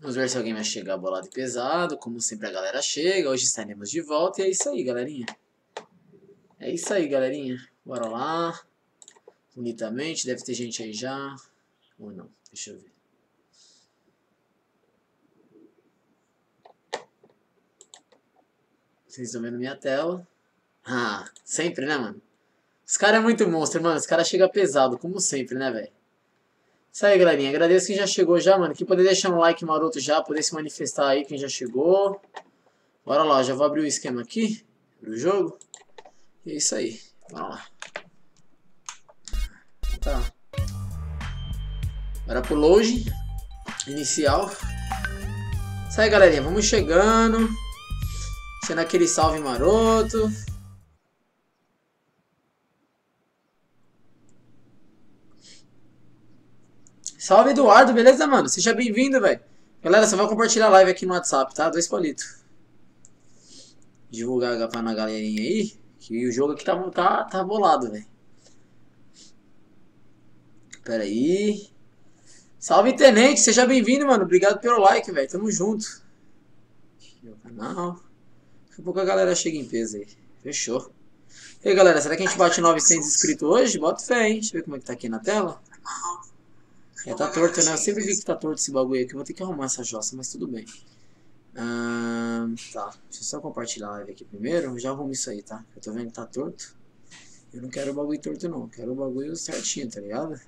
Vamos ver se alguém vai chegar bolado e pesado. Como sempre a galera chega. Hoje estaremos de volta. E é isso aí, galerinha. É isso aí, galerinha. Bora lá. Bonitamente. Deve ter gente aí já. Ou não. Deixa eu ver. Vocês estão vendo minha tela. Ah, sempre, né, mano? Os caras é muito monstro, mano. Os caras chegam pesado, como sempre, né, velho? Isso aí, galerinha. Agradeço quem já chegou já, mano. Que poder deixar um like maroto já, poder se manifestar aí quem já chegou. Bora lá, já vou abrir o esquema aqui. Abrir o jogo. E é isso aí. Bora lá. Tá. Bora pro load. Inicial. Isso aí, galerinha. Vamos chegando. Sendo aquele salve maroto. Salve Eduardo, beleza, mano? Seja bem-vindo, velho. Galera, só vai compartilhar a live aqui no WhatsApp, tá? Dois palitos. Divulgar pra na galerinha aí. Que o jogo aqui tá, tá, tá bolado, velho. Pera aí. Salve, Tenente. Seja bem-vindo, mano. Obrigado pelo like, velho. Tamo junto. Aqui canal. Daqui a pouco a galera chega em peso aí. Fechou. E aí, galera, será que a gente bate 900 inscritos hoje? Bota fé, hein? Deixa eu ver como é que tá aqui na tela. É, tá torto, né? Eu sempre vi que tá torto esse bagulho aqui. Eu vou ter que arrumar essa jossa, mas tudo bem. Ah, tá, deixa eu só compartilhar a live aqui primeiro. Eu já arrumo isso aí, tá? Eu tô vendo que tá torto. Eu não quero o bagulho torto, não. Eu quero o bagulho certinho, tá ligado?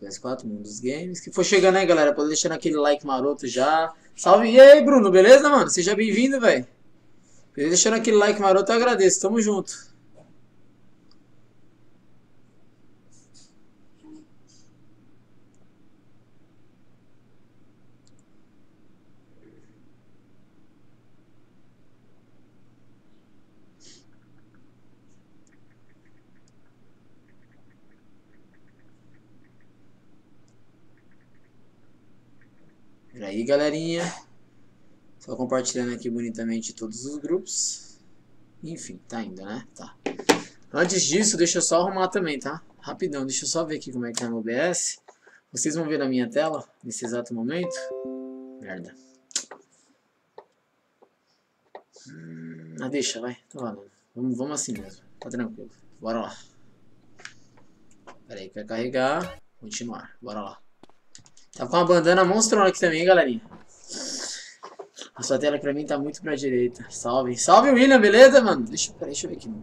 PS4, Mundo dos Games. Que for chegando aí, galera. Pode deixar aquele like maroto já. Salve! E aí, Bruno? Beleza, mano? Seja bem-vindo, velho. Deixando aquele like maroto, eu agradeço. Tamo junto. aí, galerinha. Só compartilhando aqui bonitamente todos os grupos. Enfim, tá indo, né? Tá. Antes disso, deixa eu só arrumar também, tá? Rapidão, deixa eu só ver aqui como é que tá no OBS. Vocês vão ver na minha tela, nesse exato momento. Merda. Hum, ah, deixa, vai. Tá valendo. Vamos, vamos assim mesmo. Tá tranquilo. Bora lá. Pera aí, quer carregar. Continuar. Bora lá. Tá com uma bandana monstrona aqui também, galerinha. A sua tela pra mim tá muito pra direita. Salve. Salve, William, beleza, mano? Deixa, peraí, deixa eu ver aqui.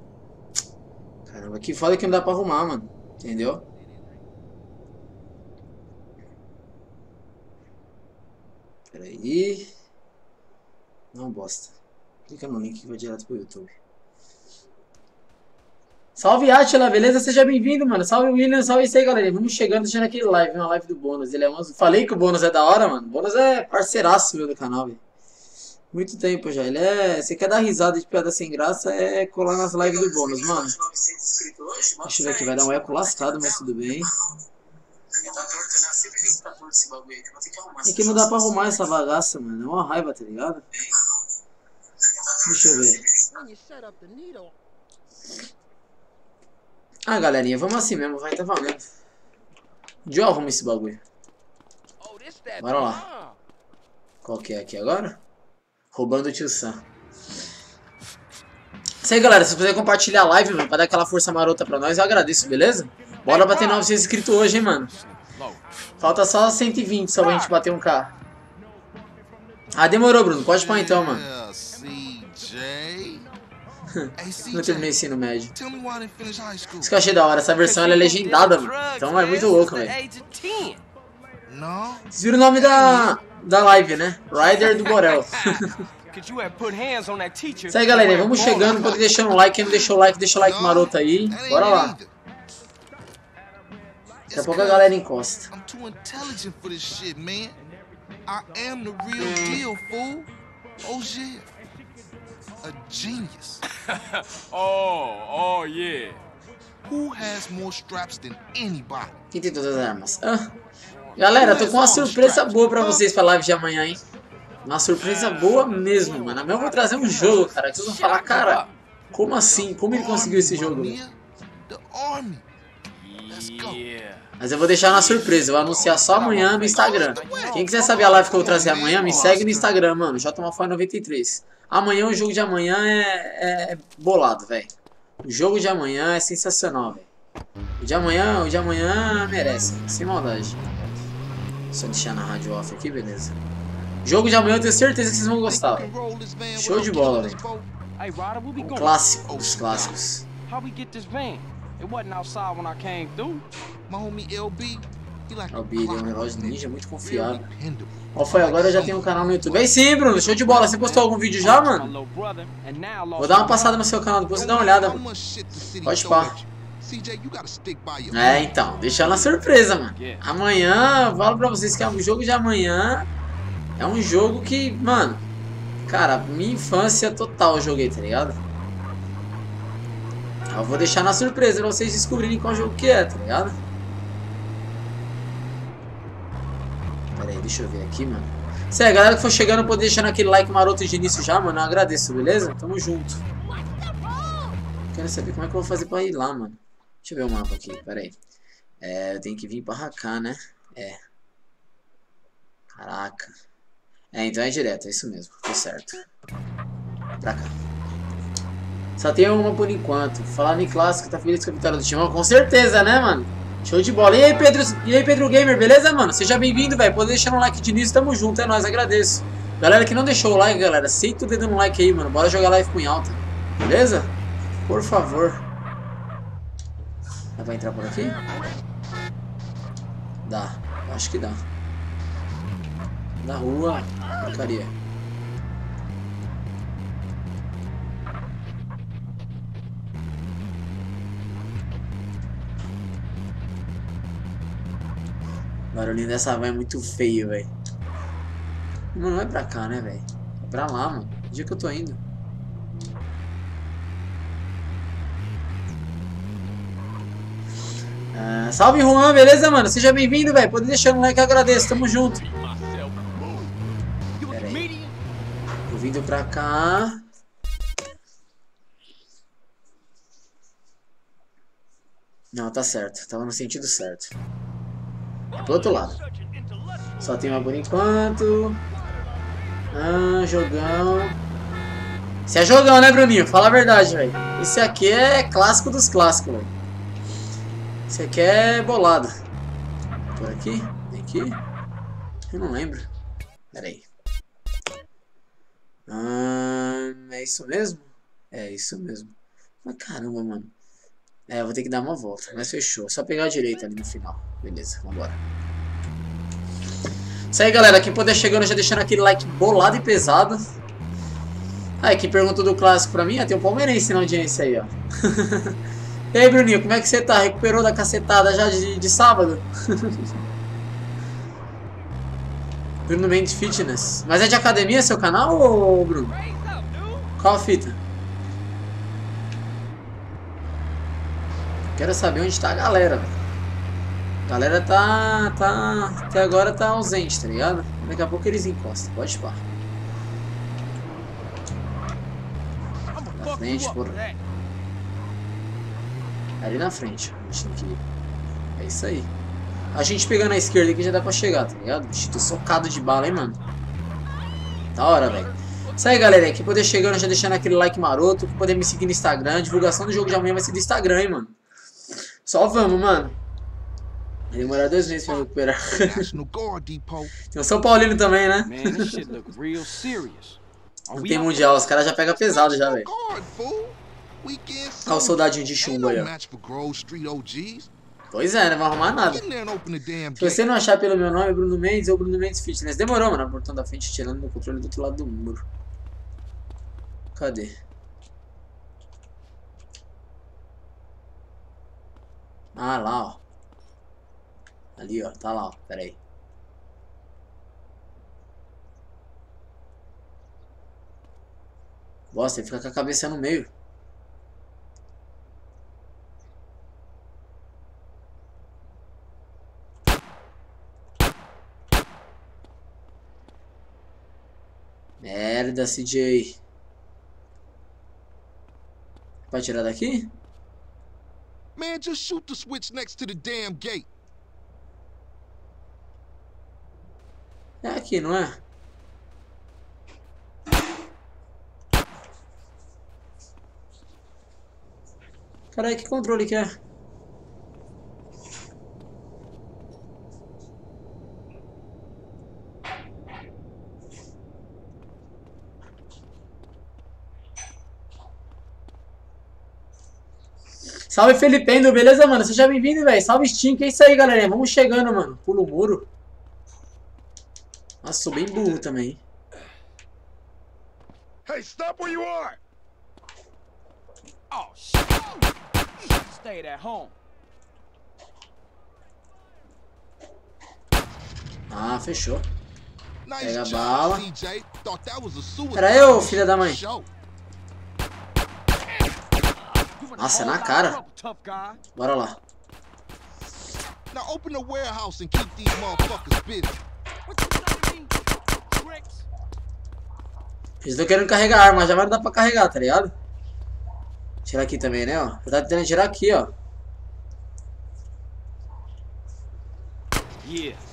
Caramba, que foda que não dá pra arrumar, mano. Entendeu? Peraí. Não, bosta. Clica no link que vai direto pro YouTube. Salve Atila, beleza? Seja bem-vindo, mano. Salve William, salve isso aí, galera. Vamos chegando, deixando aquele live, uma live do bônus. Ele é um... Falei que o bônus é da hora, mano. O bônus é parceiraço meu do canal, velho. Muito tempo já. Ele é. Você quer dar risada de piada sem graça, é colar nas lives do bônus, mano. Deixa eu ver aqui, vai dar um eco lascado, mas tudo bem. É que não dá pra arrumar essa bagaça, mano. É uma raiva, tá ligado? Deixa eu ver. Ah, galerinha, vamos assim mesmo, vai, tá valendo. De eu arrumo esse bagulho. Bora lá. Qual que é aqui agora? Roubando o tio Sam. Isso aí, galera. Se puder compartilhar a live, mano, pra dar aquela força marota pra nós, eu agradeço, beleza? Bora bater 900 inscritos hoje, hein, mano. Falta só 120 só pra gente bater um K. Ah, demorou, Bruno. Pode pôr então, mano. não terminei ensino médio. Isso que eu achei da hora, essa versão é legendada, mano. Então é muito louco, velho. Vocês viram o nome da, da live, né? Rider do Borel. Isso aí, galera. Vamos chegando. Pode deixar um like. Quem não deixou o like, deixa o like maroto aí. Bora lá. Daqui a pouco a galera encosta. I am the real deal, fool. Oh shit. A genius. oh, oh yeah. Who has more straps than anybody? Quem tem todas as armas? Ah. Galera, tô com uma surpresa boa pra vocês pra live de amanhã, hein? Uma surpresa boa mesmo, mano. Amanhã eu vou trazer um jogo, cara. Que vocês vão falar, cara, como assim? Como ele conseguiu esse jogo? Mas eu vou deixar na surpresa, eu vou anunciar só amanhã no Instagram. Quem quiser saber a live que eu vou trazer amanhã, me segue no Instagram, mano, JMafoy93. Amanhã, o jogo de amanhã é, é bolado, velho. O jogo de amanhã é sensacional, velho. O de amanhã, o de amanhã merece, sem maldade. Só deixar na rádio off aqui, beleza. Jogo de amanhã eu tenho certeza que vocês vão gostar, véio. Show de bola, velho. Clássico dos clássicos. It wasn't outside when I came through. My homie LB, LB, ele é um relógio ninja muito confiável. Ó, foi agora eu já tenho um canal no YouTube. Aí sim, Bruno, show de bola. Você postou algum vídeo já, mano? Vou dar uma passada no seu canal, depois você dá uma olhada, mano. Pode pá. É, então, deixar na surpresa, mano. Amanhã, falo pra vocês que é um jogo de amanhã. É um jogo que, mano, cara, minha infância total eu joguei, tá ligado? Eu vou deixar na surpresa pra vocês descobrirem qual jogo que é, tá ligado? Pera aí, deixa eu ver aqui, mano. Se a galera que for chegando pode deixar aquele like maroto de início já, mano, eu agradeço, beleza? Tamo junto. Quero saber como é que eu vou fazer pra ir lá, mano. Deixa eu ver o mapa aqui, pera aí. É, eu tenho que vir pra cá, né? É. Caraca. É, então é direto, é isso mesmo. Tô certo. Pra cá. Só tem uma por enquanto. Falar em clássico, tá feliz com a vitória do Timão? Com certeza, né, mano? Show de bola. E aí, Pedro, e aí, Pedro Gamer, beleza, mano? Seja bem-vindo, velho. Pode deixar um like de início, tamo junto, é nóis, agradeço. Galera que não deixou o like, galera, aceita o dedo no like aí, mano. Bora jogar live com alta. Beleza? Por favor. Pra entrar por aqui? Dá. Acho que dá. Da rua, porcaria. O barulhinho dessa van é muito feio, velho. Mano, não é pra cá, né, velho? É pra lá, mano. Onde é que eu tô indo? Ah, salve, Juan, beleza, mano? Seja bem-vindo, velho. Pode deixar um like, eu agradeço. Tamo junto. Pera aí. Tô vindo pra cá. Não, tá certo. Tava no sentido certo. Pro outro lado. Só tem uma por enquanto. Ah, jogão. Isso é jogão, né, Bruninho? Fala a verdade, velho. Esse aqui é clássico dos clássicos, velho. Esse aqui é bolado. Por aqui? Aqui? Eu não lembro. Pera aí. Ah, é isso mesmo? É isso mesmo. Mas caramba, mano. É, eu vou ter que dar uma volta, mas fechou. Só pegar a direita ali no final. Beleza, vambora. Isso aí, galera. Quem puder chegando, já deixando aquele like bolado e pesado. Aí, quem perguntou do clássico pra mim, ah, tem um palmeirense na audiência aí, ó. e aí, Bruninho, como é que você tá? Recuperou da cacetada já de, de sábado? Bruno Mendes Fitness. Mas é de academia seu canal, ou Bruno? Qual a fita? Quero saber onde tá a galera, A galera tá, tá, até agora tá ausente, tá ligado? Daqui a pouco eles encostam, pode parar. Na frente, por... Ali na frente, a gente tem que ir. É isso aí. A gente pegando a esquerda aqui já dá pra chegar, tá ligado? Bicho, tô socado de bala, hein, mano. Da hora, velho. Isso aí, galera. Aqui poder chegando, já deixando aquele like maroto. Poder me seguir no Instagram. Divulgação do jogo de amanhã vai ser do Instagram, hein, mano. Só vamos, mano. Vai demorar dois meses pra recuperar. tem o São Paulino também, né? Não tem mundial, os caras já pegam pesado já, velho. Olha o soldadinho de chumbo aí, ó. Pois é, não vai arrumar nada. Se você não achar pelo meu nome, Bruno Mendes ou Bruno Mendes Fitness. Demorou, mano. O portão da frente tirando meu controle do outro lado do muro. Cadê? Ah, lá, ó. Ali, ó. Tá lá, ó. Pera aí. Bosta, ele fica com a cabeça no meio. Merda, CJ. Vai tirar daqui? Man, just shoot the switch next to the damn gate. É aqui, não é? Caralho, que controle que é? Salve Felipendo, beleza, mano? Seja bem-vindo, velho. Salve Steam, que é isso aí, galerinha. Vamos chegando, mano. Pula o muro. Nossa, sou bem burro também. Hey, stop where you are! Oh, shit. Stayed at home. Ah, fechou. Pega a bala. Era eu, filha da mãe. Nossa, all na cara. trouble, Tough guy. Bora lá. Now open the warehouse and keep these motherfuckers busy. Eles estão querendo carregar a arma, já vai dar pra carregar, tá ligado? Tirar aqui também, né, ó. Eu tava tentando tirar aqui, ó.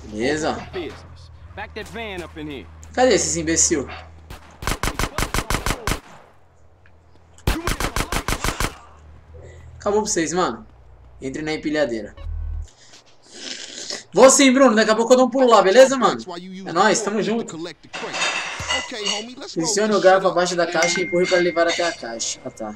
Beleza. Business. Back that van up in here. Cadê esses imbecil? Acabou pra vocês, mano. Entre na empilhadeira. Vou sim, Bruno. Daqui a pouco eu dou um pulo lá, beleza, mano? É nóis, tamo junto. Pressione o garfo abaixo da caixa e empurre para levar até a caixa. Ah, tá.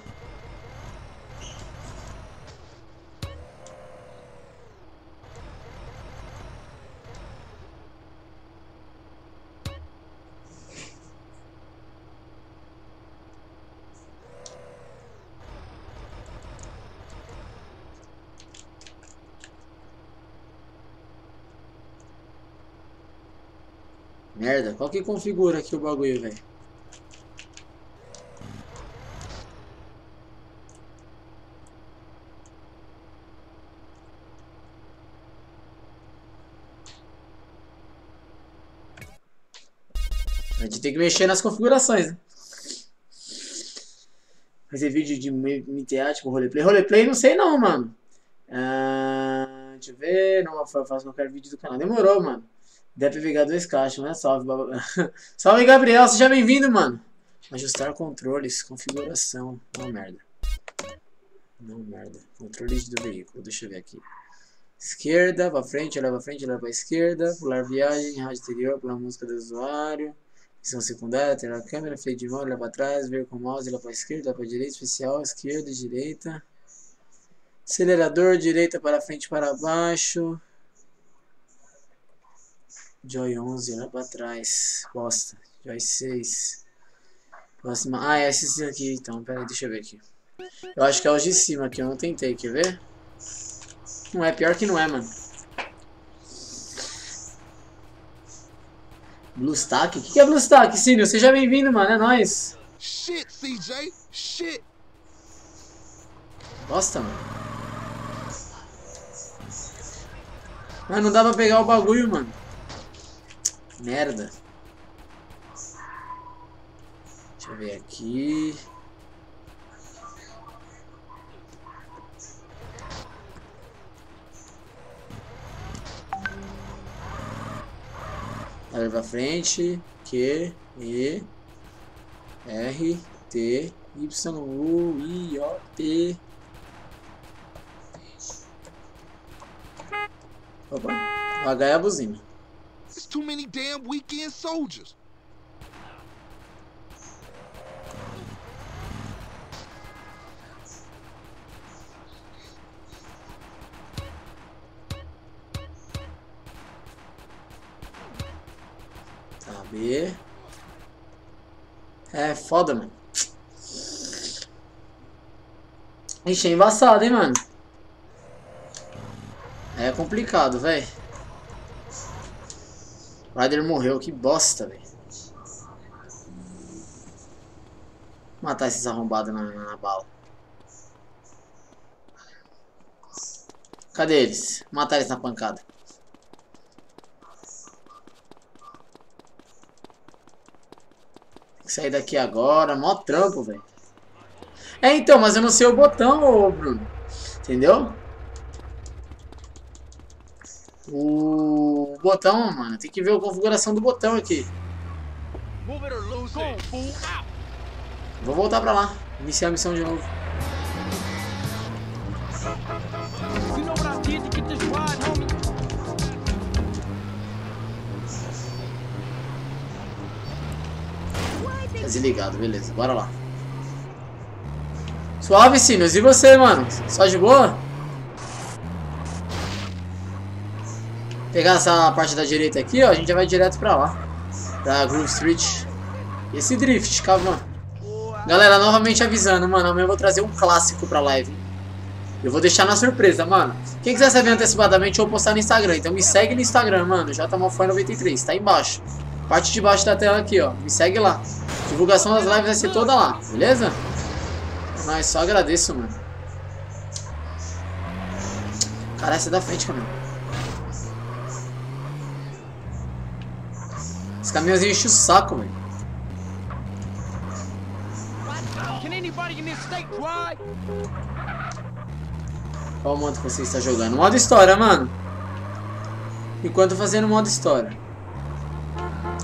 Merda, qual que configura aqui o bagulho, velho? A gente tem que mexer nas configurações, né? Fazer vídeo de MTA, tipo roleplay. Roleplay não sei não, mano. Ah, deixa eu ver. Não, faço qualquer vídeo do canal. Demorou, mano. Deve pegar dois caixas, né? Salve, baba- Salve, Gabriel. Seja bem-vindo, mano. Ajustar controles, configuração. Não, merda. Não, merda. Controles do veículo. Deixa eu ver aqui. Esquerda, pra frente, olhar pra frente, olhar pra esquerda. Pular viagem, rádio exterior, pular música do usuário. Missão secundária, ter a câmera, freio de mão, olhar pra trás, ver com o mouse, olhar pra esquerda, olhar pra direita, especial, esquerda, direita. Acelerador, direita para frente, para baixo. Joy 11, olha pra trás. Bosta. Joy 6. Próxima. Ah, é esses aqui então. Pera aí, deixa eu ver aqui. Eu acho que é os de cima aqui. Eu não tentei, quer ver? Não é, pior que não é, mano. BlueStack? O que que é BlueStack, Cínio? Seja bem-vindo, mano. É nóis. Shit, CJ. Shit. Bosta, mano. Mas não dá pra pegar o bagulho, mano. Merda. Deixa eu ver aqui. Olha pra frente. Q, E, R, T, Y, U, I, O, P. Opa. O H é a buzina. It's too many damn weekend soldiers. B. É foda, mano. Ixi, é embaçado, hein, mano. É complicado, velho. O Ryder morreu, que bosta, velho. Matar esses arrombados na, na bala. Cadê eles? Matar eles na pancada. Tem que sair daqui agora, mó trampo, velho. É, então, mas eu não sei o botão, ô Bruno. Entendeu? O botão, mano. Tem que ver a configuração do botão aqui. Vou voltar pra lá. Iniciar a missão de novo. Tá desligado, beleza. Bora lá. Suave, Sinus. E você, mano? Só de boa? Pegar essa parte da direita aqui, ó. A gente já vai direto pra lá. Pra Groove Street. Esse drift, calma. Galera, novamente avisando, mano. Amanhã eu vou trazer um clássico pra live. Eu vou deixar na surpresa, mano. Quem quiser saber antecipadamente, eu vou postar no Instagram. Então me segue no Instagram, mano. JMalfoy93. Tá embaixo. Parte de baixo da tela aqui, ó. Me segue lá. Divulgação das lives vai ser toda lá, beleza? Mas só agradeço, mano. Caralho, você é da frente, caminhão. Caminhãozinho enche o saco, velho. Qual modo que você está jogando? Modo história, mano. Enquanto fazendo modo história.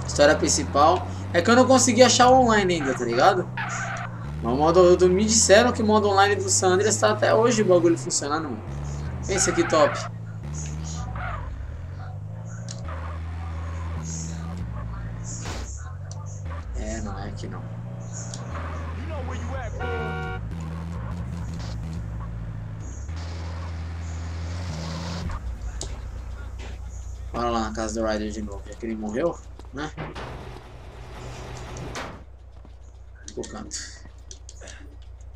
História principal. É que eu não consegui achar o online ainda, tá ligado? Mas o modo do me disseram que o modo online do Sandra está até hoje o bagulho funcionando, mano. Pensa que top. É, não é aqui não. Bora lá na casa do Ryder de novo. Já que ele morreu, né? Pro canto.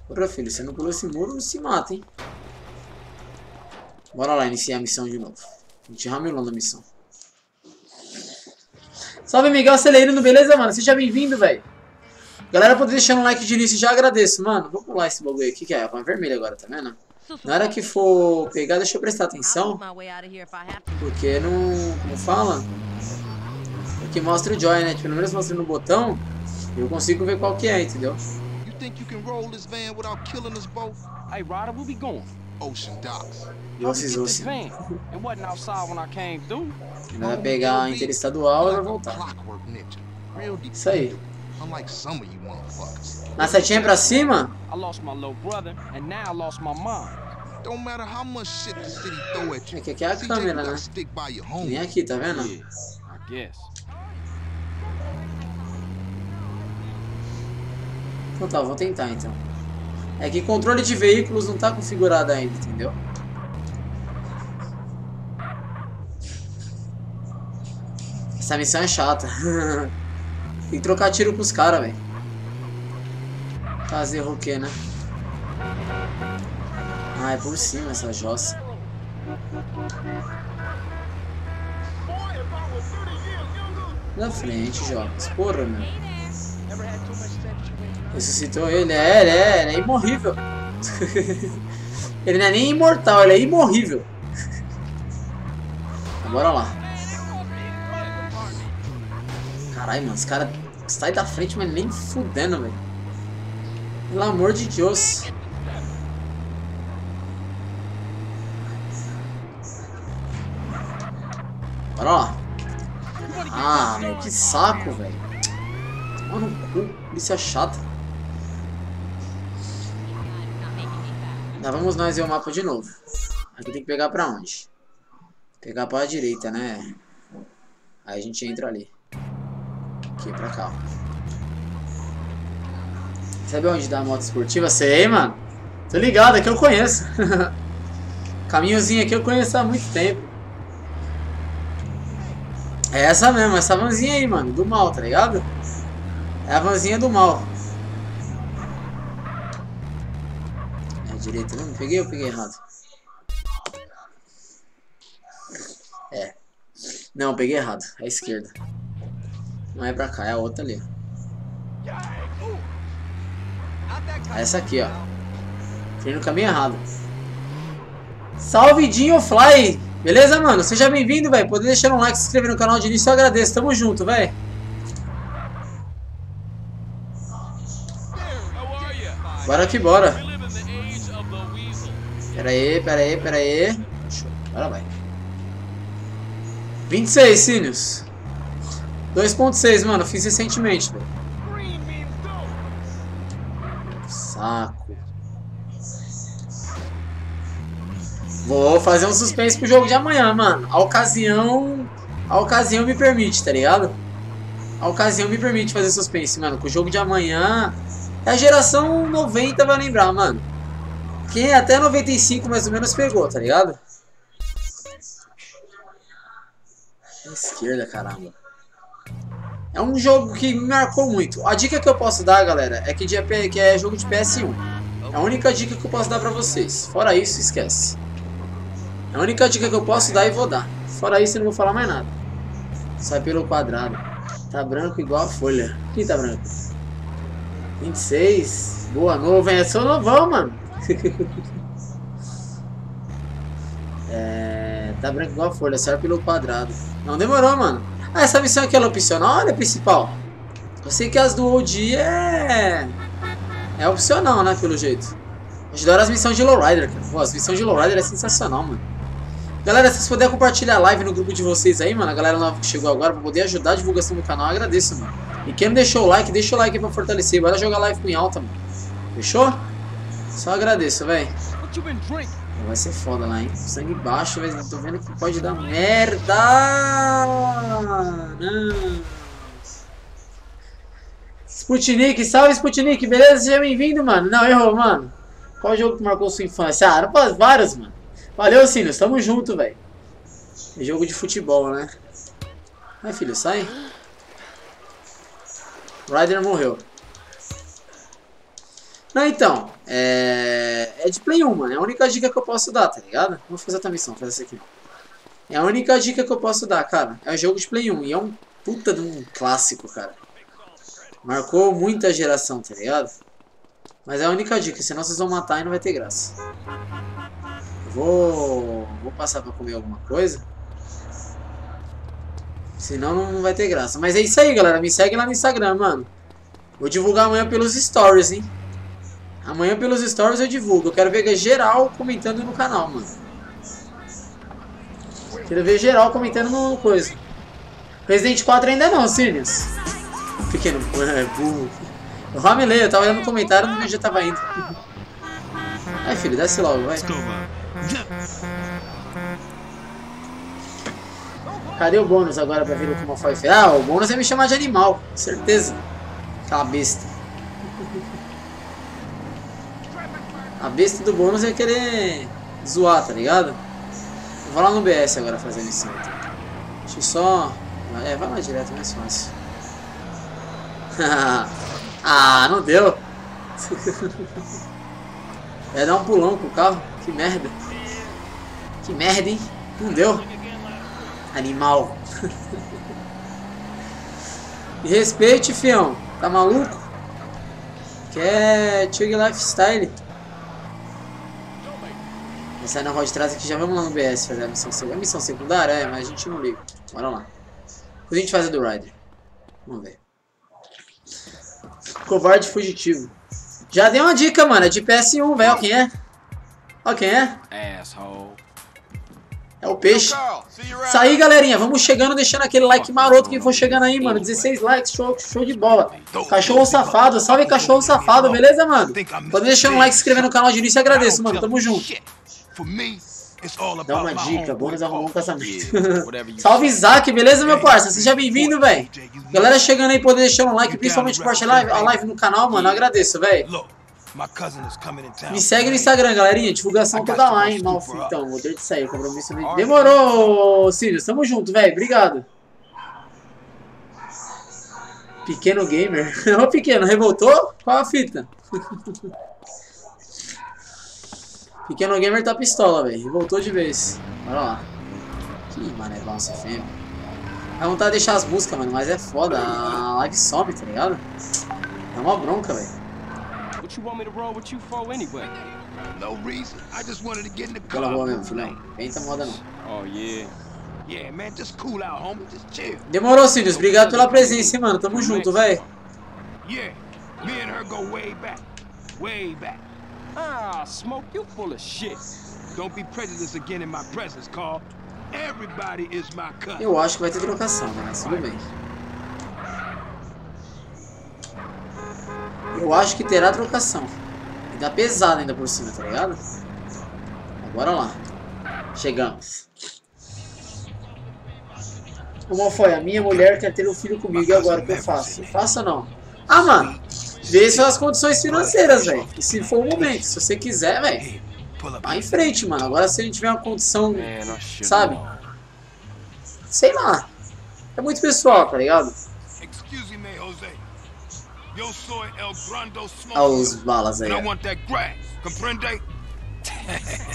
Porra, filho, você não pulou esse muro, não se mata, hein? Bora lá iniciar a missão de novo. A gente ramelou na missão. Salve, Miguel Acelerino, beleza, mano? Seja bem-vindo, velho. Galera, poder deixar um like de início, já agradeço. Mano, vou pular esse bagulho aqui, que é a vermelha agora, tá vendo? Na hora que for pegar, deixa eu prestar atenção. Porque não... Como fala? Porque mostra o joy, né? Pelo menos mostra no botão. Eu consigo ver qual que é, entendeu? You think you can roll this van without killing us both? Hey, Ryder, where we going? Ocean docks. E came through. Ele vai pegar a interestadual e vai voltar. Isso aí. Unlike some of you motherfuckers. Na setinha pra cima? I lost my little brother, and now I lost my mom. Don't matter how much shit the city throw at you. É que aqui é a câmera, né? stick by your Que home. nem aqui, tá vendo? Yeah, I guess. Então tá, vou tentar então. É que controle de veículos não tá configurado ainda, entendeu? Essa missão é chata. Tem que trocar tiro com os caras, velho. Fazer o quê, né? Ah, é por cima essa jossa. Na frente, Jogos. Porra, meu. Ressuscitou ele? É, ele é, ele é imorrível. ele não é nem imortal, ele é imorrível. Bora lá. Caralho, mano, os caras saem da frente, mas nem fudendo, velho. Pelo amor de Deus. Bora lá. Ah, meu, que saco, velho. Toma no cu, polícia chata. Tá, vamos nós ver o mapa de novo. Aqui tem que pegar pra onde? Pegar pra direita, né? Aí a gente entra ali. Aqui, pra cá. Sabe onde dá a moto esportiva? Sei, mano. Tô ligado, aqui eu conheço. Caminhozinho aqui eu conheço há muito tempo. É essa mesmo, essa vanzinha aí, mano. Do mal, tá ligado? É a vanzinha do mal. É a direita, não? Peguei ou peguei errado? É. Não, peguei errado. É a esquerda. Não é pra cá, é a outra ali. É essa aqui, ó. Fui no caminho errado. Salve Dinho Fly! Beleza, mano? Seja bem-vindo, velho. Poder deixar um like, se inscrever no canal de início, eu agradeço. Tamo junto, velho. Bora que bora. Pera aí, pera aí, pera aí. Show. Agora vai. 26, Sirius. 2.6, mano. Fiz recentemente, velho. Saco. Vou fazer um suspense pro jogo de amanhã, mano. A ocasião. A ocasião me permite, tá ligado? A ocasião me permite fazer suspense, mano. Com o jogo de amanhã. É a geração 90 vai lembrar, mano. Quem até 95 mais ou menos pegou, tá ligado? Esquerda, caramba. É um jogo que me marcou muito. A dica que eu posso dar, galera, é que, de, que é jogo de PS1. É a única dica que eu posso dar pra vocês. Fora isso, esquece. É a única dica que eu posso dar e vou dar. Fora isso, eu não vou falar mais nada. Sai pelo quadrado. Tá branco igual a folha. Quem tá branco? 26. Boa, novo, hein? Eu sou novão, mano. É, tá branco igual a folha, serve pelo quadrado. Não demorou, mano. Ah, essa missão aqui é opcional é principal? Eu sei que as do OG é... É opcional, né, pelo jeito. Adoro as missões de Lowrider, cara. Pô, as missões de Lowrider é sensacional, mano. Galera, se vocês puderem compartilhar a live no grupo de vocês aí, mano, a galera nova que chegou agora, pra poder ajudar a divulgação do canal, eu agradeço, mano. E quem não deixou o like, deixa o like aí pra fortalecer. Bora jogar live com em alta, mano. Fechou? Só agradeço, velho. Vai ser foda lá, hein? Sangue baixo, velho. Tô vendo que pode dar merda. Não. Sputnik, salve Sputnik, beleza? Seja bem-vindo, mano. Não, errou, mano. Qual jogo que marcou sua infância? Ah, não, vários, mano. Valeu, Sinos. Tamo junto, velho. É jogo de futebol, né? Vai, filho, sai. Ryder morreu. Não, então, é... é de Play 1, mano. É a única dica que eu posso dar, tá ligado? Vou fazer outra missão, fazer essa aqui. É a única dica que eu posso dar, cara. É um jogo de Play 1 e é um puta de um clássico, cara. Marcou muita geração, tá ligado? Mas é a única dica, senão vocês vão matar e não vai ter graça. Vou, vou passar pra comer alguma coisa. Senão não vai ter graça. Mas é isso aí, galera. Me segue lá no Instagram, mano. Vou divulgar amanhã pelos stories, hein? Amanhã pelos stories eu divulgo. Eu quero ver geral comentando no canal, mano. Quero ver geral comentando no coisa. Resident 4 ainda não, Sirius. Pequeno é, burro. Eu ramelei, eu tava olhando no comentário e já tava indo. Ai, filho, desce logo, vai. Cadê o bônus agora pra ver o como foi? Ah, o bônus é me chamar de animal, certeza. Aquela besta. A besta do bônus é querer zoar, tá ligado? Vou lá no BS agora fazer a missão. Então. Deixa eu só... É, vai lá direto, mais fácil. ah, não deu. Vai dar um pulão com o carro. Que merda. Que merda, hein? Não deu. Animal. Me respeite, fião. Tá maluco? Quer Chug Lifestyle. Vou sair na roda de trás aqui, já vamos lá no BS fazer a missão secundária. A missão secundária é, mas a gente não liga. Bora lá. Depois a gente faz a do Rider. Vamos ver. Covarde fugitivo. Já dei uma dica, mano. É de PS1, velho. Quem é? Ó quem é. Asshole. É o peixe. Isso aí, galerinha. Vamos chegando, deixando aquele like maroto que for chegando aí, mano. 16 likes, show, show de bola. Cachorro safado. Salve, cachorro safado. Beleza, mano? Pode deixar um like, se inscrever no canal de início. Agradeço, mano. Tamo junto. Dá uma dica, bônus arrumou um casamento. Salve Isaac, beleza, meu parça? Seja bem-vindo, velho. Galera chegando aí, poder deixar um like, principalmente compartilhar a live no canal, mano. Agradeço, velho. Me segue no Instagram, galerinha. Divulgação toda lá, hein, mal. Então, vou ter de sair, compromisso. Demorou, Sirius. Tamo junto, velho. Obrigado. Pequeno gamer. Ô, pequeno, revoltou? Qual a fita? Pequeno gamer tá pistola, velho. Voltou de vez. Bora lá. Que mané nossa fêmea. Dá vontade de deixar as músicas, mano, mas é foda. A live some, tá ligado? É uma bronca, velho. What you want me to roll with you for anyway? No reason. I just wanted to get in the Pela car. boa mesmo, filhão. Penta moda não. Oh, yeah. Yeah, man, just cool out, homie. Just chill. Demorou, Sirius. Obrigado pela presença, hein, mano. Tamo junto, velho. Yeah, me and her go way back. Way back. Ah, Smoke, you full of shit. Don't be prejudiced again in my presence, Carl. Everybody is my cousin. Eu acho que vai ter trocação, né? mas tudo bem. Eu acho que terá trocação. E dá pesado ainda por cima, tá ligado? Bora lá. Chegamos. Como foi? A minha mulher quer ter um filho comigo e agora o que eu faço? Faça não? Ah, mano. Vê são as condições financeiras, velho. E se for o momento, se você quiser, velho, vai em frente, mano. Agora se a gente tiver uma condição, sabe? Sei lá. É muito pessoal, tá ligado? Grande Olha os balas aí.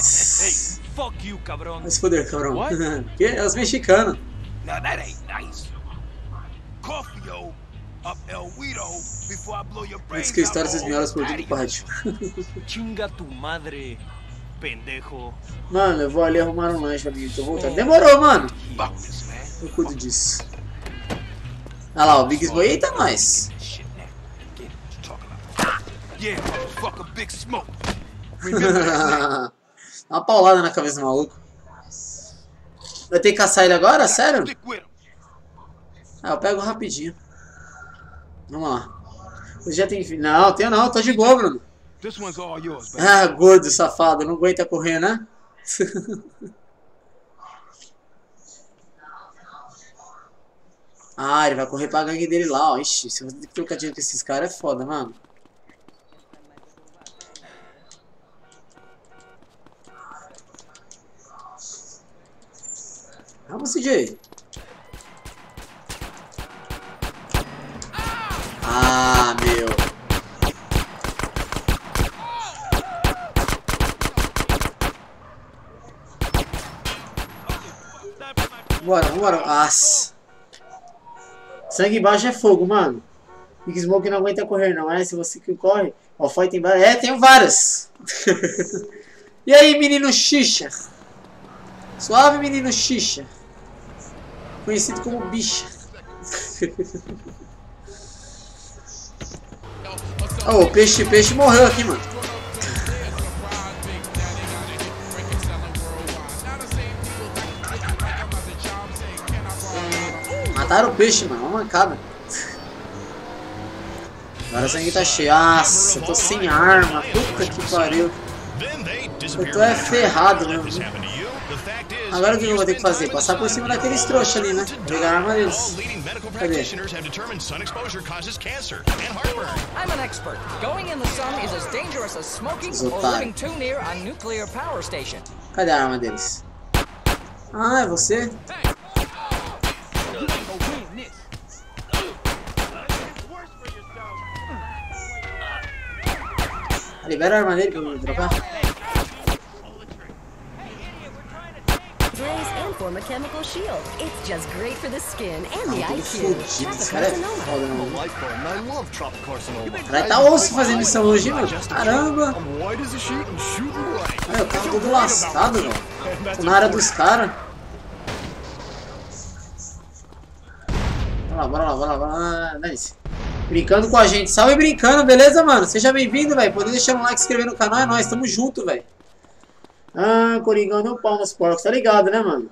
Se foder, cabrão. Que? É os mexicanos. Now that ain't nice. Coffee, yo. Up El Guido before I blow your brains Antes que a out história melhoras por todo o patio. pátio. Chinga tu madre, pendejo. Mano, eu vou ali arrumar um lanche pra mim. Tô voltando. Demorou, mano. Eu cuido disso. Olha lá, o Big Boy. Eita, nós. Smoke. Dá uma paulada na cabeça do maluco. Vai ter que caçar ele agora? Sério? Ah, eu pego rapidinho. Vamos lá. Você já tem. Não, tenho não, tô de boa, Bruno. Yours. Ah, gordo, safado, não aguenta correr, né? ah, ele vai correr pra gangue dele lá, ó. Ixi, se que trocar dinheiro com esses caras é foda, mano. Vamos, CJ. Ah, meu. Bora, bora. Nossa. Sangue baixo é fogo, mano. Big Smoke não aguenta correr, não é? Se você que corre. Ó, foi tem várias. É, tenho várias. e aí, menino Xixa? Suave, menino Xixa. Conhecido como bicha. oh, o peixe, peixe morreu aqui, mano. Mataram o peixe, mano. Uma mancada. Agora o sangue tá cheio. Nossa, tô sem arma. Puta que pariu. Eu tô é ferrado mesmo. Agora o que eu vou ter que fazer? Passar por cima daqueles trouxas ali, né? Pegar a arma deles. Cadê? Cadê a arma deles? Ah, é você? Libera a arma dele pra eu trocar. Sprays and form a chemical shield. It's just great for the skin and the Ah, tudo IQ. cara é mano. tá osso fazer missão hoje, mano. Caramba. I'm white as a sheet and shooting blank. Olha, eu tava todo lascado, velho. Tô na área dos caras. Bora lá, bora lá, bora lá, bora lá. Dane-se. Brincando com a gente. Salve brincando, beleza, mano? Seja bem-vindo, velho. Poder deixar um like, se inscrever no canal. É nóis, tamo junto, velho. Ah, Coringão deu pau nos porcos. Tá ligado, né, mano?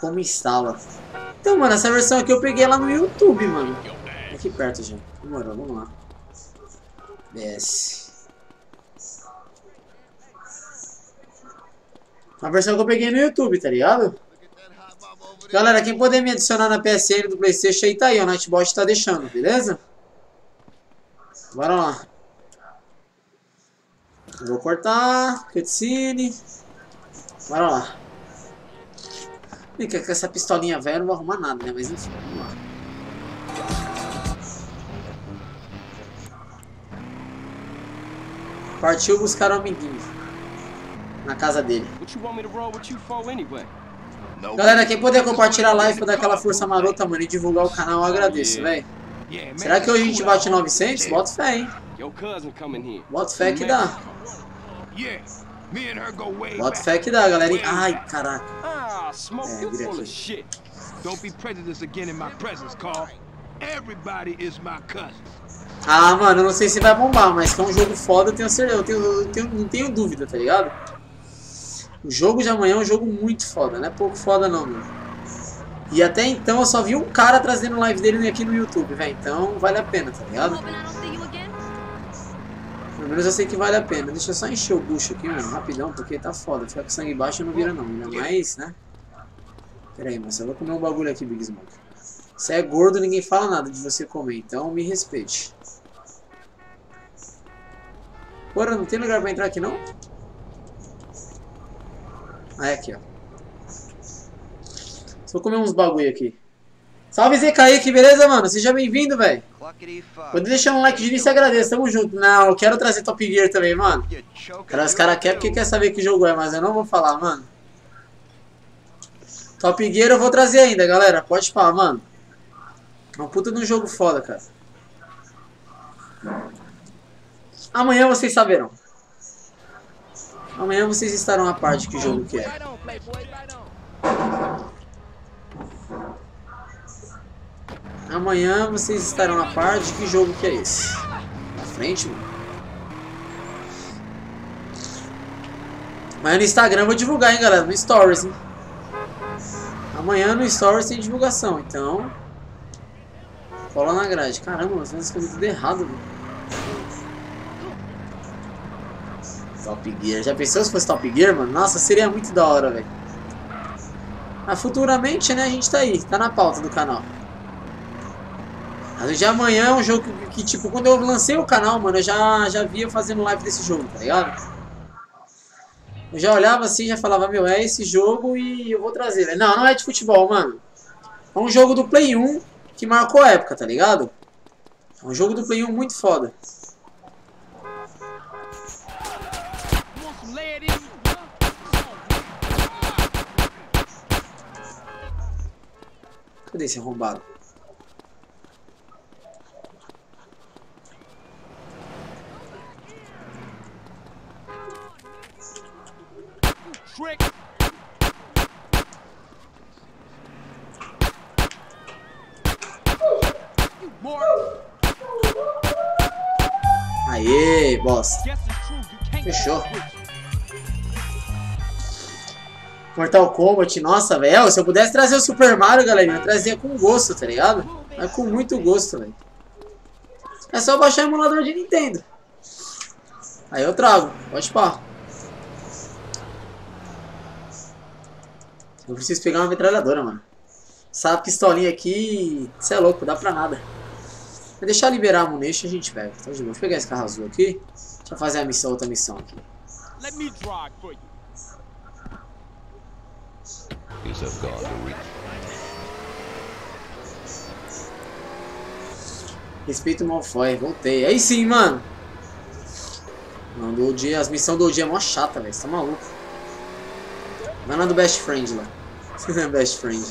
Como instala. Então, mano, essa versão aqui eu peguei lá no YouTube, mano. Aqui perto já. Demorou, vamos lá. Desce. A versão que eu peguei no YouTube, tá ligado? Galera, quem puder me adicionar na PSN do Playstation aí tá aí. O Nightbot tá deixando, beleza? Bora lá. Vou cortar. Cutscene. Bora lá. Ih, que com essa pistolinha velha não vou arrumar nada, né? Mas enfim, vamos lá. Partiu buscar o amiguinho. Na casa dele. What you want me to roll with you for anyway? Galera, quem puder compartilhar a live pra dar aquela força marota, mano, e divulgar o canal, eu agradeço, velho. Será que hoje a gente bate 900? Bota fé, hein? Your cousin coming here. Bota fé que dá. Bota fé que dá, galera. Ai, caraca. Ah, É, vira aqui. of shit. Don't be prejudiced again in my presence, Carl. Everybody is my cousin. Ah, mano, eu não sei se vai bombar, mas que é um jogo foda, eu tenho certeza, eu, tenho, eu tenho- não tenho dúvida, tá ligado? O jogo de amanhã é um jogo muito foda, não é pouco foda não, mano. E até então eu só vi um cara trazendo live dele aqui no YouTube, velho. Então vale a pena, tá ligado? Pelo menos eu sei que vale a pena. Deixa eu só encher o bucho aqui, mano, rapidão, porque tá foda. Ficar com sangue baixo não vira não, ainda mais, né? Pera aí, mas eu vou comer um bagulho aqui, Big Smoke. Você é gordo, ninguém fala nada de você comer, então me respeite. Porra, não tem lugar pra entrar aqui não? Ah, é aqui, ó. Só comer uns bagulho aqui. Salve Zé Kaique, beleza, mano? Seja bem-vindo, velho. Pode deixar um like de início e agradeço, tamo junto. Não, eu quero trazer Top Gear também, mano. Os caras querem porque quer saber que jogo é, mas eu não vou falar, mano. Top Gear eu vou trazer ainda, galera. Pode falar, mano. É um puta de um jogo foda, cara. Amanhã vocês saberão. Amanhã vocês estarão a par de que jogo que é. Right on, Playboy, right on. Amanhã vocês estarão a par de que jogo que é esse. Na frente, mano. Amanhã no Instagram vou divulgar, hein, galera. No Stories, hein. Amanhã no Stories tem divulgação, então... Cola na grade. Caramba, nós fazemos coisa tudo errado, velho. Top Gear. Já pensou se fosse Top Gear, mano? Nossa, seria muito da hora, velho. Mas futuramente, né, a gente tá aí. Tá na pauta do canal. De amanhã é um jogo que, que, tipo, quando eu lancei o canal, mano, eu já, já via fazendo live desse jogo, tá ligado? Eu já olhava assim, já falava, meu, é esse jogo e eu vou trazer. Não, não é de futebol, mano. É um jogo do Play 1 que marcou a época, tá ligado? É um jogo do Play 1 muito foda. Cadê esse arrombado? Trick. Aê, bosta. Fechou. Mortal Kombat, nossa, velho. Se eu pudesse trazer o Super Mario, galera, eu trazia com gosto, tá ligado? Mas com muito gosto, velho. É só baixar o emulador de Nintendo. Aí eu trago, pode pá. Eu preciso pegar uma metralhadora, mano. Essa pistolinha aqui, você é louco, dá pra nada. Vou deixar liberar a munition e a gente pega. Então, de boa. Deixa eu pegar esse carro azul aqui. Deixa eu fazer a missão, outra missão aqui. Respeito o Malfoy, voltei. Aí sim, mano. Não, do dia, as missões do dia é mó chata, velho. Você tá maluco. Vai na do Best Friend lá. Você não é Best Friend.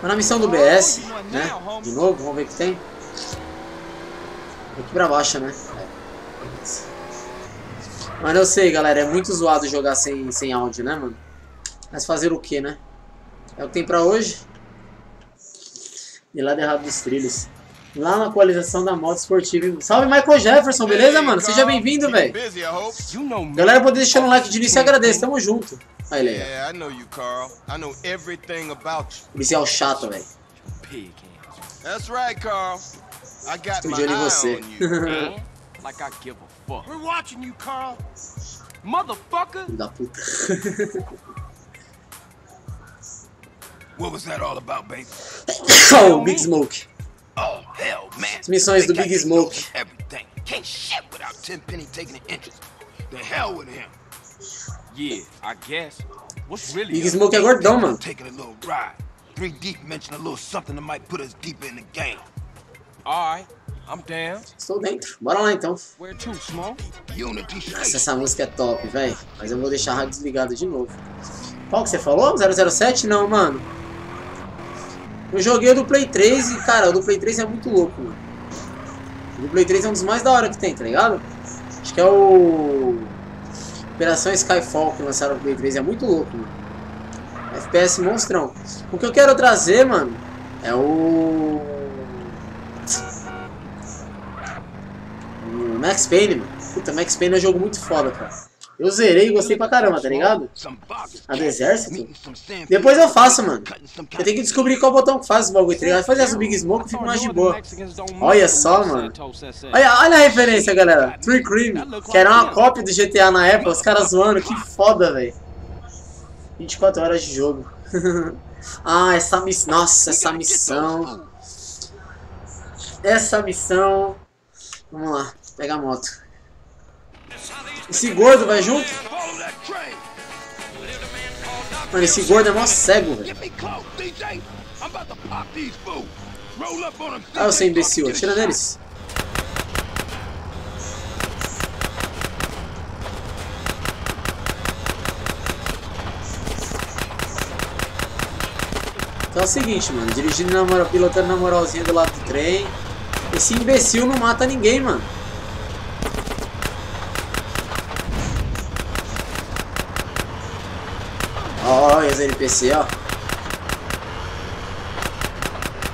Vai na missão do BS, né? De novo, vamos ver o que tem. Aqui pra baixo, né? É. beleza. Mas eu sei, galera, é muito zoado jogar sem, sem áudio, né, mano? Mas fazer o que, né? É o que tem pra hoje. De lado errado dos trilhos. Lá na atualização da moto esportiva. Salve Michael Jefferson, beleza, mano? Seja bem-vindo, velho. Galera, pode deixar um like de início e agradeço. Tamo junto. Aí, ele aí. Yeah, I know you, Carl. I know everything about you. Policial chato, velho. Pig. That's right, Carl. I got my de olho em eye você. on you. Man, like I give a fuck. We're watching you, Carl. Motherfucker. Da puta. What was that all about, baby? oh, Big Smoke. Oh, hell, man. As missões do They Big Smoke. Everything. Can't shit without Tenpenny taking an interest. The hell with him. Yeah, I guess. What's really Big? Smoke é gordão, mano. Taking a little ride. Three deep mentioned a little something that might put us deeper in the game. All right, I'm down. Estou dentro. Bora lá, então. Where to, Smoke? Unity Nossa, essa música é top, velho. Mas eu vou deixar a rádio desligada de novo. Qual que você falou? 007? Não, mano. Eu joguei o do Play 3 e, cara, o do Play 3 é muito louco, mano. O do Play 3 é um dos mais da hora que tem, tá ligado? Acho que é o... Operação Skyfall que lançaram no Play 3. É muito louco, mano. FPS monstrão. O que eu quero trazer, mano, é o... O Max Payne, mano. Puta, Max Payne é um jogo muito foda, cara. Eu zerei e gostei pra caramba, tá ligado? A do exército? Depois eu faço, mano. Eu tenho que descobrir qual botão que faz os bagulho, tá ligado? Fazer essa Big Smoke eu fico mais de boa. Olha só, mano. Olha, olha a referência, galera. Tree Cream, que era uma cópia do GTA na época, os caras zoando, que foda, velho. 24 horas de jogo. ah, essa missão. Nossa, essa missão. Essa missão. Vamos lá, pega a moto. Esse gordo vai junto? Mano, esse gordo é mó cego, velho. Ah, seu imbecil, atira neles. Então é o seguinte, mano, dirigindo na moral, pilotando na moralzinha do lado do trem. Esse imbecil não mata ninguém, mano. Ó, os NPC, ó.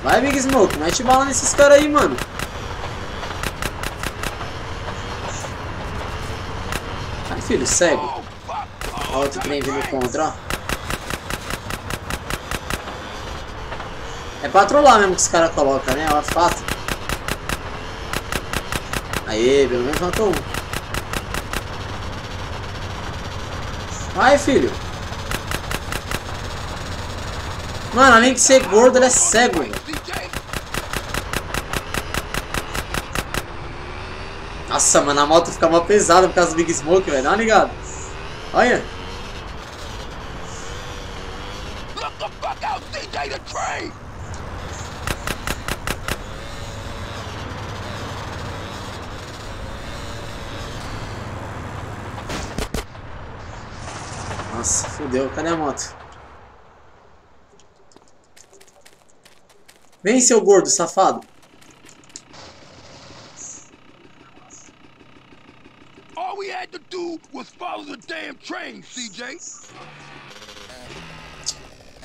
Vai, Big Smoke, mete bala nesses caras aí, mano. Ai, filho, cego. Ó, outro trem vindo contra, ó. É pra trollar mesmo que os caras colocam, né? Ó, fato. Aê, pelo menos matou um. Vai, filho. Mano, além de ser gordo, ele é cego, velho. Nossa, mano, a moto fica mó pesada por causa do Big Smoke, velho. Uma ligada. Olha. Nossa, fudeu. Cadê a moto? Vem, seu gordo, safado. All we had to do was follow the damn train, CJ.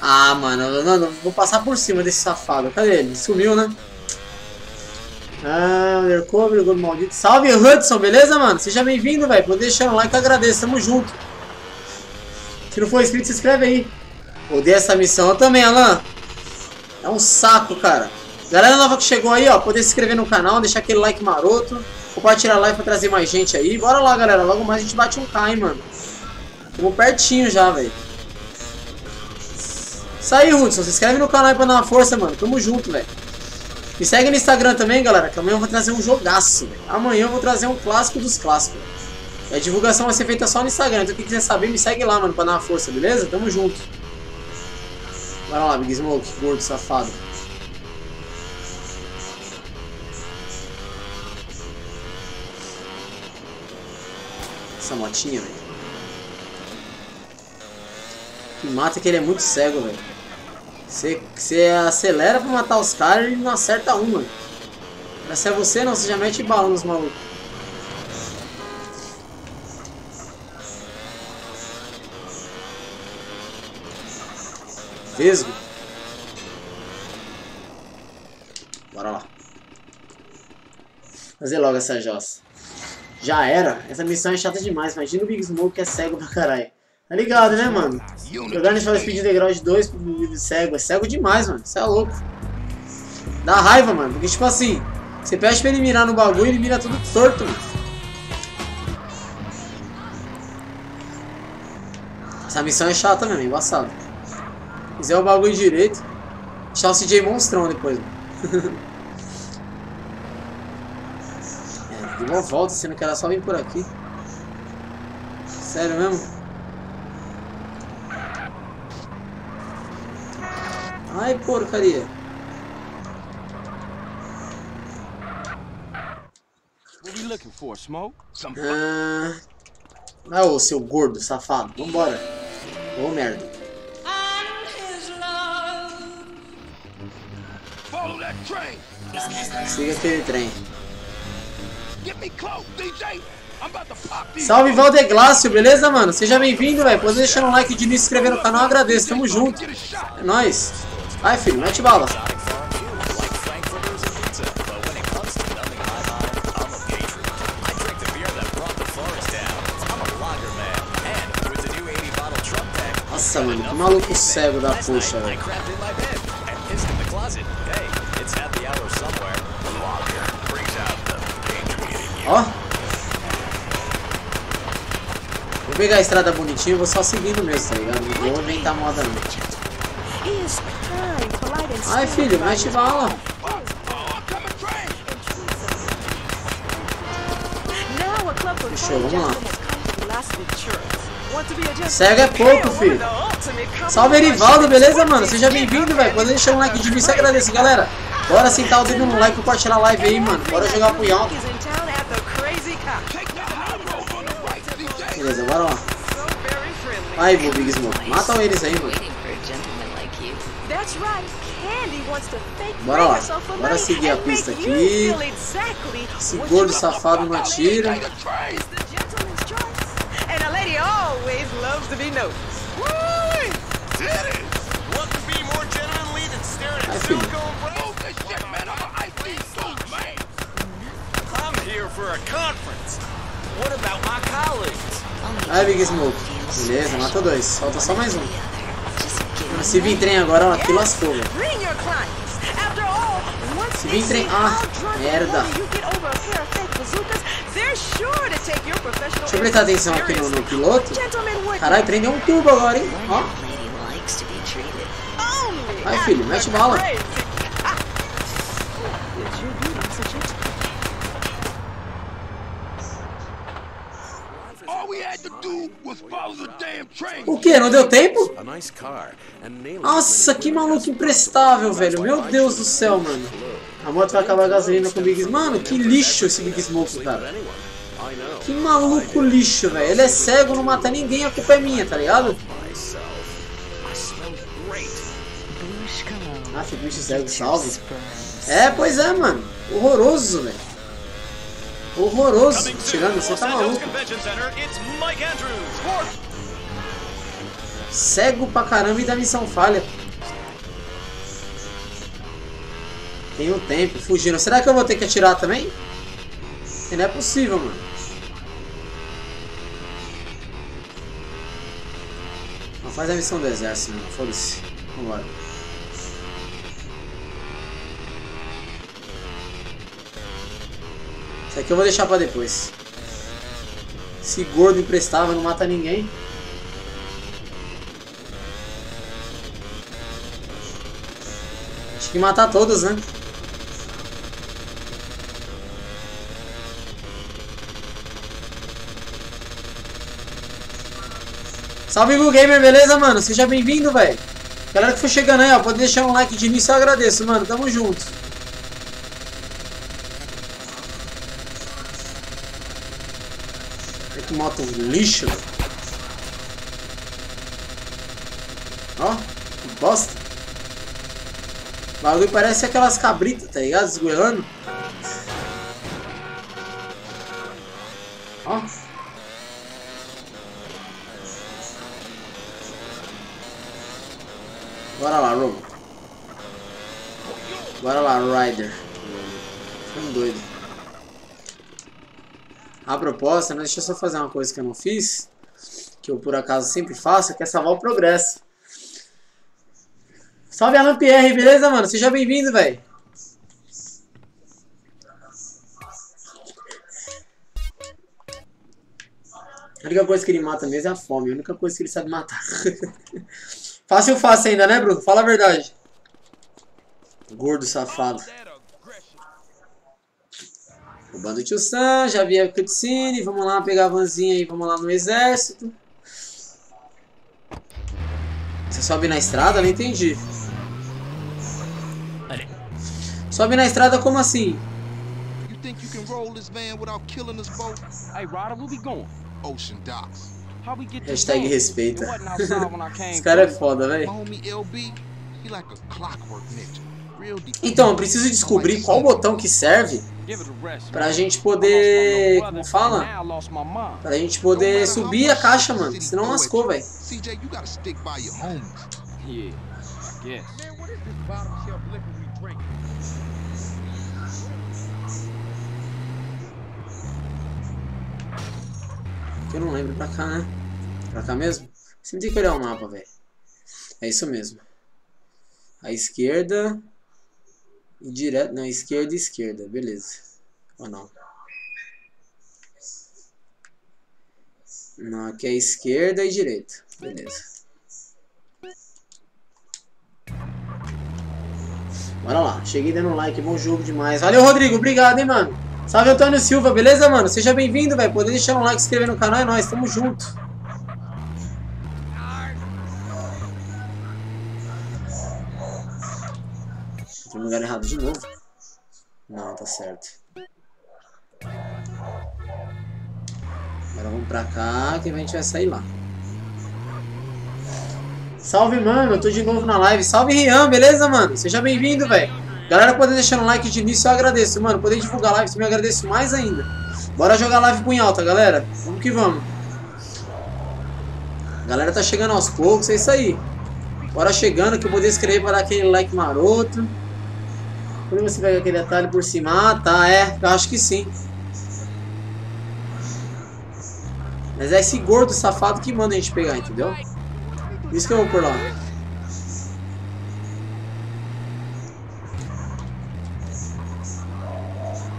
Ah, mano, não, não, vou passar por cima desse safado. Cadê ele? Sumiu, né? Ah, undercover, gordo maldito. Salve, Hudson, beleza, mano? Seja bem-vindo, velho. Pode deixar um like, eu agradeço. Tamo junto. Se não for inscrito, se inscreve aí. Odeio essa missão. Também, Alan. É um saco, cara. Galera nova que chegou aí, ó, poder se inscrever no canal, deixar aquele like maroto, compartilhar a live pra trazer mais gente aí. Bora lá, galera. Logo mais a gente bate um K, hein, mano. Tamo pertinho já, velho. Isso aí, Hudson. Se inscreve no canal aí pra dar uma força, mano. Tamo junto, velho. Me segue no Instagram também, galera, que amanhã eu vou trazer um jogaço, velho. Amanhã eu vou trazer um clássico dos clássicos. A divulgação vai ser feita só no Instagram. Então quem quiser saber, me segue lá, mano, pra dar uma força, beleza? Tamo junto. Bora lá, Big Smoke, gordo, safado. Essa motinha, velho. Que mata que ele é muito cego, velho. Você, acelera pra matar os caras e não acerta um, mano. Mas se é você, não, você já mete bala nos malucos. Vesgo. Bora lá. Fazer logo essa jossa. Já era. Essa missão é chata demais. Imagina o Big Smoke que é cego pra caralho. Tá ligado, né, mano? Jogar nesse Speed de 2 pro cego. É cego demais, mano. Você é louco. Dá raiva, mano. Porque, tipo assim, você pede pra ele mirar no bagulho e ele mira tudo torto, mano. Essa missão é chata mesmo, é embaçado. Fizer o bagulho direito. Deixar o CJ monstrão depois, mano. é, deu uma volta, sendo que era só vir por aqui. Sério mesmo? Ai, porcaria. What we looking for, Smoke? Some Ah, ah, ô seu gordo, safado. Vambora. Ô merda. Siga aquele trem. Salve Valdeglácio, beleza, mano? Seja bem-vindo, velho. Pode deixar um like de início se inscrever no canal, eu agradeço. Tamo junto. É nóis. Vai, filho, mete bala. Eita, mano, que maluco cego da poxa, I velho. crapped in my bed and pissed in the closet. Hey, it's happy hour somewhere. Ó. Vou pegar a estrada bonitinha vou só seguindo mesmo, tá ligado? Não vou inventar moda não. Ai, filho, mete bala. Fechou, vamos lá. gentlemen has come to the last insurance. Want to be a gentleman? Cego é pouco, filho. Salve, Erivaldo, beleza, mano? Seja bem-vindo, velho. Pode deixar um like de mim, se agradeço, galera. Bora sentar o dedo no like compartilhar a live aí, mano. Bora jogar pro Beleza, bora lá. Aí, Big Smoke. Matam eles aí, mano. Bora lá. Bora seguir a pista aqui. Esse gordo safado não atira. Ai, filho. Here for a conference. What about my colleagues? Aí, Big Smoke. Beleza, matou dois. Falta só mais um. Se vir trem agora, ó, aqui lascou, velho. Se vir trem- ah, merda. Deixa eu prestar atenção aqui no, no piloto. Caralho, prendeu um tubo agora, hein? Ó. Vai, filho, mete bala. crazy. Ah. Did you do this, a gentleman? All we had to do was follow the damn train. O que? Não deu tempo? Nossa, que maluco imprestável, velho. Meu Deus do céu, mano. A moto vai acabar a gasolina com o Big Smoke. Mano, que lixo esse Big Smoke, cara. Que maluco lixo, velho. Ele é cego, não mata ninguém, a culpa é minha, tá ligado? Ah, que bicho cego, salve. É, pois é, mano. Horroroso, velho. Horroroso. Chegando, você tá maluco. Cego pra caramba e da missão falha. Tem um tempo, fugindo. Será que eu vou ter que atirar também? Não é possível, mano. Não faz a missão do exército, mano. Foda-se. Vambora. Isso aqui eu vou deixar pra depois. Esse gordo imprestável não mata ninguém. Acho que matar todos, né? Salve Gu Gamer, beleza, mano? Seja bem-vindo, velho. Galera que for chegando aí, ó, pode deixar um like de início, eu agradeço, mano. Tamo junto. Olha que moto lixo. Ó, bosta. O bagulho parece aquelas cabritas, tá ligado? Esgoelando. Ó. Bora lá, Robo. Bora lá, Ryder. Ficando doido. A propósito, né, deixa eu só fazer uma coisa que eu não fiz. Que eu por acaso sempre faço, que é salvar o progresso. Salve Alan Pierre, beleza, mano? Seja bem-vindo, velho. A única coisa que ele mata mesmo é a fome. A única coisa que ele sabe matar. fácil, fácil ainda, né, Bruno? Fala a verdade. Gordo safado. O bando tio Sam, já vi a cutscene. Vamos lá pegar a vanzinha aí, vamos lá no exército. Você sobe na estrada? Não entendi. Sobe na estrada como assim? You think you can roll this van without killing us both? Hey, Ryder, where we going? Ocean docks. How we get this Hashtag respeita. Esse cara é foda, velho. Então, eu preciso descobrir qual botão que serve pra gente poder. Como fala? Pra gente poder subir a caixa, mano. Senão lascou, velho. Eu não lembro pra cá, né? Pra cá mesmo? Sempre tem que olhar o mapa, velho. É isso mesmo. A esquerda direto. Não, esquerda esquerda. Beleza. Ou não? Não, aqui é esquerda e direita. Beleza. Bora lá. Cheguei dando like. Bom jogo demais. Valeu, Rodrigo. Obrigado, hein, mano. Salve, Antônio Silva. Beleza, mano? Seja bem-vindo, velho. Poder deixar um like, se inscrever no canal. É nóis. Tamo junto. Tô no lugar errado de novo. Não, tá certo. Agora vamos pra cá que a gente vai sair lá. Salve, mano. Eu tô de novo na live. Salve, Rian. Beleza, mano? Seja bem-vindo, velho. Galera, poder deixar um like de início, eu agradeço, mano. Poder divulgar a live, me agradeço mais ainda. Bora jogar live punho alta, galera. Vamos que vamos. Galera tá chegando aos poucos, é isso aí. Bora chegando, que eu poder escrever para dar aquele like maroto. Quando você pega aquele atalho por cima, ah, tá, é, eu acho que sim. Mas é esse gordo safado que manda a gente pegar, entendeu? Por isso que eu vou por lá.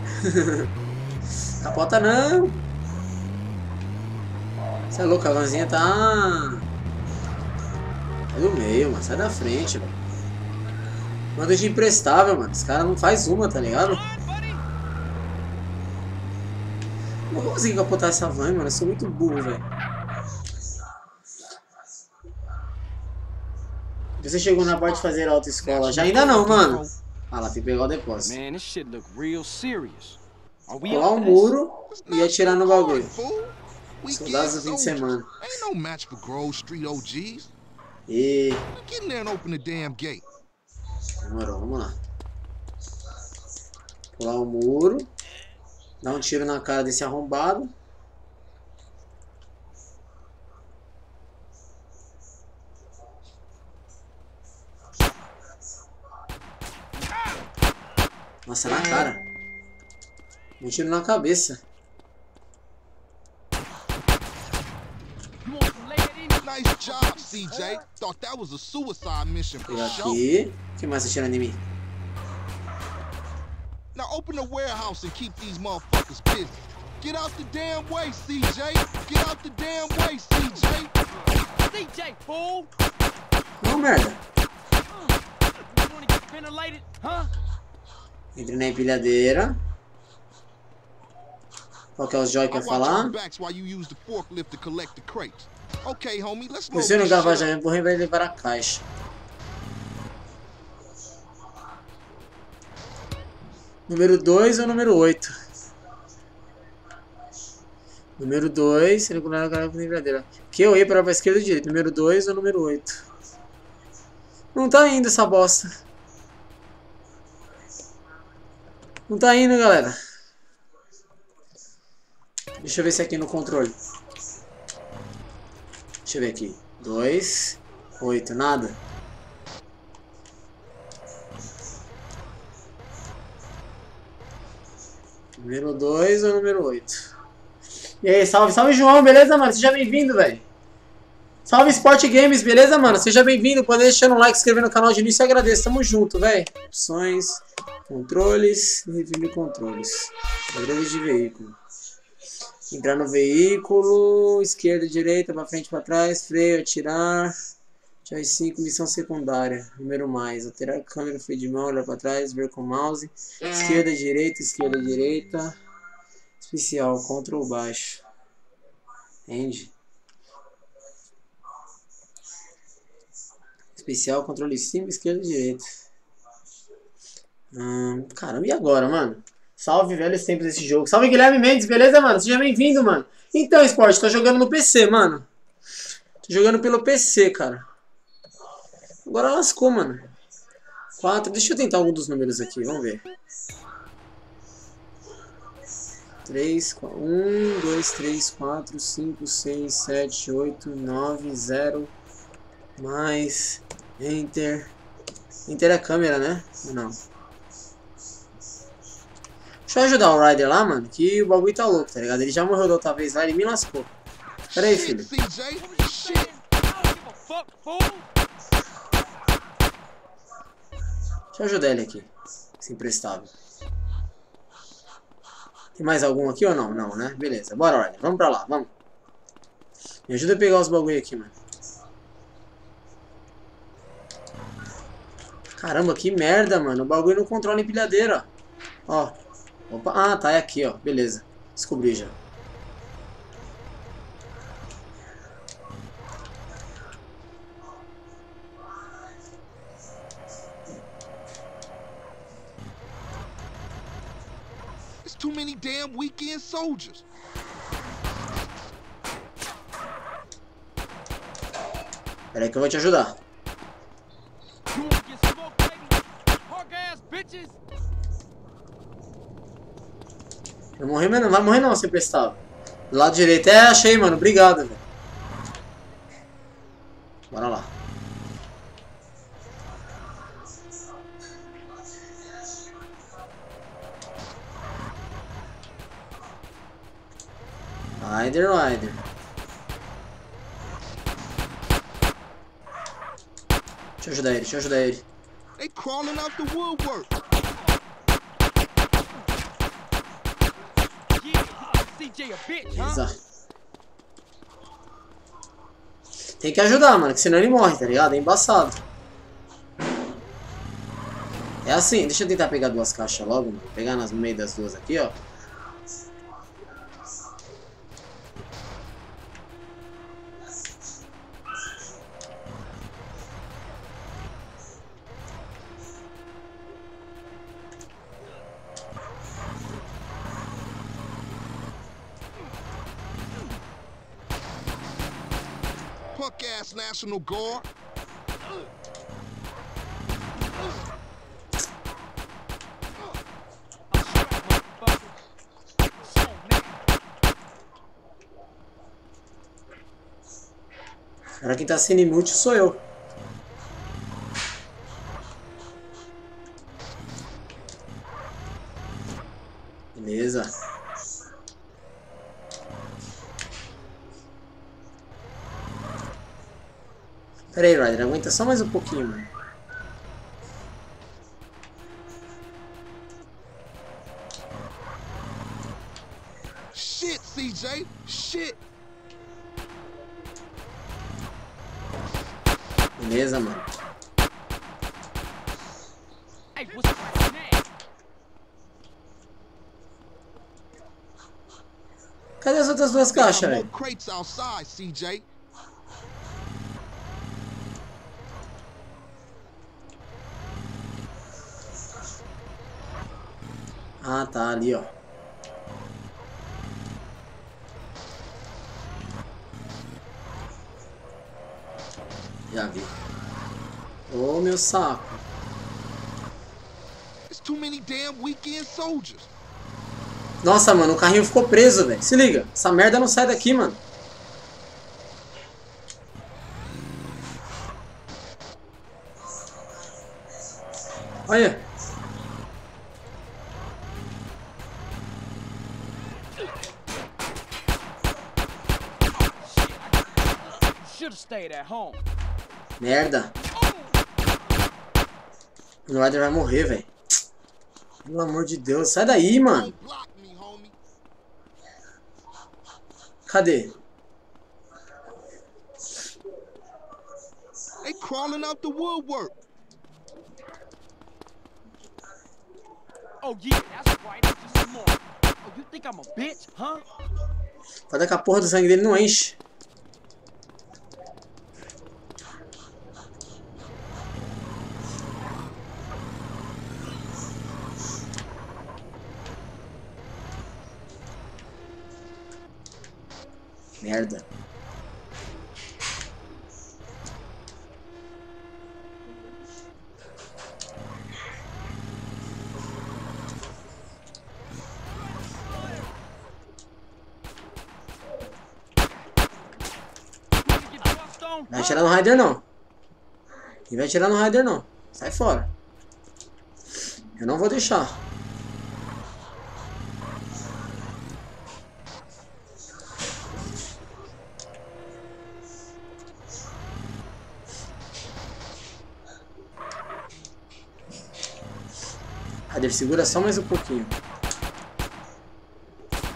Capota não! Você é louco, a vanzinha tá... Tá no meio, mano. Sai da frente, velho. Manda de imprestável, mano. Os caras não faz uma, tá ligado? Não vou conseguir capotar essa van, mano. Eu sou muito burro, velho. Você chegou na parte de fazer autoescola já? Ainda não, mano. Ah lá, tem que pegar o depósito. Man, this shit look real serious. Are we Pular up um muro e atirar no bagulho. Soldados do fim de semana. Ain't no match for Grove Street OGs. E... Demorou, vamos lá. Pular o muro. Dar um tiro na cara desse arrombado. Nossa, na cara. Um tiro na cabeça. Nice job, CJ. Thought that was a suicide mission for sure. O que mais em mim? Now open the warehouse and keep these motherfuckers busy. Get out the damn way, CJ. Get out the damn way, CJ. DJ, fool! Não, merda. You wanna get ventilated? Huh? Entre na empilhadeira. Qual que é os joy que I eu falar? your backs while you use the forklift Número 2 ou número 8? Número 2, circular com brincadeira. Que eu ia para a esquerda ou direita? Número 2 ou número 8? Não tá indo essa bosta. Não tá indo, galera. Deixa eu ver se é aqui no controle. Deixa eu ver aqui. 2, 8, nada. Número 2 ou número 8? E aí, salve, salve João, beleza, mano? Seja bem-vindo, velho. Salve Sport Games, beleza, mano? Seja bem-vindo. Pode deixar um like, inscrever no canal de início, eu agradeço. Tamo junto, velho. Opções, controles, review controles. Controles de veículo. Entrar no veículo, esquerda, direita, pra frente, pra trás, freio, atirar. Joy 5, missão secundária. Número mais. Alterar a câmera, freio de mão, olhar pra trás, ver com o mouse. Esquerda, direita, esquerda, direita. Especial, control baixo. End. Especial, controle cima, esquerda, direita. Hum, caramba, e agora, mano? Salve, velhos tempos desse jogo. Salve, Guilherme Mendes, beleza, mano? Seja bem-vindo, mano. Então, Sport, tô jogando no PC, mano. Tô jogando pelo PC, cara. Agora lascou, mano. 4. Deixa eu tentar algum dos números aqui, vamos ver. 3, 1, 2, 3, 4, 5, 6, 7, 8, 9, 0. Mais. Enter. Enter é a câmera, né? Não. Deixa eu ajudar o Ryder lá, mano, que o bagulho tá louco, tá ligado? Ele já morreu da outra vez lá, ele me lascou. Pera aí, filho. CJ. Shit. I don't give a fuck, fool! Deixa eu ajudar ele aqui. Esse imprestável. Tem mais algum aqui ou não? Não, né? Beleza. Bora, Ryder. Vamos pra lá, vamos. Me ajuda a pegar os bagulho aqui, mano. Caramba, que merda, mano. O bagulho não controla empilhadeira, ó. Ó. Opa, ah, tá, é aqui, ó. Beleza. Descobri já. Soldiers. Pera aí que eu vou te ajudar. Vai morrer, mas não vai morrer não, se emprestável. Do lado direito. É, achei, mano. Obrigado, velho. Bora lá. Rider, Rider. Deixa eu ajudar ele, deixa eu ajudar ele. They crawling out the woodwork. Beleza. Tem que ajudar, mano, que senão ele morre, tá ligado? É embaçado. É assim, deixa eu tentar pegar duas caixas logo, mano. Pegar nas, no meio das duas aqui, ó. National Guard. Agora quem tá sendo inútil sou eu. Beleza. Aguenta só mais um pouquinho, mano. Shit, CJ. Shit. Beleza, mano. Cadê as outras duas caixas, velho? crates outside, CJ. Ah, tá, ali, ó. Já vi. Ô, meu saco. Nossa, mano, o carrinho ficou preso, velho. Se liga. Essa merda não sai daqui, mano. Merda. O Ryder vai morrer, velho. Pelo amor de Deus. Sai daí, mano. Cadê? They crawling out the woodwork. Oh yeah, that's right. It's just some more. Oh, you think I'm a bitch, huh? Foda que a porra do sangue dele não enche. Merda. Vai atirar no Raider não. Quem vai atirar no Raider não. Sai fora. Eu não vou deixar. Cadê? Segura só mais um pouquinho.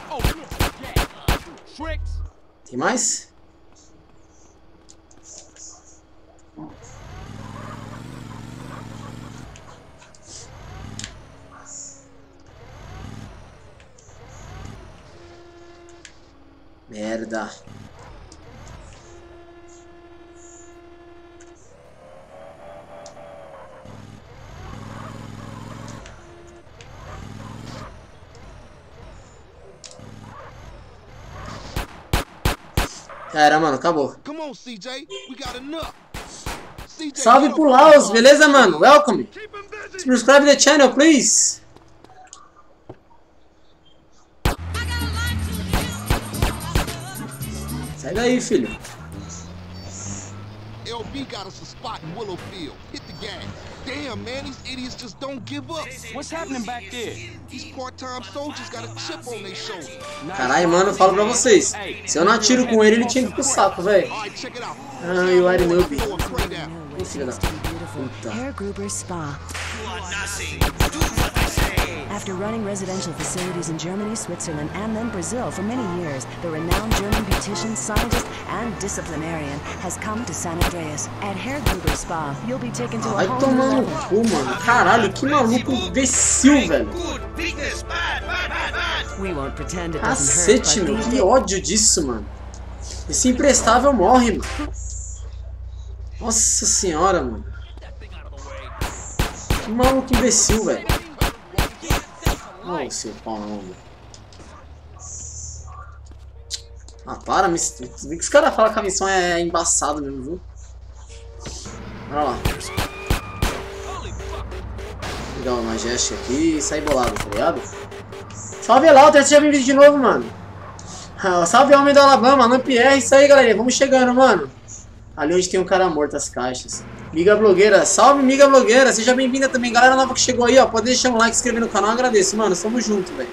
Oh. Tem mais? Merda. Já era, mano. Acabou. Come on, CJ. We got enough. CJ, Salve pro Laos, beleza, mano? Welcome. Subscribe the channel, please. Sai daí, filho. LB got us a spot in Willowfield. Hit the gas. Damn, man, these idiots just don't give up. What's happening back there? These part-time soldiers got a chip on their shoulder. Caralho, mano, eu falo pra vocês. Se eu não atiro com ele, ele tinha que ir pro saco, velho. Ah, you are noob. Filho da puta. Hair Gruber Spa. After running residential facilities in Germany, Switzerland, and then Brazil for many years, the renowned German beautician, scientist, and disciplinarian has come to San Andreas. At Hair Gruber Spa, you'll be taken to a Vai whole tomar new no level. cu, mano. Caralho, que maluco imbecil, velho. We won't pretend it doesn't hurt, Cacete, but meu. these Que days- ódio disso, mano. Esse imprestável morre, mano. Nossa senhora, mano. Que maluco imbecil, velho. Ô, seu velho. Ah, para, me... Que os caras falam que a missão é embaçada mesmo, viu? Bora lá. Pegar o Majestic aqui e sair bolado, tá ligado? Salve Lauter, seja bem-vindo de novo, mano. Ah, Salve homem do Alabama, Alan Pierre, isso aí galerinha, vamos chegando, mano. Ali onde tem um cara morto, as caixas. Miga blogueira, salve miga blogueira, seja bem-vinda também. Galera nova que chegou aí, ó, pode deixar um like, se inscrever no canal, agradeço, mano. Tamo junto, velho.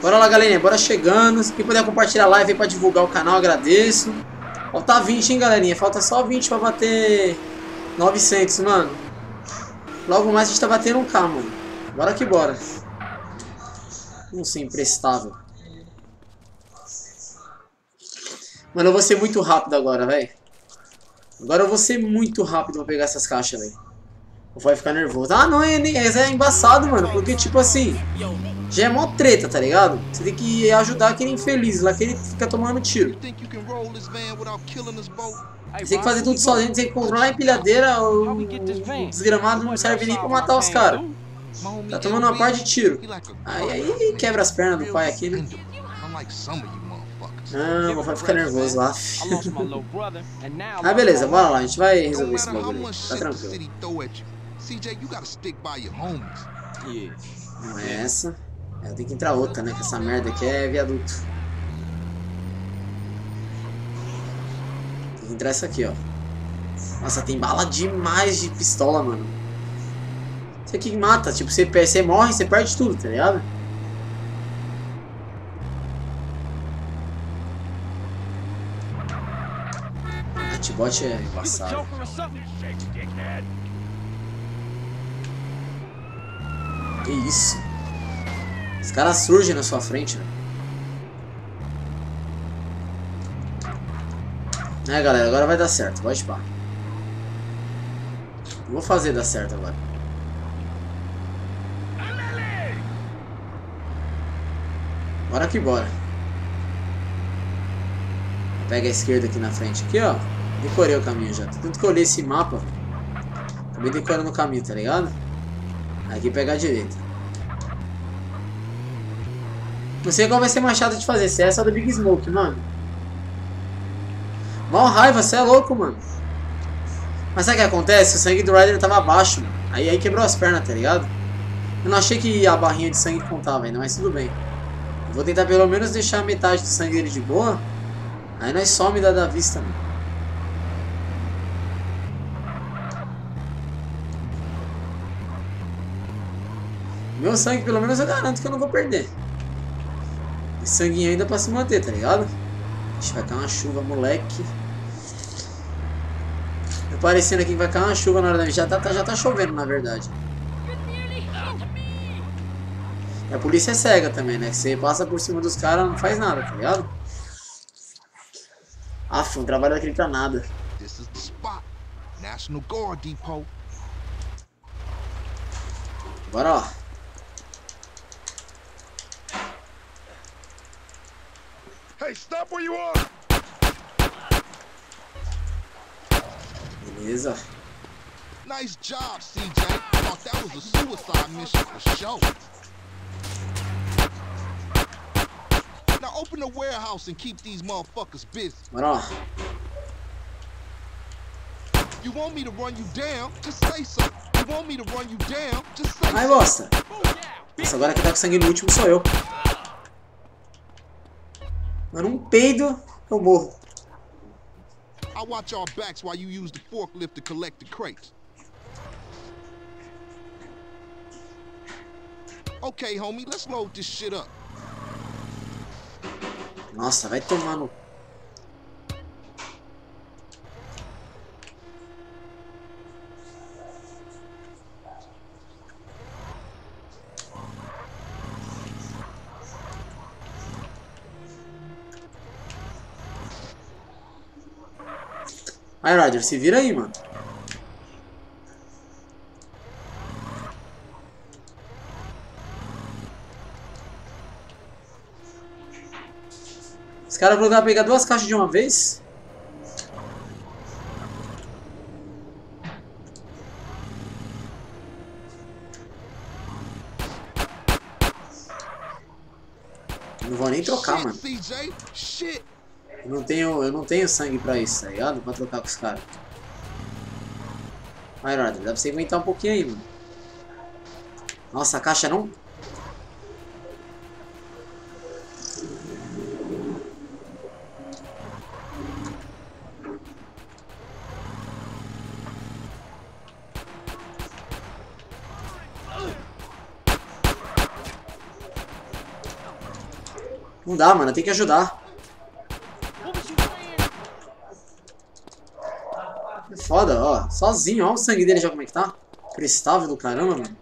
Bora lá, galerinha, bora chegando. Quem puder compartilhar a live aí pra divulgar o canal, agradeço. Falta 20, hein, galerinha. Falta só 20 pra bater 900, mano. Logo mais a gente tá batendo um K, mano. Bora que bora. Vamos ser imprestável. Mano, eu vou ser muito rápido agora, velho. Agora eu vou ser muito rápido pra pegar essas caixas, velho. Ou vai ficar nervoso. Ah, não, é, é, é embaçado, mano. Porque, tipo assim, já é mó treta, tá ligado? Você tem que ajudar aquele infeliz lá que ele fica tomando tiro. Você tem que fazer tudo sozinho, tem que controlar a empilhadeira, o, o desgramado não serve nem pra matar os caras. Tá tomando uma LB, par de tiro. Aí, aí quebra as pernas do pai aqui, né? Não, vai ficar nervoso lá. Ah, beleza, bora lá, a gente vai resolver esse bagulho. Tá tranquilo. Não é essa. É, tem que entrar outra, né? Que essa merda aqui é viaduto. Tem que entrar essa aqui, ó. Nossa, tem bala demais de pistola, mano. Isso aqui mata, tipo, você, você morre, você perde tudo, tá ligado? Antibot é embaçado. Que isso? Os caras surgem na sua frente, velho. É, galera, agora vai dar certo. Pode pá. Vou fazer dar certo agora. Bora que bora. Pega a esquerda aqui na frente. Aqui, ó. Decorei o caminho já. Tanto que eu olhei esse mapa. Acabei decorando o caminho, tá ligado? Aqui pega a direita. Não sei qual vai ser mais chato de fazer. Se é essa do Big Smoke, mano. Mal raiva, você é louco, mano. Mas sabe o que acontece? O sangue do Ryder tava baixo, mano. Aí, aí quebrou as pernas, tá ligado? Eu não achei que a barrinha de sangue contava ainda, mas tudo bem. Eu vou tentar pelo menos deixar metade do sangue dele de boa. Aí nós some da, da vista, mano. Meu sangue, pelo menos eu garanto que eu não vou perder. Esse sanguinho ainda pra se manter, tá ligado? Ixi, vai cair uma chuva, moleque. parecendo aqui que vai cair uma chuva na hora da... Já tá, tá- já tá chovendo, na verdade. E a polícia é cega também, né? Que você passa por cima dos caras, não faz nada, tá ligado? Aff, um trabalho daquele pra nada. This is the spot. National Guard Depot. Bora lá. Hey, stop where you are! Beleza. Nice job, CJ. Thought that was a suicide mission for sure. Now open the warehouse and keep these motherfuckers busy. Lá. You want me to run you down? Just say so. You want me to run you down? Just say Ai, so. bosta. Nossa, agora quem tá com sangue no último sou eu. Mano, um peido, eu morro. I'll watch our backs while you use the forklift to collect the crates. Okay, homie, let's load this shit up. Nossa, vai tomar no... Vai, Ryder, se vira aí, mano. Os caras vão pegar duas caixas de uma vez? Não vou nem trocar, mano. Eu não tenho, eu não tenho sangue pra isso, tá ligado? Pra trocar com os caras. Vai, Ryder, dá pra você aguentar um pouquinho aí, mano. Nossa, a caixa não... Não dá, mano, tem que ajudar. What was you saying? É Foda, ó. Sozinho, ó o sangue dele já como é que tá. Prestável do caramba, mano.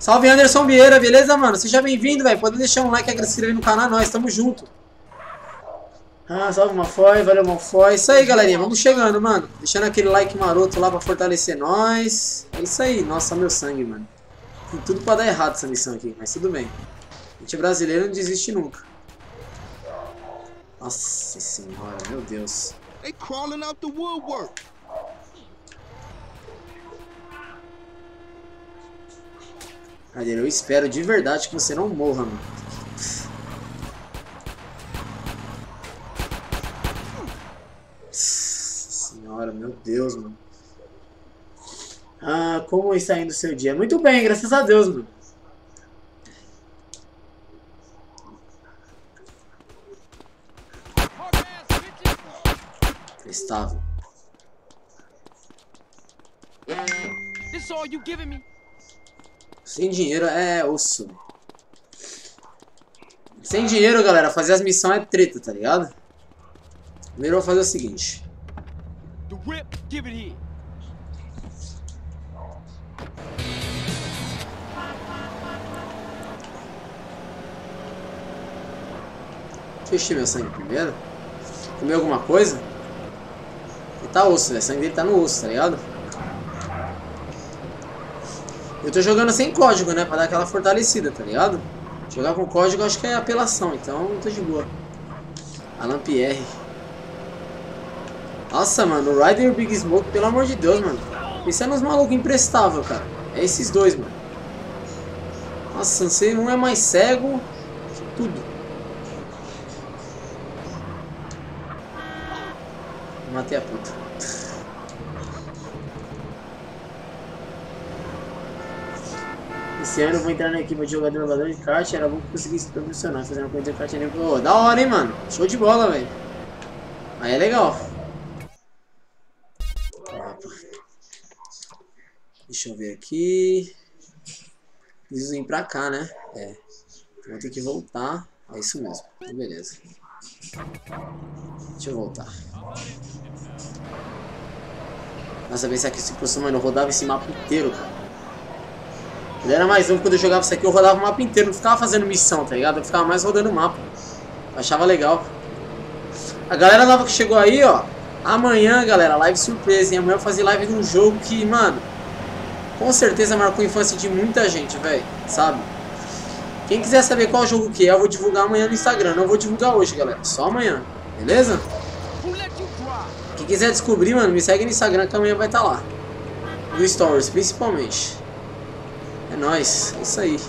Salve Anderson Vieira, beleza, mano? Seja bem-vindo, velho. Pode deixar um like e se inscrever no canal, nós, tamo junto. Ah, salve Malfoy, valeu Malfoy. Isso aí, galerinha, vamos chegando, mano. Deixando aquele like maroto lá pra fortalecer nós. É isso aí, nossa, meu sangue, mano. Tem tudo pra dar errado essa missão aqui, mas tudo bem. A gente brasileiro não desiste nunca. Nossa senhora, meu Deus. They crawling out the woodwork. Eu espero de verdade que você não morra, mano. Senhora, meu Deus, mano. Ah, como está indo o seu dia? Muito bem, graças a Deus, mano. Estável. Sem dinheiro é osso. Sem dinheiro, galera, fazer as missões é treta, tá ligado? Primeiro eu vou fazer o seguinte. Whip, give it here. Deixa eu meu sangue primeiro. Comer alguma coisa? Ele tá osso, velho. O sangue dele tá no osso, tá ligado? Eu tô jogando sem código, né? Pra dar aquela fortalecida, tá ligado? Jogar com código eu acho que é apelação, então tô de boa. Alan Pierre. Nossa, mano, o Ryder e o Big Smoke, pelo amor de Deus, mano. Esse é nos malucos imprestável, cara. É esses dois, mano. Nossa, não sei, um é mais cego que tudo. Matei a puta. Esse ano eu vou entrar na equipe de jogador jogador de kart, era bom que conseguisse profissional, fazendo uma coisa de kart Pô, da hora, hein, mano. Show de bola, velho. Aí é legal. Deixa eu ver aqui. Preciso vir pra cá, né? É. Vou ter que voltar. É isso mesmo. Então, beleza. Deixa eu voltar. Nossa, se aqui se fosse, mano, eu rodava esse mapa inteiro, cara. Ele era mais um, quando eu jogava isso aqui, eu rodava o mapa inteiro, não ficava fazendo missão, tá ligado? Eu ficava mais rodando o mapa. Achava legal. A galera nova que chegou aí, ó. Amanhã, galera, live surpresa, hein? Amanhã eu vou fazer live de um jogo que, mano, com certeza marcou a infância de muita gente, velho, sabe? Quem quiser saber qual jogo que é, eu vou divulgar amanhã no Instagram. Não vou divulgar hoje, galera. Só amanhã, beleza? Quem quiser descobrir, mano, me segue no Instagram que amanhã vai estar tá lá. No Stories, principalmente. É nóis, é isso aí.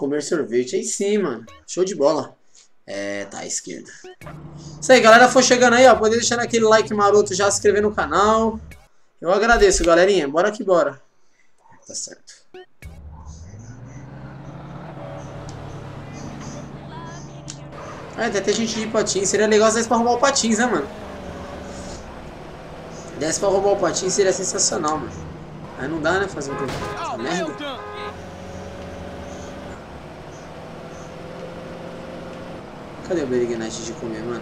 Comer sorvete aí sim, mano. Show de bola. É, tá à esquerda. Isso aí, galera. For chegando aí, ó. Pode deixar aquele like maroto já, se inscrever no canal. Eu agradeço, galerinha. Bora que bora. Tá certo. Ah, deve ter gente de patins. Seria legal se desse pra roubar o patins, né, mano? Desse pra roubar o patins seria sensacional, mano. Aí não dá, né, fazer quê? Essa merda. Cadê o Berignite de comer, mano?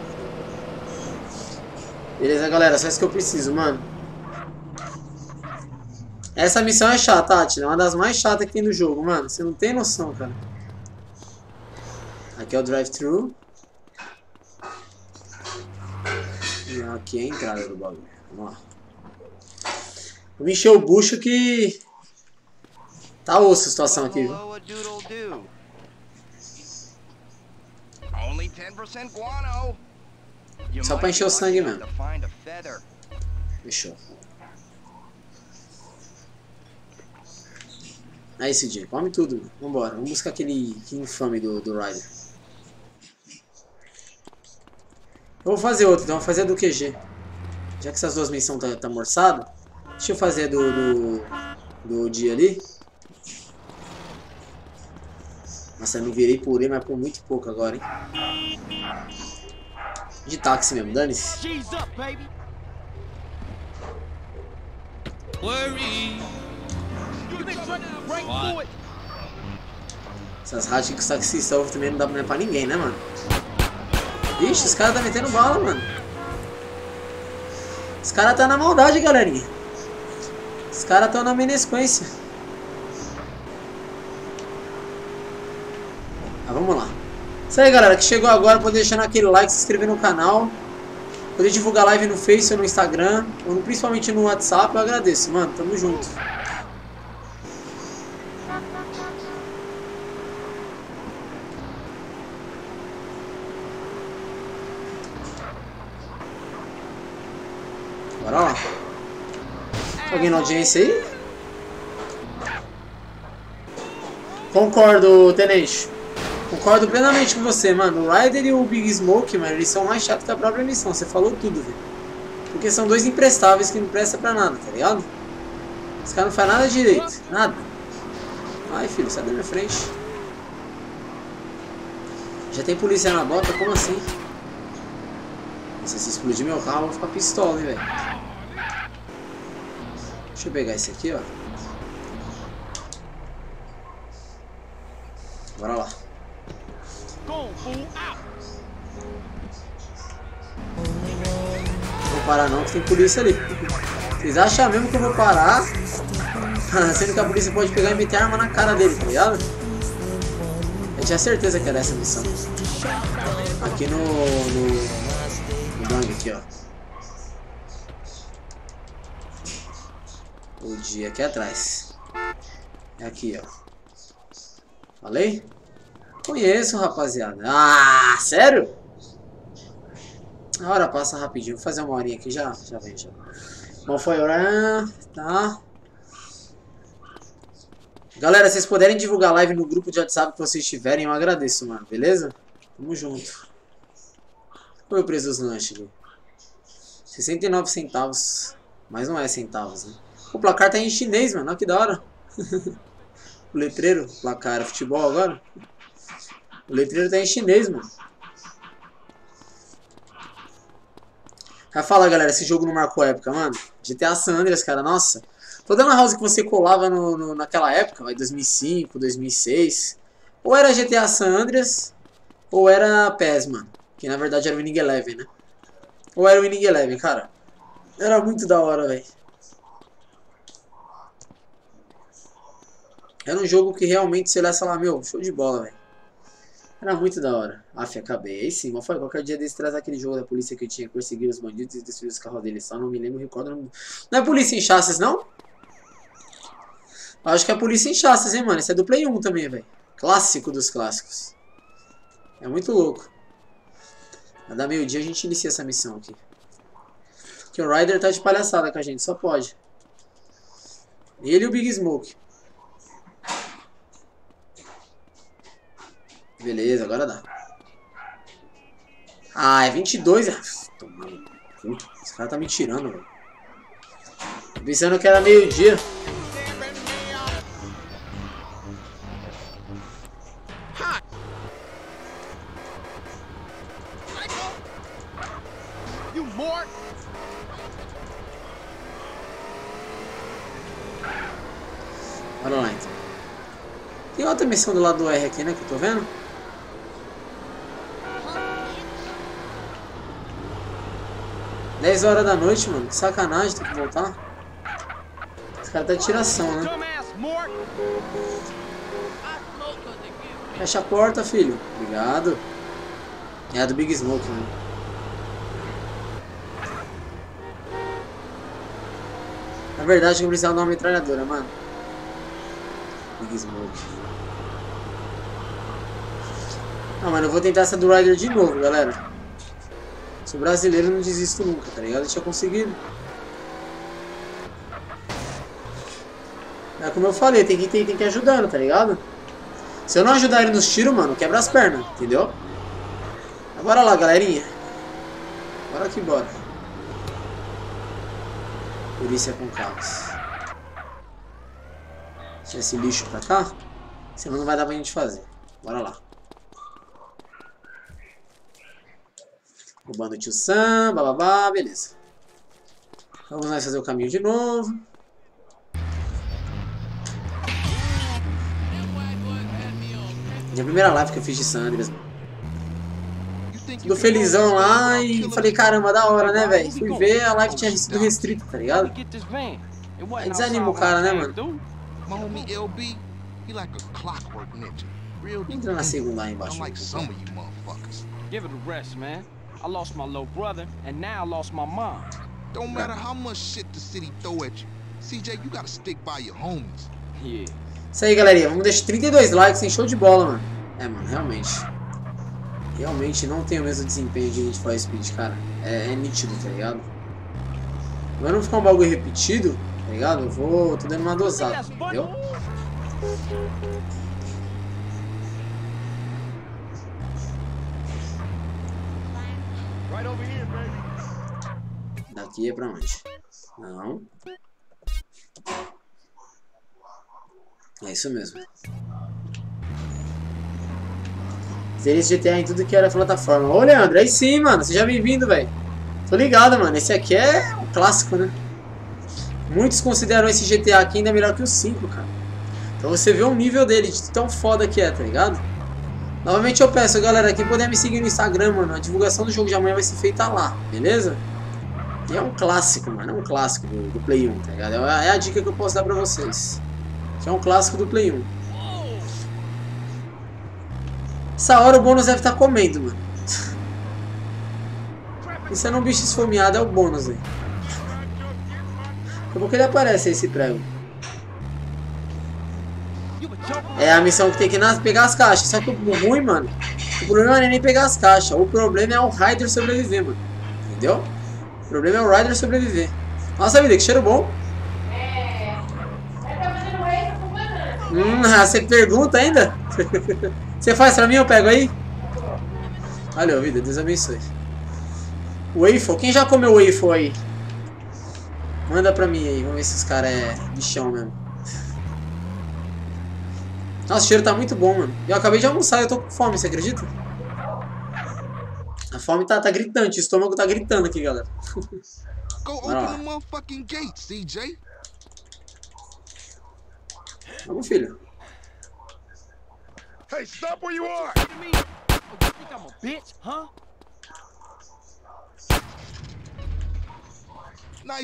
Beleza, galera. Só isso que eu preciso, mano. Essa missão é chata, Atila. É uma das mais chatas que tem no jogo, mano. Você não tem noção, cara. Aqui é o drive-thru. Aqui é a entrada do bagulho. Vamos lá. Vou encher o bucho que... Tá osso a situação aqui, viu? Só pra encher o sangue mesmo. Fechou. Aí, CJ, come tudo. Vambora. Vamos buscar aquele que infame do, do Ryder. Eu vou fazer outro, então vou fazer a do QG. Já que essas duas missões tá, tá morçado, deixa eu fazer do, do, do dia ali. Nossa, eu não virei por E, mas por muito pouco agora, hein. De táxi mesmo, dane-se. Essas rádios que os taxistas ouvem também não dá pra ninguém, né, mano? Vixe, os caras tá metendo bala, mano. Os caras tá na maldade, galerinha. Os caras tão na menesquência. Vamos lá. Isso aí, galera, que chegou agora, pode deixar aquele like, se inscrever no canal. Poder divulgar live no Face ou no Instagram, ou principalmente no WhatsApp, eu agradeço, mano. Tamo junto. Bora lá. Alguém na audiência aí? Concordo, Tenente. Concordo plenamente com você, mano. O Ryder e o Big Smoke, mano, eles são mais chatos que a própria missão. Você falou tudo, velho. Porque são dois imprestáveis que não prestam pra nada, tá ligado? Os caras não fazem nada direito. Nada. Ai, filho, sai da minha frente. Já tem polícia na bota? Como assim? Se você explodir meu carro, eu vou ficar pistola, hein, velho. Deixa eu pegar esse aqui, ó. Bora lá. Não vou parar não, que tem polícia ali. Vocês acham mesmo que eu vou parar? Sendo que a polícia pode pegar e meter arma na cara dele, tá ligado? Eu tinha certeza que era essa missão. Aqui no... no gangue aqui, ó. O dia aqui atrás. É aqui, ó. Falei? Conheço, rapaziada. Ah, sério? A hora passa rapidinho. Vou fazer uma horinha aqui já. Já vem, já. Bom, foi hora. Tá. Galera, vocês puderem divulgar a live no grupo de WhatsApp que vocês tiverem, eu agradeço, mano. Beleza? Tamo junto. Olha o preço dos lanches ali. 69 centavos. Mas não é centavos, né? O placar tá em chinês, mano. Olha que da hora. o letreiro, placar, futebol agora. O letreiro tá em chinês, mano. Vai falar, galera, esse jogo não marcou época, mano. GTA San Andreas, cara, nossa. Toda na house que você colava no, no, naquela época, vai 2005, 2006. Ou era GTA San Andreas, ou era PES, mano. Que na verdade era o Winning Eleven, né? Ou era o Winning Eleven, cara. Era muito da hora, velho. Era um jogo que realmente você olhasse lá, meu, show de bola, velho. Era muito da hora. Aff, acabei. Aí sim, foi qualquer dia desse traz aquele jogo da polícia que tinha que perseguir os bandidos e destruir os carros deles. Só não me lembro, recordo. Não... não é polícia em chassis, não? Acho que é polícia em chassis, hein, mano. Esse é do Play 1 também, velho. Clássico dos clássicos. É muito louco. Mas dar meio-dia a gente inicia essa missão aqui. Que o Ryder tá de palhaçada com a gente, só pode. Ele e o Big Smoke. Beleza, agora dá. Ah, é 22. Ah, tomando. Esse cara tá me tirando, velho. Pensando que era meio-dia. Bora lá então. Tem outra missão do lado do R aqui, né? Que eu tô vendo. Dez horas da noite, mano. Que sacanagem, tem que voltar. Esse cara tá de tiração, né? Fecha a porta, filho. Obrigado. É a do Big Smoke, né? Na verdade, eu precisava de uma metralhadora, mano. Big Smoke. Não, mano, eu vou tentar essa do Ryder de novo, galera. Sou brasileiro, não desisto nunca, tá ligado? Eu tinha conseguido. É como eu falei, tem que, tem, tem que ir ajudando, tá ligado? Se eu não ajudar ele nos tiros, mano, quebra as pernas, entendeu? Mas bora lá, galerinha. Bora que bora. Polícia com carros. Deixa esse lixo pra cá. Senão não vai dar pra gente fazer. Bora lá. Roubando o tio Sam, bababá, beleza. Vamos nós fazer o caminho de novo. Minha primeira live que eu fiz de San Andreas, mano. Tudo felizão lá e falei, caramba, da hora, né, velho? Fui ver, a live tinha sido restrita, tá ligado? Aí desanima o cara, né, mano? do. Entra na segunda aí embaixo. Motherfuckers. Give it a rest, man. I lost my little brother, and now I lost my mom. Don't matter how much shit the city throw at you. CJ, you gotta stick by your homies. Yeah. Isso aí, galerinha. Vamos deixar 32 likes, hein? Show de bola, mano. É, mano, realmente. Realmente não tem o mesmo desempenho de Need for Speed, cara. É, é nítido, tá ligado? Mas não ficar um bagulho repetido, tá ligado? Eu vou... tô dando uma dosada, entendeu? Daqui é pra onde? Não. É isso mesmo. Seria esse GTA em tudo que era plataforma. Ô, Leandro, aí sim, mano. Seja bem-vindo, velho. Tô ligado, mano. Esse aqui é um clássico, né? Muitos consideram esse GTA aqui ainda melhor que o 5, cara. Então você vê o nível dele, de tão foda que é, tá ligado? Novamente eu peço, galera, quem puder me seguir no Instagram, mano, a divulgação do jogo de amanhã vai ser feita lá, beleza? E é um clássico, mano, é um clássico do, do Play 1, tá ligado? É a, é a dica que eu posso dar pra vocês. Que é um clássico do Play 1. Essa hora o bônus deve estar comendo, mano. Isso é um bicho esfomeado, é o bônus, velho. A pouco ele aparece esse prego. É a missão que tem que nas, pegar as caixas. Só que o ruim, mano, o problema não é nem pegar as caixas. O problema é o Ryder sobreviver, mano. Entendeu? O problema é o Ryder sobreviver. Nossa vida, que cheiro bom. Hum, você pergunta ainda? Você faz pra mim, eu pego aí? Valeu, vida, Deus abençoe. Waffle, quem já comeu waffle aí? Manda pra mim aí, vamos ver se os caras é bichão mesmo. Nossa, o cheiro tá muito bom, mano. Eu acabei de almoçar e eu tô com fome, você acredita? A fome tá, tá gritante, o estômago tá gritando aqui, galera. Go open the motherfucking gate, CJ. Vamos, filho. Hey, stop where you are! To me? Oh, you think I'm a bitch, huh? Now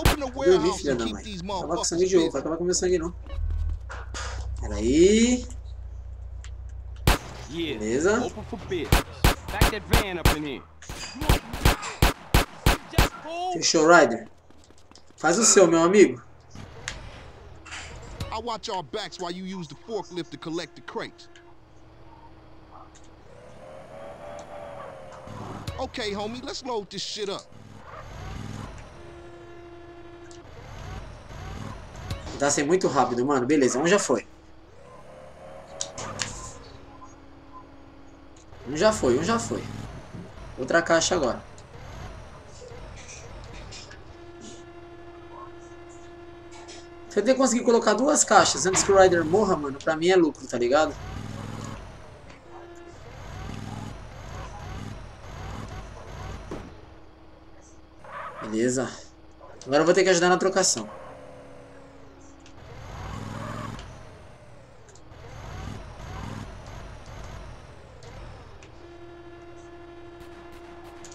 open the Eu vi, filha da mãe. Tava com sangue de ovo, vai acabar com meu sangue não. Peraí. Beleza. Fechou, Ryder. Faz o seu, meu amigo. I watch our backs while you use the forklift to collect the crates. Okay, homie, let's load this shit up. Tá sendo muito rápido, mano. Beleza, um já foi. Um já foi, um já foi. Outra caixa agora. Se eu ter conseguir colocar duas caixas antes que o Ryder morra, mano, pra mim é lucro, tá ligado? Beleza. Agora eu vou ter que ajudar na trocação.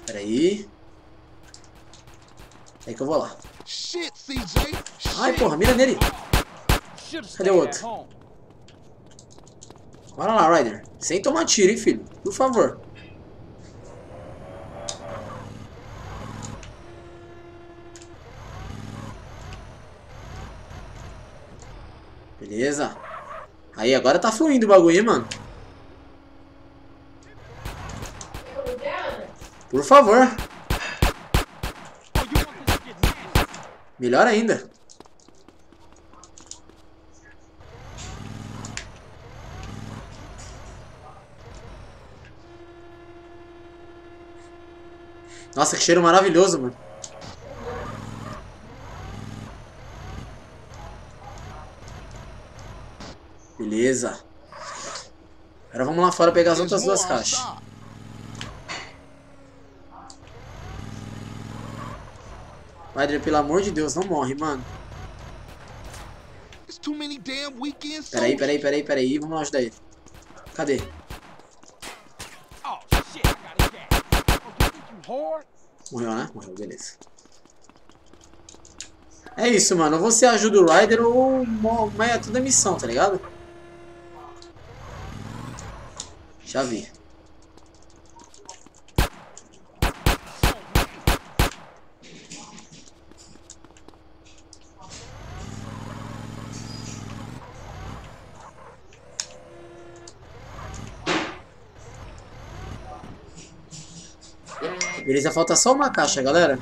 Peraí. É que eu vou lá. Ai, porra, mira nele. Cadê o outro? Bora lá, Ryder. Sem tomar tiro, hein, filho. Por favor. Beleza. Aí, agora tá fluindo o bagulho, hein, mano. Por favor. Melhor ainda. Nossa, que cheiro maravilhoso, mano. Beleza. Agora vamos lá fora pegar as outras duas caixas. Ryder, pelo amor de Deus, não morre, mano. Peraí, peraí, peraí, peraí. Vamos lá ajudar ele. Cadê? Oh, a. Oh? Morreu, né? Morreu, beleza. É isso, mano. Ou você ajuda o Ryder ou mo- é tudo é missão, tá ligado? Já vi. Beleza, falta só uma caixa, galera.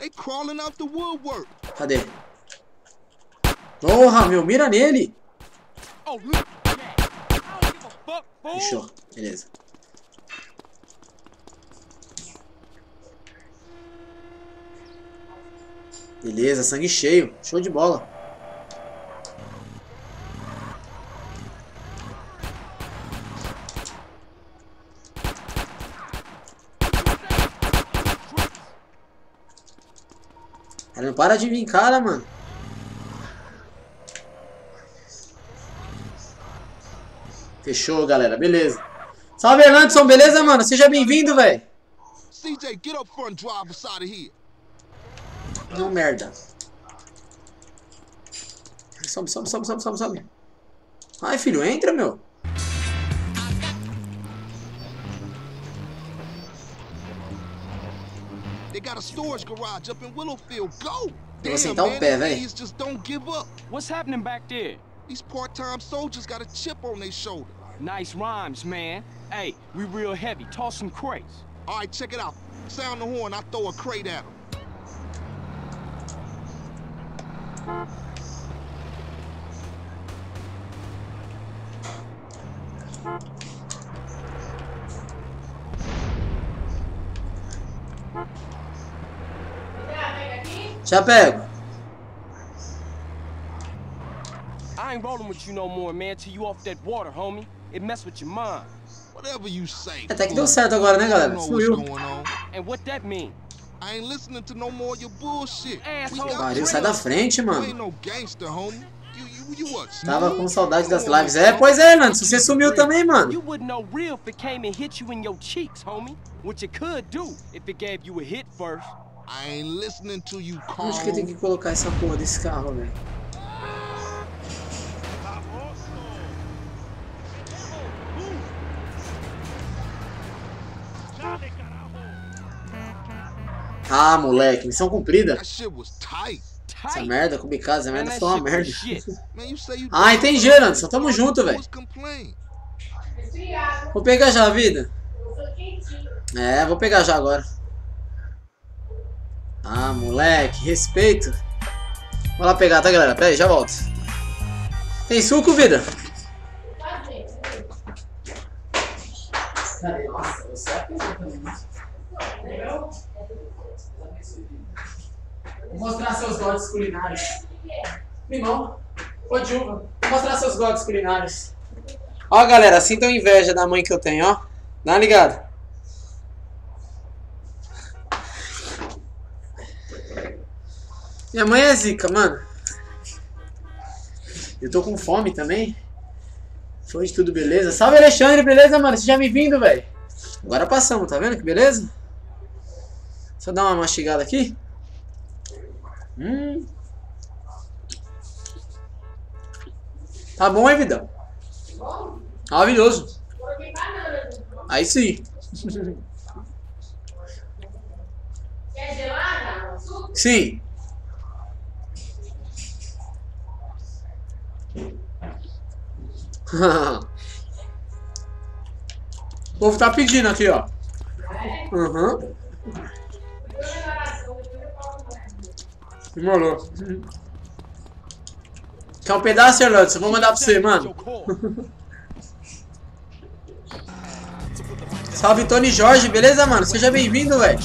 They crawling out the woodwork. Cadê? Porra, meu, mira nele. Fechou, beleza. Beleza, sangue cheio. Show de bola. Cara, não para de vir, cara, mano. Fechou, galera. Beleza. Salve, Erlandson. Beleza, mano? Seja bem-vindo, velho. CJ, get up front and drive us out of here. Não, merda. Sobe, sobe, sobe, sobe, sobe, sobe. Ai, filho, entra, meu. They got a storage garage up in Willowfield. Go! Damn, sentar o man, pé, idiots just don't give up. What's happening back there? These part-time soldiers got a chip on their shoulder. Nice rhymes, man. Hey, we real heavy. Toss some crates. All right, check it out. Sound the horn, I throw a crate at him. Já pego. I ain't rolling with you no more, man, till you off that water, homie. It mess with your mind. Whatever you say. Até que deu certo agora, né, galera? Fluiu. And what that mean? I ain't listening to no more of your bullshit. Pariu, sai da frente, mano. no gangster, homie. You, you, you what? Tava com saudade das lives. É, pois é, Nando. Você sumiu também, mano. You wouldn't know real if it came and hit you in your cheeks, homie. What you could do if it gave you a hit first. I ain't listening to you, Carl. Onde que tem que colocar essa porra desse carro, velho? Ah, moleque, missão cumprida. Essa merda com bicada, essa merda foi uma merda. Ah, entendi, Anderson. Tamo junto, velho. Vou pegar já a vida. É, vou pegar já agora. Ah, moleque, respeito. Vou lá pegar, tá, galera? Pera aí, já volto. Tem suco, vida? Nossa, você Vou mostrar seus dotes culinários. Limão, de uva. Vou mostrar seus dotes culinários. Ó, galera, sintam inveja da mãe que eu tenho, ó. Dá uma ligada. Minha mãe é zica, mano. Eu tô com fome também. Foi de tudo, beleza? Salve, Alexandre, beleza, mano? Você já me vindo, velho? Agora passamos, tá vendo que beleza? Só dar uma mastigada aqui. Hum. Tá bom, hein, vidão? Maravilhoso. Aí sim. Quer gelada? Sim. o povo tá pedindo aqui, ó. Uhum. Demorou. Quer um pedaço, Erlando? Eu vou mandar pra você, mano. Salve, Tony Jorge, beleza, mano? Seja bem-vindo, velho.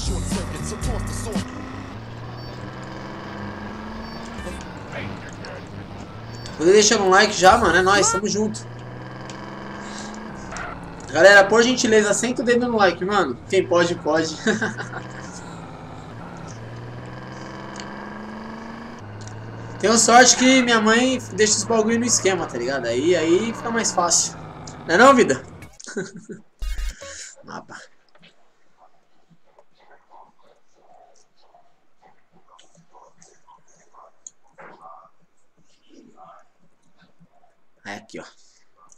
Vou deixando um like já, mano. É nóis, tamo junto. Galera, por gentileza, senta o dedo no like, mano. Quem pode, pode. Tenho sorte que minha mãe deixa os bagulho no esquema, tá ligado? Aí, aí fica mais fácil. Não é não, vida? Mapa. Aí aqui, ó.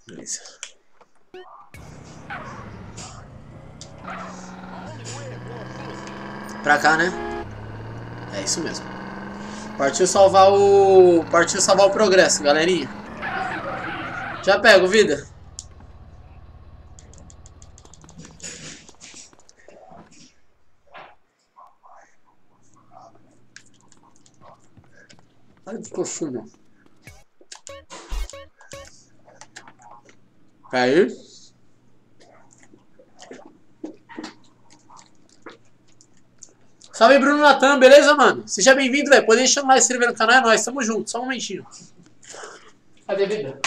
Beleza. Pra cá, né? É isso mesmo. Partiu salvar o. Partiu salvar o progresso, galerinha. Já pego, vida. Ai, ficou sujo. Aí. Salve Bruno Natan, beleza, mano? Seja bem-vindo, velho. Pode deixar mais se inscrever no canal, é nóis. Tamo junto, só um momentinho. Cadê a vida?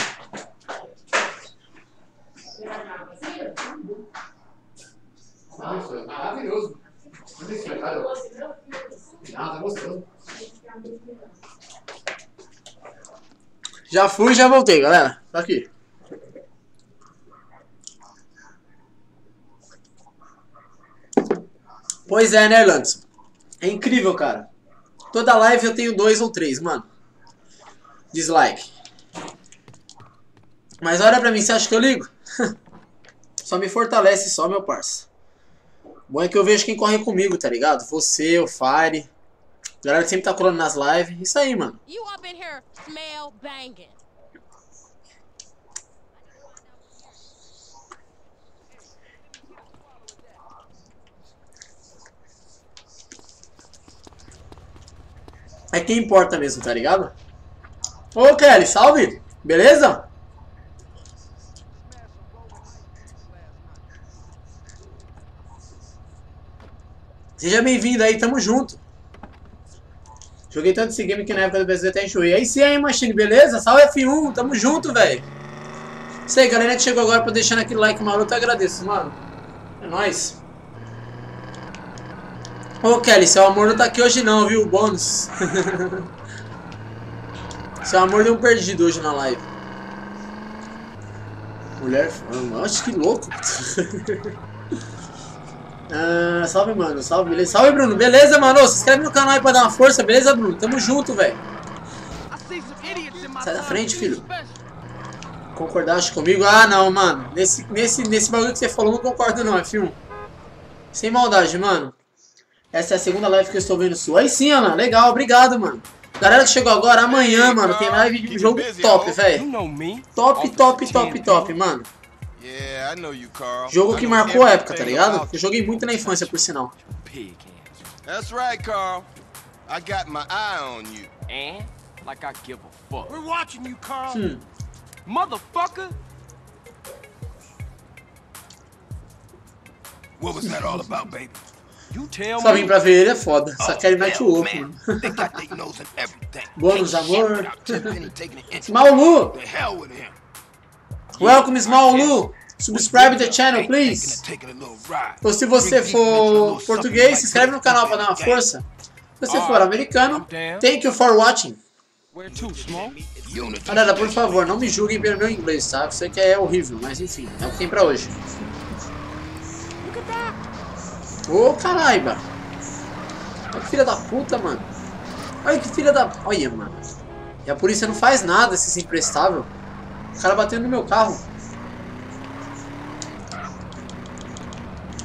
Nossa, maravilhoso. Tá gostoso. Já fui já voltei, galera. Tá aqui. Pois é, né, Lantos? É incrível, cara. Toda live eu tenho dois ou três, mano. Dislike. Mas olha pra mim, você acha que eu ligo? só me fortalece só, meu parça. Bom é que eu vejo quem corre comigo, tá ligado? Você, o Fire. A galera sempre tá colando nas lives. Isso aí, mano. You up in here smell banging. É quem importa mesmo, tá ligado? Ô, Kelly, salve! Beleza? Seja bem-vindo aí, tamo junto. Joguei tanto esse game que na época do PSV até enjoei. Aí sim aí, Machine, beleza? Salve F1, tamo junto, velho. Isso aí, galera que chegou agora pra deixando aquele like maroto, eu agradeço, mano. É nóis. Ô, Kelly, seu amor não tá aqui hoje não, viu? Bônus. seu amor deu um perdido hoje na live. Mulher fama. Acho que louco. ah, salve, mano. Salve, beleza. Salve, Bruno. Beleza, mano? Se inscreve no canal aí pra dar uma força, beleza, Bruno? Tamo junto, velho. Sai da frente, filho. Concordaste comigo? Ah, não, mano. Nesse, nesse, nesse bagulho que você falou, não concordo não, F1. Sem maldade, mano. Essa é a segunda live que eu estou vendo sua. Aí sim, Ana. Legal, obrigado, mano. Galera que chegou agora, amanhã, mano, tem live de um jogo top, velho. Top, top, top, top, mano. Yeah, I know you, Carl. Jogo que marcou a época, tá ligado? Eu joguei muito na infância, por sinal. That's right, Carl. I got my eye on you. And like I give a fuck. We're watching you, Carl. Hum. Motherfucker! What was that all about, baby? Só vim pra ver ele é foda. Só quero mete o louco, mano. Bônus, amor. Small Lu. Welcome, Small Lu. Subscribe the channel, please. Ou se você for português, se inscreve no canal pra dar uma força. Se você for americano, thank you for watching. Galera, por favor, não me julguem pelo meu inglês, tá? Sei que é horrível, mas enfim, é o que tem pra hoje. Ô, caraiba! Olha que filha da puta, mano. Olha que filha da... Olha, mano. E a polícia não faz nada, esses imprestável. O cara batendo no meu carro.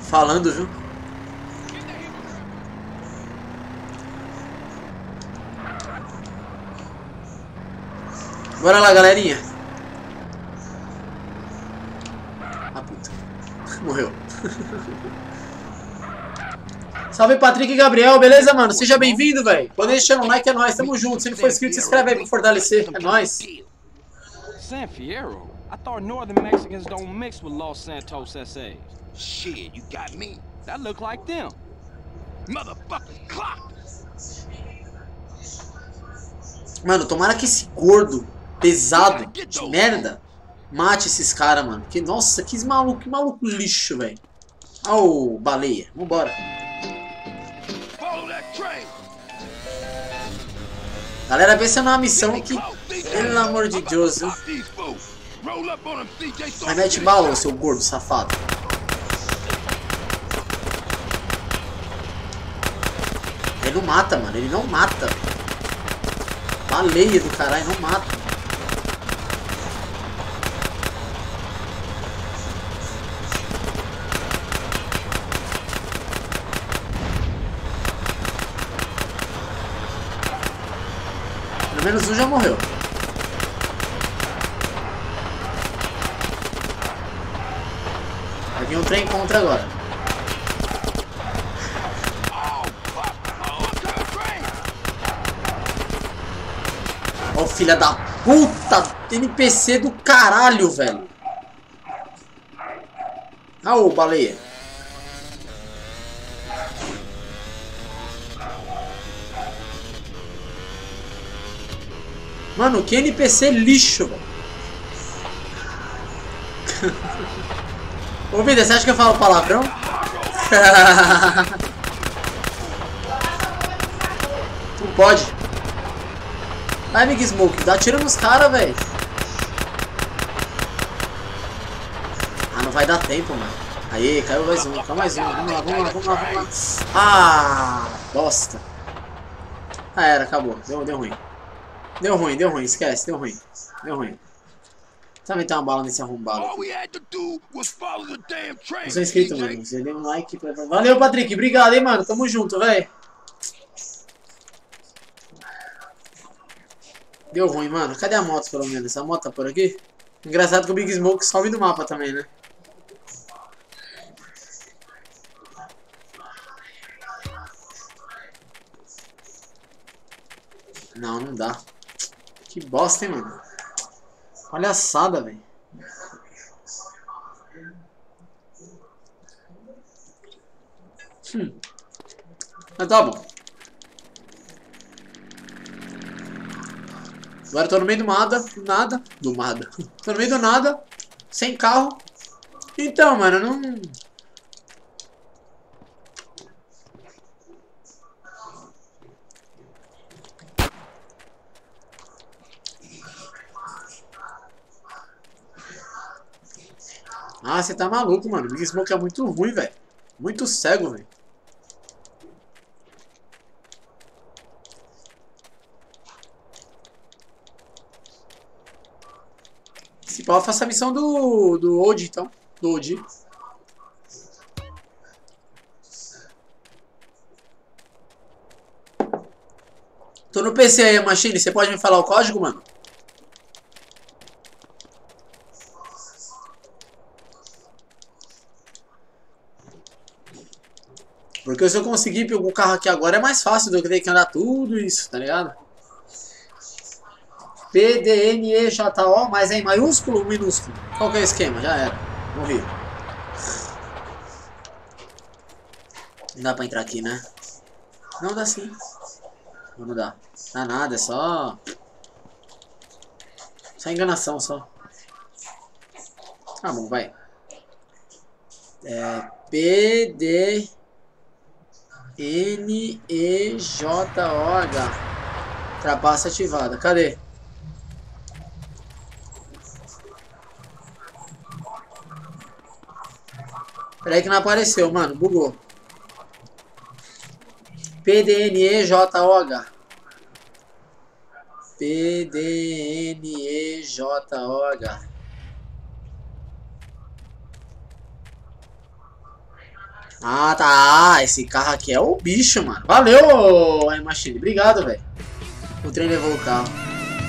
Falando, viu? Bora lá, galerinha. Ah, puta. Morreu. Salve, Patrick e Gabriel. Beleza, mano? Seja bem-vindo, velho. Pode deixar um like, é nóis. Tamo junto. Se não for inscrito, se inscreve aí pra fortalecer. É nóis. San Fierro? I thought Northern Mexicans don't mix with Los Santos SAs. Shit, you got me. That look like them. Motherfucking clock. Mano, tomara que esse gordo, pesado, de merda, mate esses caras, mano. Que, nossa, que maluco, que maluco lixo, velho. Ah, o baleia. Vambora. Galera, é uma missão que, pelo amor de Deus, viu? Mas mete bala, seu gordo safado. Ele não mata, mano. Ele não mata. Baleia do caralho, não mata. Menos um já morreu. Vai vir um trem contra agora. Ó, filha da puta! NPC do caralho, velho. Ah, ô, baleia. Mano, que NPC lixo, velho. Ô, vida, você acha que eu falo palavrão? Não pode. Vai, Big Smoke, dá tiro nos caras, velho. Ah, não vai dar tempo, mano. Aê, caiu mais um, caiu mais um. Vamos lá, vamos lá, vamos lá, vamos lá. Ah, bosta. Ah, era, acabou. Deu, deu ruim. Deu ruim, deu ruim, esquece, deu ruim. Deu ruim. Também tem uma bala nesse arrombado. Não sou inscrito, mano. Você deu um like. Pra... Valeu, Patrick. Obrigado, hein, mano. Tamo junto, velho. Deu ruim, mano. Cadê a moto, pelo menos? A moto tá por aqui? Engraçado que o Big Smoke sobe do mapa também, né? Não, não dá. Que bosta, hein, mano. Palhaçada, velho. Hum. Mas tá bom. Agora tô no meio do nada, nada, do nada. tô no meio do nada, sem carro. Então, mano, não... Ah, você tá maluco, mano. Big Smoke é muito ruim, velho. Muito cego, velho. Se pau, faça a missão do, do Odi, então. Do Odi. Tô no PC aí, Machine. Você pode me falar o código, mano? Porque se eu conseguir pegar o carro aqui agora é mais fácil do que ter que andar tudo isso, tá ligado? PDNEJO, mas é em maiúsculo ou minúsculo? Qual que é o esquema? Já era. Morri. Não dá pra entrar aqui, né? Não dá sim. Não dá. Dá nada, é só... Só enganação, só. Tá bom, vai. É... PD... N-E-J-O-H. Trapaça ativada. Cadê? Peraí que não apareceu, mano. Bugou. P-D-N-E-J-O-H. P-D-N-E-J-O-H. Ah, tá. Esse carro aqui é o bicho, mano. Valeu, aí Machine. Obrigado, velho. O trem levou o carro.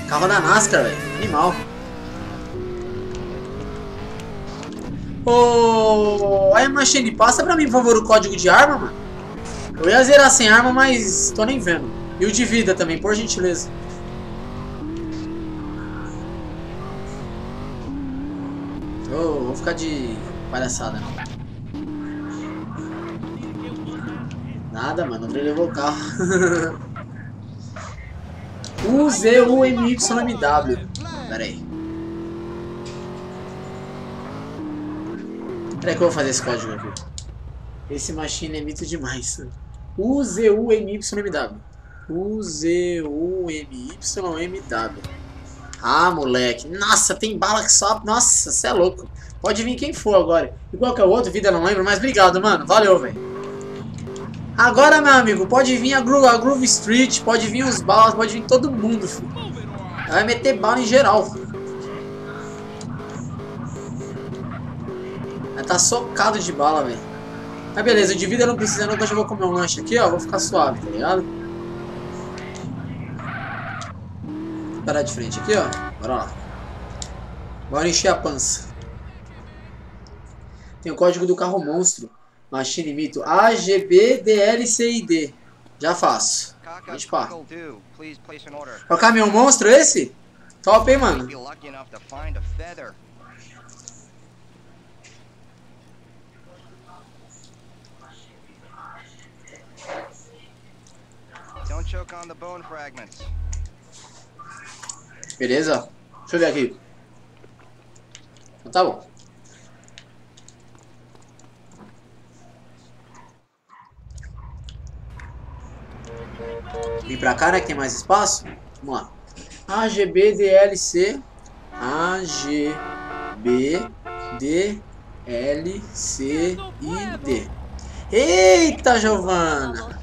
Carro da NASCAR, velho. Animal. Ô, aí Machine, passa pra mim, por favor, o código de arma, mano. Eu ia zerar sem arma, mas tô nem vendo. E o de vida também, por gentileza. Oh, vou ficar de palhaçada, não. Nada, mano. André levou o carro. U-Z-U-M-Y-M-W. Pera aí. Pera aí que eu vou fazer esse código aqui. Esse machine é mito demais. U-Z-U-M-Y-M-W. U-Z-U-M-Y-M-W. Ah, moleque. Nossa, tem bala que só... Nossa, você é louco. Pode vir quem for agora. Igual que é o outro, vida não lembro, mas obrigado, mano. Valeu, velho. Agora, meu amigo, pode vir a Groove, a Groove Street, pode vir os balas, pode vir todo mundo, filho. Vai meter bala em geral. Vai tá socado de bala, velho. Mas beleza, de vida não precisa não, que eu vou comer um lanche aqui, ó. Vou ficar suave, tá ligado? Vou parar de frente aqui, ó. Bora lá. Bora encher a pança. Tem o código do carro monstro. Machine Mito AGBDLCID. Já faço. Vamos pá. É o caminhão monstro esse? Top, hein, mano? Beleza? Deixa eu ver aqui. Então tá bom. Vim pra cá, né? Que tem mais espaço. Vamos lá. AGBDLC. AGBDLCID. Eita, Giovana!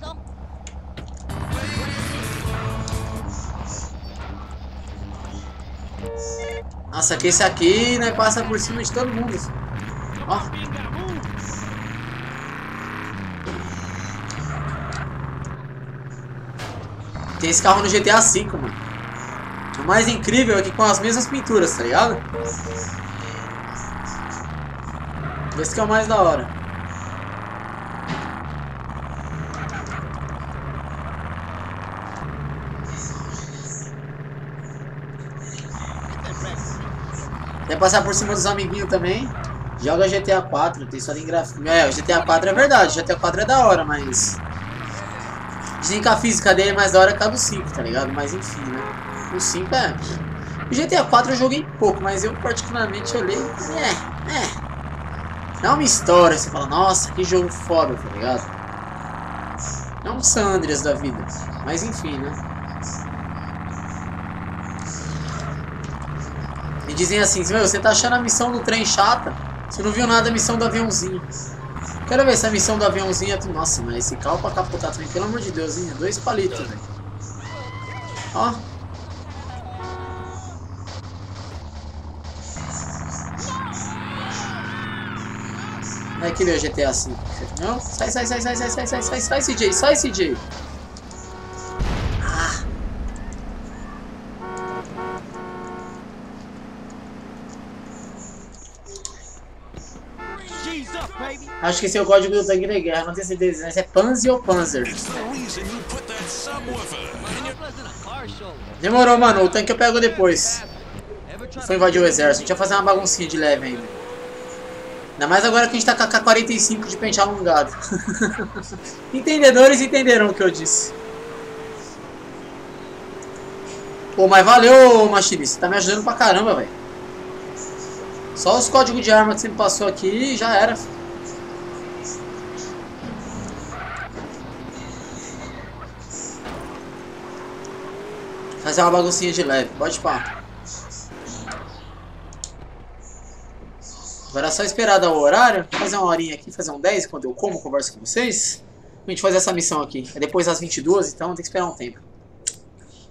Nossa, que esse aqui, né? Passa por cima de todo mundo. Ó. tem esse carro no GTA V, mano. O mais incrível é que com as mesmas pinturas, tá ligado? Esse que é o mais da hora. Quer passar por cima dos amiguinhos também? Joga GTA 4, tem só em gráfico. É, GTA 4 é verdade, GTA 4 é da hora, mas... Dizem que a física dele é mais da hora que a do 5, tá ligado? Mas enfim, né? O 5 é. O GTA 4 eu joguei pouco, mas eu particularmente olhei. É, é. Não é uma história, você fala, nossa, que jogo foda, tá ligado? É um Sandrias da vida. Mas enfim, né? E dizem assim, você tá achando a missão do trem chata? Você não viu nada da missão do aviãozinho. Quero ver essa missão do aviãozinho. é Nossa, mas esse carro pra capotar também, pelo amor de Deus, hein? Dois palitos, velho. Ó. Não é que nem o GTA V. Não? Sai, sai, sai, sai, sai, sai, sai, sai, sai, CJ, sai, CJ. Acho que esse é o código do tanque de guerra, não tenho certeza. Esse é Panzer ou Panzer? Demorou, mano. O tanque eu pego depois. Foi invadir o exército. A gente vai fazer uma baguncinha de leve ainda. Ainda mais agora que a gente tá com a K-45 de pente alongado. Entendedores entenderão o que eu disse. Pô, mas valeu, machinista. Tá me ajudando pra caramba, velho. Só os códigos de arma que você me passou aqui já era. filho. Fazer uma baguncinha de leve, pode pá. Agora é só esperar dar o horário, fazer uma horinha aqui, fazer um 10 quando eu como, converso com vocês. A gente fazer essa missão aqui. É depois das 22, então tem que esperar um tempo.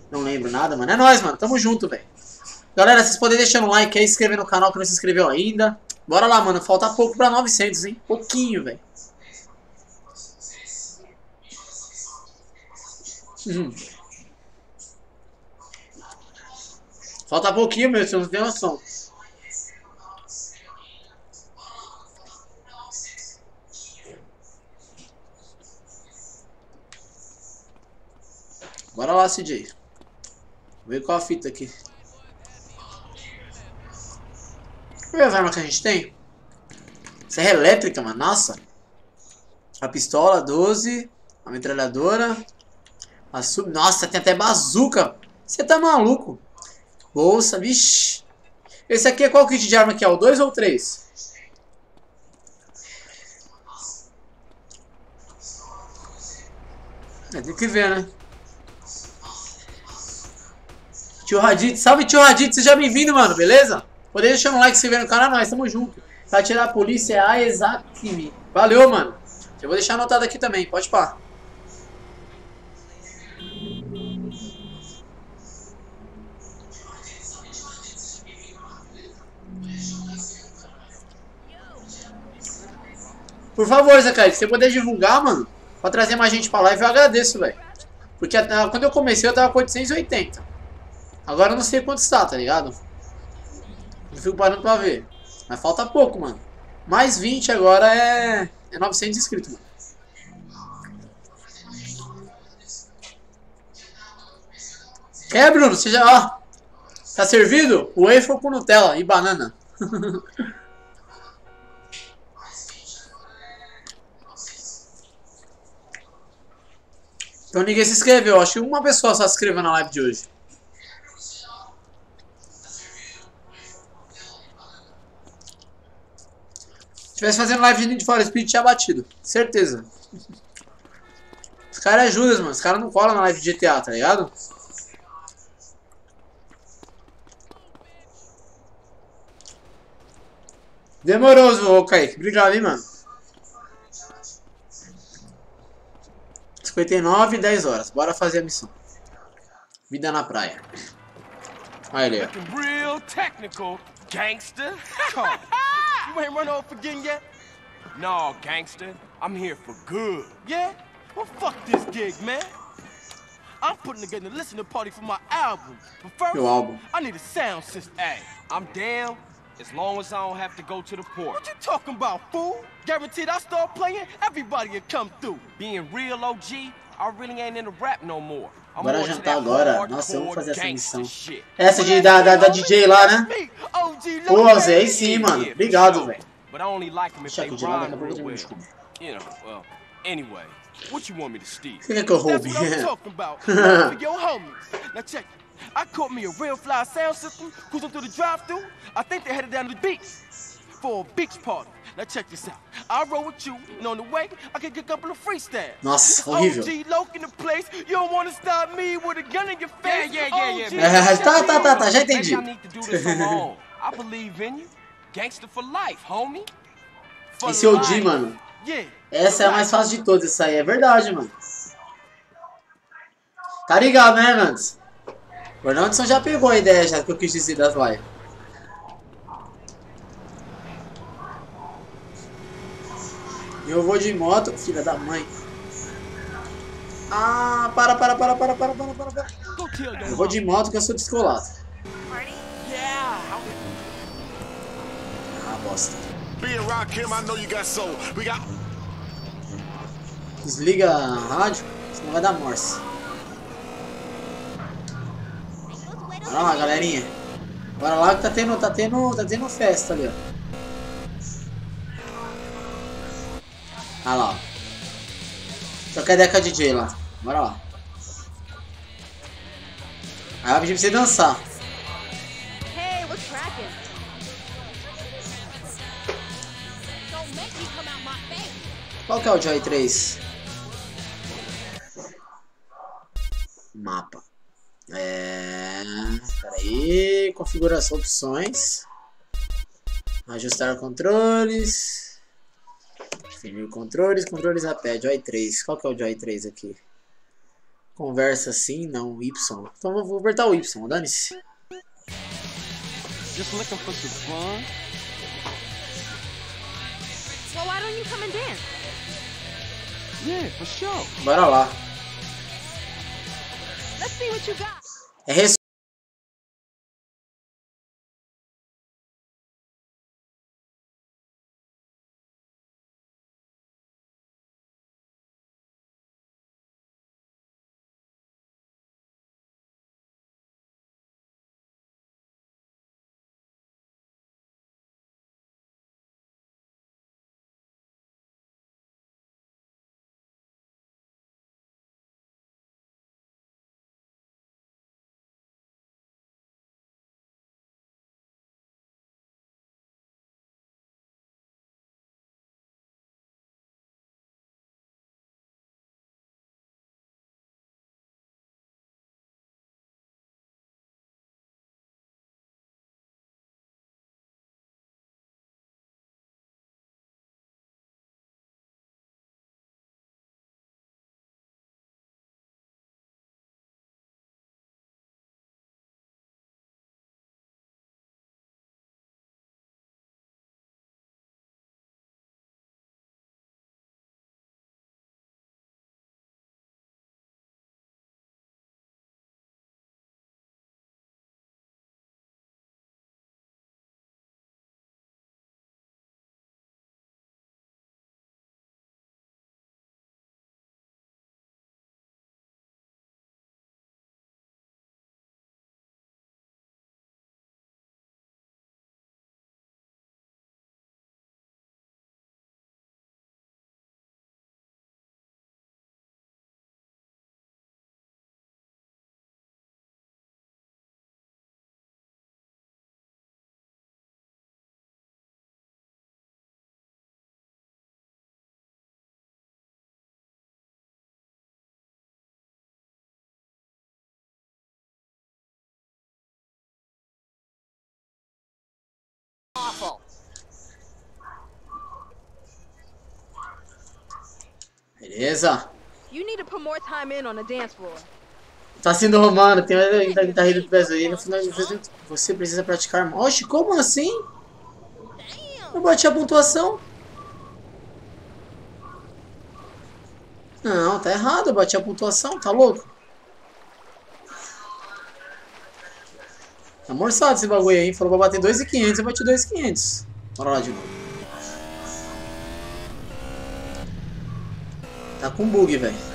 Não lembro nada, mano. É nóis, mano. Tamo junto, velho. Galera, vocês podem deixar um like aí, inscrever no canal que não se inscreveu ainda. Bora lá, mano. Falta pouco pra 900, hein? Pouquinho, velho. Uhum. Falta pouquinho, meu. Você não tem noção. Bora lá, CJ. Vê qual a fita aqui. Vê as armas que a gente tem. Serra elétrica, mano. Nossa. A pistola, 12. A metralhadora. A sub... Nossa, tem até bazuca. Você tá maluco. Bolsa, vixi. Esse aqui é qual kit de arma que é? O 2 ou o 3? É, tem que ver, né? Tio Radit, salve tio Radit, seja bem-vindo, mano, beleza? Poder deixar um like, se inscrever no canal, nós tamo junto. Pra tirar a polícia é a Exatime. Valeu, mano. Eu vou deixar anotado aqui também, pode pá. Por favor, Zé se você puder divulgar, mano, pra trazer mais gente pra live, eu agradeço, velho. Porque quando eu comecei eu tava com 880. Agora eu não sei quanto está, tá ligado? Eu fico parando pra ver. Mas falta pouco, mano. Mais 20 agora é, é 900 inscritos, mano. É, Bruno, você já, ó. Tá servido? Waffle com Nutella e banana. Então ninguém se inscreveu. Acho que uma pessoa só se inscreveu na live de hoje. Se tivesse fazendo live de Need for Speed, tinha batido. Certeza. Os caras é Judas, mano. Os caras não colam na live de GTA, tá ligado? Demorou, ô Kaique. Obrigado, hein, mano. 59 e 10 horas. Bora fazer a missão. Vida na praia. Olha ele, real technical, gangster. You ain't run off again yet? No, gangster. I'm here for good. Yeah? Well, fuck this gig, man. I'm putting together a listening party for my album. But first, Your album. I need a sound system. Hey, I'm down as long as I don't have to go to the port. What you talking about, fool? Guaranteed I start playing, everybody will come through. Being real OG, I really ain't into rap no more. Bora jantar agora. Nossa, vamos fazer essa missão. Essa de, da, da, da DJ lá, né? Pô, Zé, aí sim, mano. Obrigado, velho. But I only like them if Deixa they aqui de lado, rhyme daqui a pouco eu te well. desculpo. You know, well, anyway, what you want me to steal? Você quer que eu That's roube? what I'm talking about. For your homies. Now check it. I caught me a real fly sound system cruising through the drive-thru. I think they're headed down to the beach for a beach party. Now check this out. I roll with you, and on the way, I can get a couple of freestyles. Nossa, It's horrível. OG Loke in the place. You don't want to stop me with a gun in your face. Yeah, yeah, yeah, yeah. É, tá, tá, tá, tá, já entendi. I need to do this on my own. I believe in you. Gangster for life, homie. For Esse OG, life. mano. Yeah. Essa é a mais fácil de todas, isso aí. É verdade, mano. Tá ligado, né, Nantes? O Fernandson já pegou a ideia já que eu quis dizer das lives. Eu vou de moto, filha da mãe. Ah, para, para, para, para, para, para, para, para. Eu vou de moto que eu sou descolado. Ah, bosta. Desliga a rádio, senão vai dar morse. Bora lá, galerinha. Bora lá que tá tendo, tá tendo, tá tendo festa ali, ó. Ah lá, ó. Troca ideia com a DJ lá. Bora lá. Aí vai pedir pra você dançar. Hey, what's cracking? Don't make me come out my face. Qual que é o Joy 3? Mapa. É. Peraí. Configuração opções. Ajustar controles. Definir controles. Controles a pé. Joy 3. Qual que é o Joy 3 aqui? Conversa sim, não. Y. Então eu vou apertar o Y. Dane-se. Just looking for some fun. Well, why don't you come and dance? Yeah, for sure. Bora lá. Let's see what you got. É floor. Tá sendo romano, tem ainda guitarra do peso aí. No final de você precisa praticar. Oxe, como assim? Eu bati a pontuação. Não, tá errado, eu bati a pontuação, tá louco? Tá morçado esse bagulho aí, falou pra bater 2.500, eu bati 2.500. Bora lá de novo. Tá com bug, velho.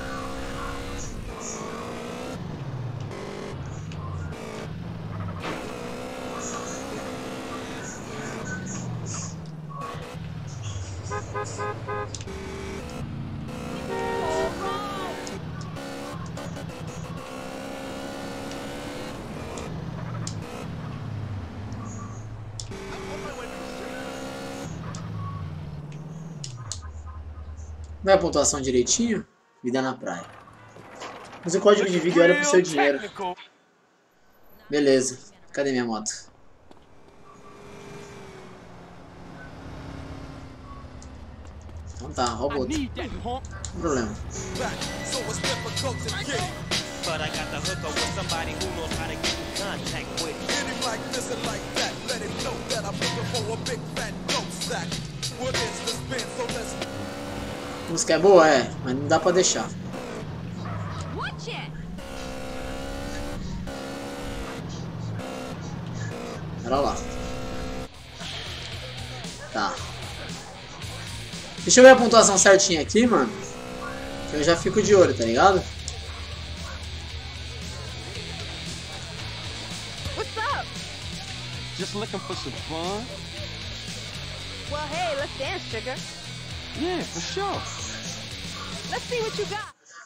Vai a pontuação direitinho? Vida na praia. Use o código de vida olha pro seu dinheiro. Beleza. Cadê minha moto? Então tá, rouba outro. Não problema. Like this and like that. Let him know that I'm looking for a big fat dope sack. What is? So let's A música é boa? É, mas não dá pra deixar. Watch it! Pera lá. Tá. Deixa eu ver a pontuação certinha aqui, mano. Que eu já fico de olho, tá ligado? What's up? Just looking for some fun? Well, hey, let's dance, sugar. Yeah, for sure.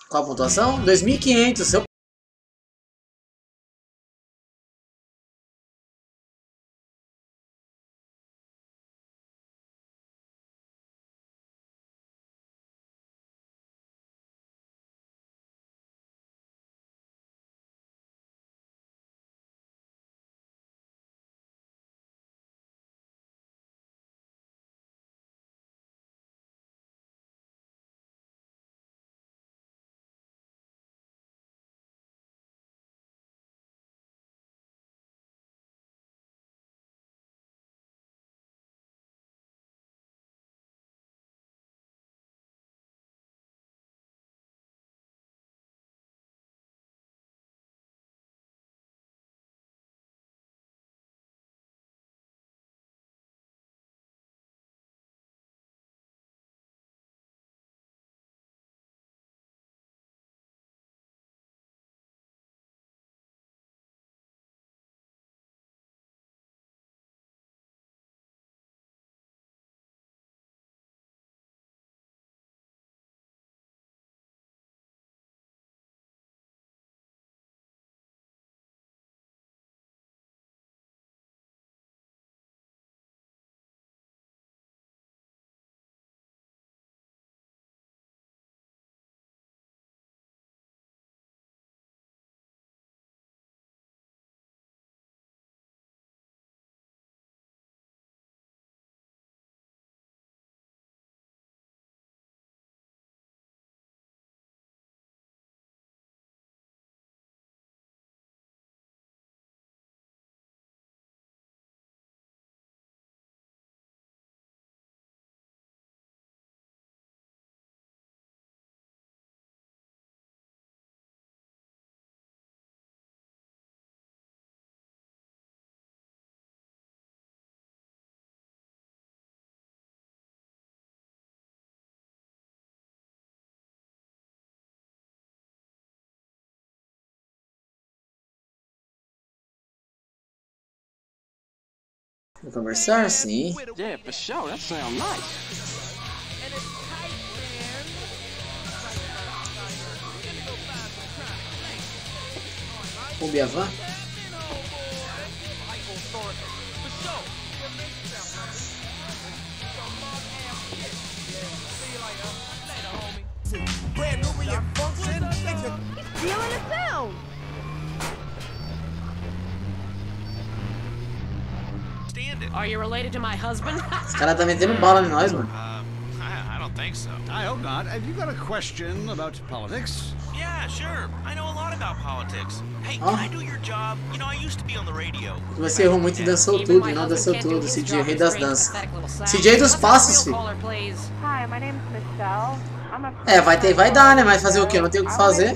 Qual a pontuação? 2500. Seu... conversar? Sim. Yeah, for sure. That sounds nice. O Biavan? brand new function. Stand Are you related to my husband? Esse cara tá metendo bala em nós, mano. I, don't think so. I hope not. Have you got a question about politics? Yeah, sure. I know a lot about politics. Hey, can I do your job? You know, I used to be on the radio. Você errou muito e dançou tudo, não dançou tudo. CJ, rei das danças. CJ dos passos, filho. Hi, my name's Michelle. É, vai ter, vai dar, né? Mas fazer o quê? Eu não tenho o que fazer.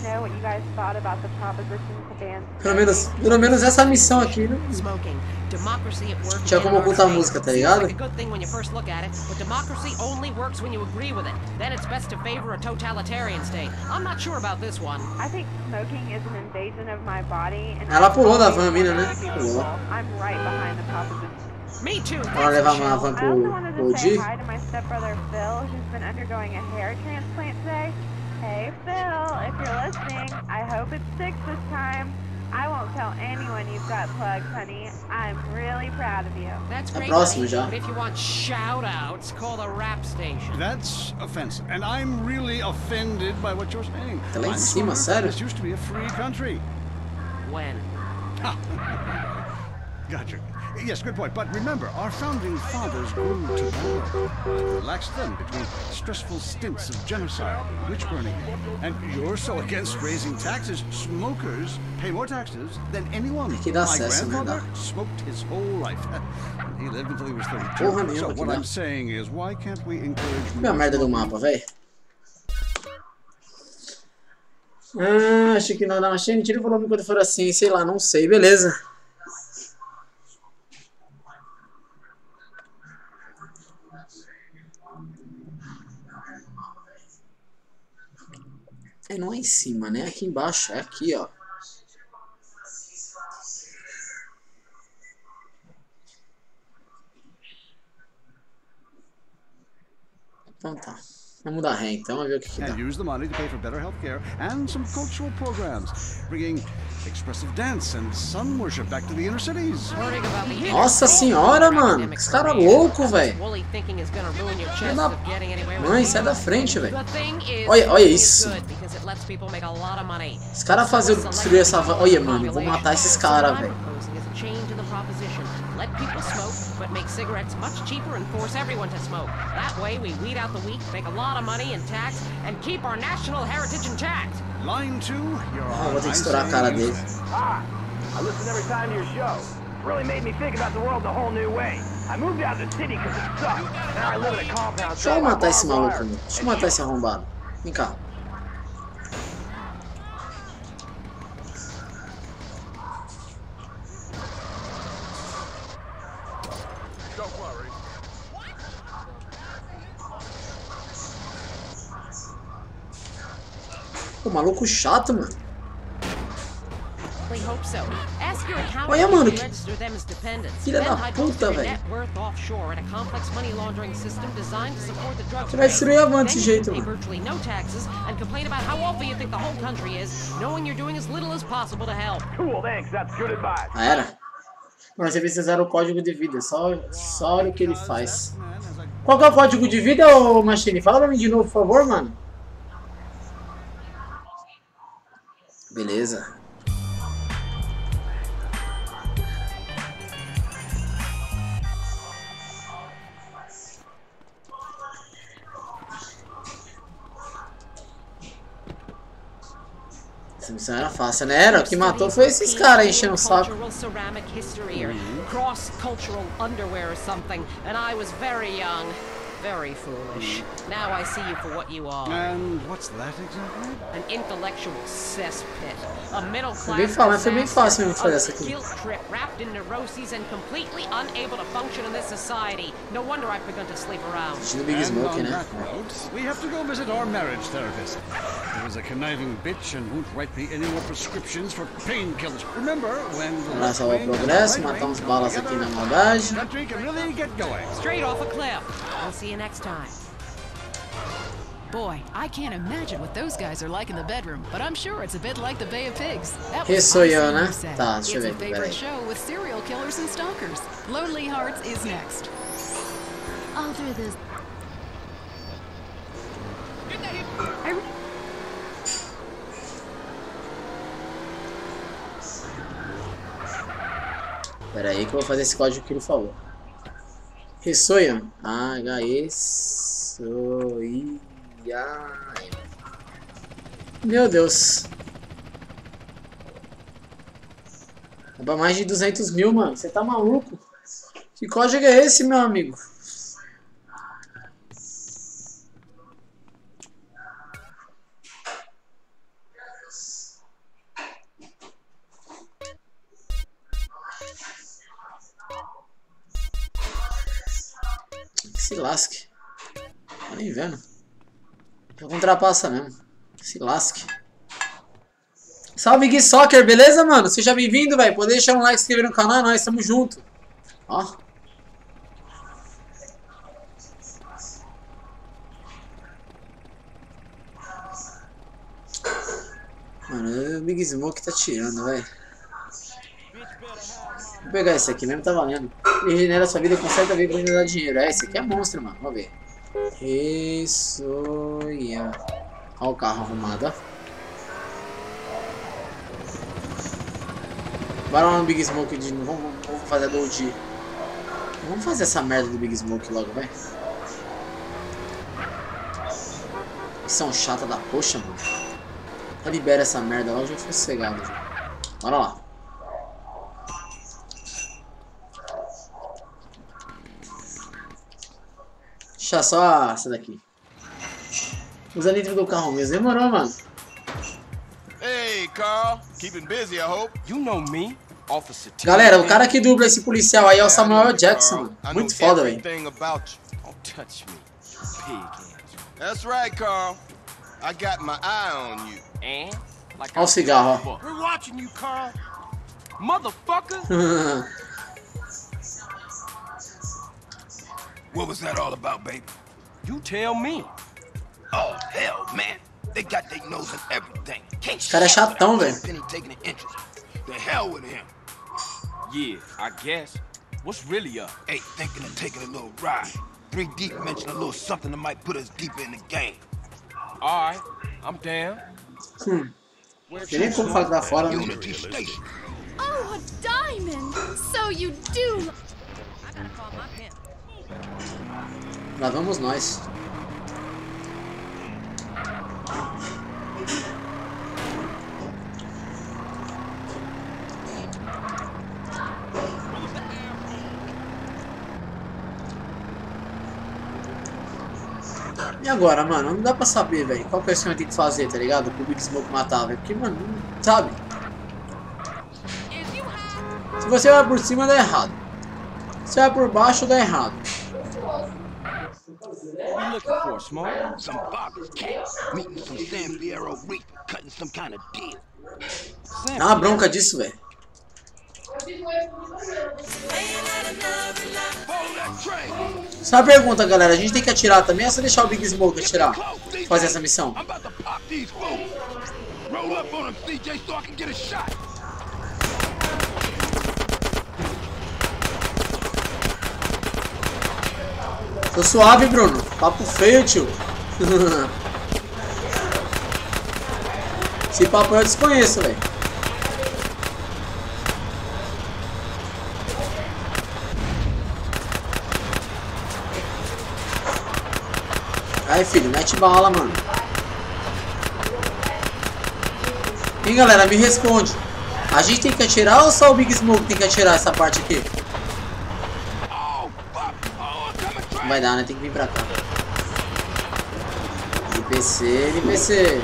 Pelo menos, pelo menos essa missão aqui, né? Smoking. Democracy at work. Tinha como ocultar a música, tá ligado? Like a good thing when you first look at it, but democracy only works when you agree with it. Then it's best to favor a totalitarian state. I'm not sure about this one. I think smoking is an invasion of my body. And Ela pulou da van, mina, né? Pulou. I'm right behind the proposition. Me too. Ela levar uma van I also pro, wanted pro to say Di. hi to my stepbrother Phil, who's been undergoing a hair transplant today. Hey Phil, if you're listening, I hope it sticks this time. I won't tell anyone you've got plugs, honey. I'm really proud of you. That's great, próximo honey, já. But if you want shout-outs, call the rap station. That's offensive, and I'm really offended by what you're saying. Tá lá em I'm cima, sério? This used to be a free country. When? Gotcha. Yes, good point. But remember, our founding fathers grew to power, and relaxed them between stressful stints of genocide and witch burning. And you're so against raising taxes. Smokers pay more taxes than anyone. My grandfather smoked his whole life. And he lived until he was 32. Porra nenhuma so what. I'm saying is, why can't we encourage more merda do mapa, velho? Ah, achei que não dá machine. Tira o volume quando for assim, sei lá, não sei. Beleza. É, não é em cima, né? Aqui embaixo. É aqui, ó. Então tá. Vamos dar ré então, vamos ver o que, que dá. and use the money to pay for better health care and some cultural programs, bringing expressive dance and sun worship back to the inner cities. Nossa senhora, mano. Esse cara é louco, velho. Mãe, sai da frente, velho. Olha- olha isso. good because it lets people make a lot of money. Os caras faziam destruir essa. Olha, mano, eu vou matar esses caras, velho. Let people smoke, but make cigarettes much cheaper and force everyone to smoke. That way, we weed out the weak, make a lot of money in tax, and keep our national heritage intact. Line two, you're Ah, on. vou ter que I'm estourar a cara dele. Hi. I listen every time to your show. Really made me think about the world in a whole new way. I moved out of the city because it sucked. Now I live in a compound. Deixa eu surrounded by matar esse barbed maluco, wire. meu. Deixa eu matar esse arrombado. Vem cá. Maluco chato, mano. We hope so. Ask your accountant Olha, mano, que- filha da puta, velho. net worth offshore in a complex money laundering system designed to support the drug Você vai destruir a van desse jeito, pay mano. virtually no taxes and complain about how awful you think the whole country is, knowing you're doing as little as possible to help. Cool, thanks. That's good advice. Ah, era? Mano, você precisa usar o código de vida. Só, só olha o que ele faz. Qual que é o código de vida, ô Machine? Fala pra mim de novo, por favor, mano. Beleza. Essa missão era fácil, né? Era, o que matou foi esses caras enchendo o saco. Or cross-cultural underwear or something, and I was very young, very foolish. Hmm. Now I see you for what you are. And what's that exactly? An intellectual cesspit. A middle class bem fácil, mas foi bem disaster. fácil mesmo de fazer A essa aqui. guilt trip wrapped in neuroses and completely unable to function in this society. No wonder I've begun to sleep around. Assistindo Big And Smoke, on né? that note, we have to go visit our marriage therapist. There is a conniving bitch and won't write me any more prescriptions for painkillers. Remember when the Vamos lá left salvar o wing and the progresso, right matar wing uns come balas aqui together, na maldade. Country can really get going. Straight off a cliff. I'll see you next time. Boy, I can't imagine what those guys are like in the bedroom, but I'm sure it's a bit like the Bay of Pigs. That Que was sou eu, awesome, you said. Tá, deixa eu it's ver a aqui, favorite peraí. show with serial killers and stalkers. Lonely Hearts is next. All through this. I Pera que eu vou fazer esse código que ele falou. H-E Soia. Meu Deus. Pra mais de 200 mil, mano. Você tá maluco? Que código é esse, meu amigo? Se lasque. Tá nem vendo. Já ultrapassa mesmo. Se lasque. Salve Gui Soccer, beleza, mano? Seja bem-vindo, velho. Pode deixar um like, se inscrever no canal, é nós tamo junto. Ó. Mano, o Big Smoke tá tirando, velho. Pegar esse aqui mesmo, tá valendo. Regenera sua vida com certa vez pra dar dinheiro. É, esse aqui é monstro, mano. Vamos ver. Isso. Olha o carro arrumado, ó. Bora lá no Big Smoke de novo. Vamos, vamos fazer a Gold. Vamos fazer essa merda do Big Smoke logo, vai. São chata da poxa, mano. Libera essa merda logo, já fica sossegado. Bora lá. Deixa só essa daqui. Usa nitro do carro mesmo. Demorou, mano. Hey, Carl. Keeping busy, I hope. You know me. Officer. Galera, o cara que dubla esse policial aí é o Samuel Jackson. Muito foda, velho. That's right, Carl. I got my eye on you. And? Like Olha o cigarro, ó. We're watching you, Carl. Motherfucker. What was that all about, baby? You tell me. Oh, hell, man. They got their nose in everything. Can't Esse cara é chatão, velho. Penny taking an interest. The hell with him. Yeah, I guess. What's really up? Hey, thinking of taking a little ride. Three deep mention a little something that might put us deeper in the game. All right, I'm down. Hum. Tem nem como falar que tá fora, né? Unity Station. Oh, a diamond! So you do. Lá vamos nós. E agora, mano? Não dá pra saber, velho. Qual que é o que a gente tem que fazer, tá ligado? Pro Big Smoke matar, velho. Porque, mano, sabe? Se você vai por cima, dá errado. Se vai por baixo, dá errado. What you looking for, Small? Some barber's cat meeting some San Fierro Reaper, cutting some kind of deal. Dá uma bronca disso, velho. Só uma pergunta, galera. A gente tem que atirar também ou é só deixar o Big Smoke atirar? Fazer essa missão? Roll up on him, CJ, so I can get a shot. Tô suave, Bruno. Papo feio, tio. Esse papo eu desconheço, velho. Aí, filho, mete bala, mano. Hein, galera, me responde. A gente tem que atirar ou só o Big Smoke tem que atirar essa parte aqui? Vai dar, né? Tem que vir pra cá. NPC, NPC.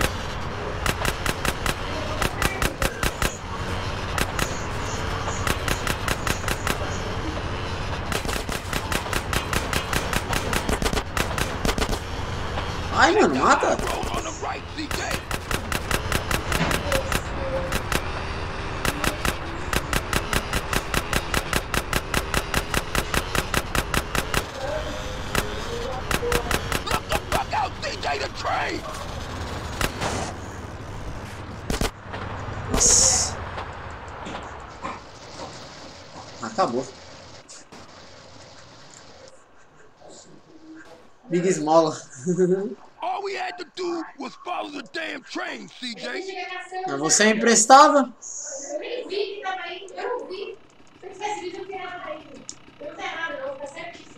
Ai, mano, mata. Roll on the right, CJ. Look the fuck out, CJ, the train! Nossa. Acabou. Big Esmola. All we had to do was follow the damn train, CJ. Mas você emprestável? Eu nem vi que tava aí, eu não vi. Se eu tivesse visto, eu não teria aí. Eu não tenho nada, não, tá certíssimo.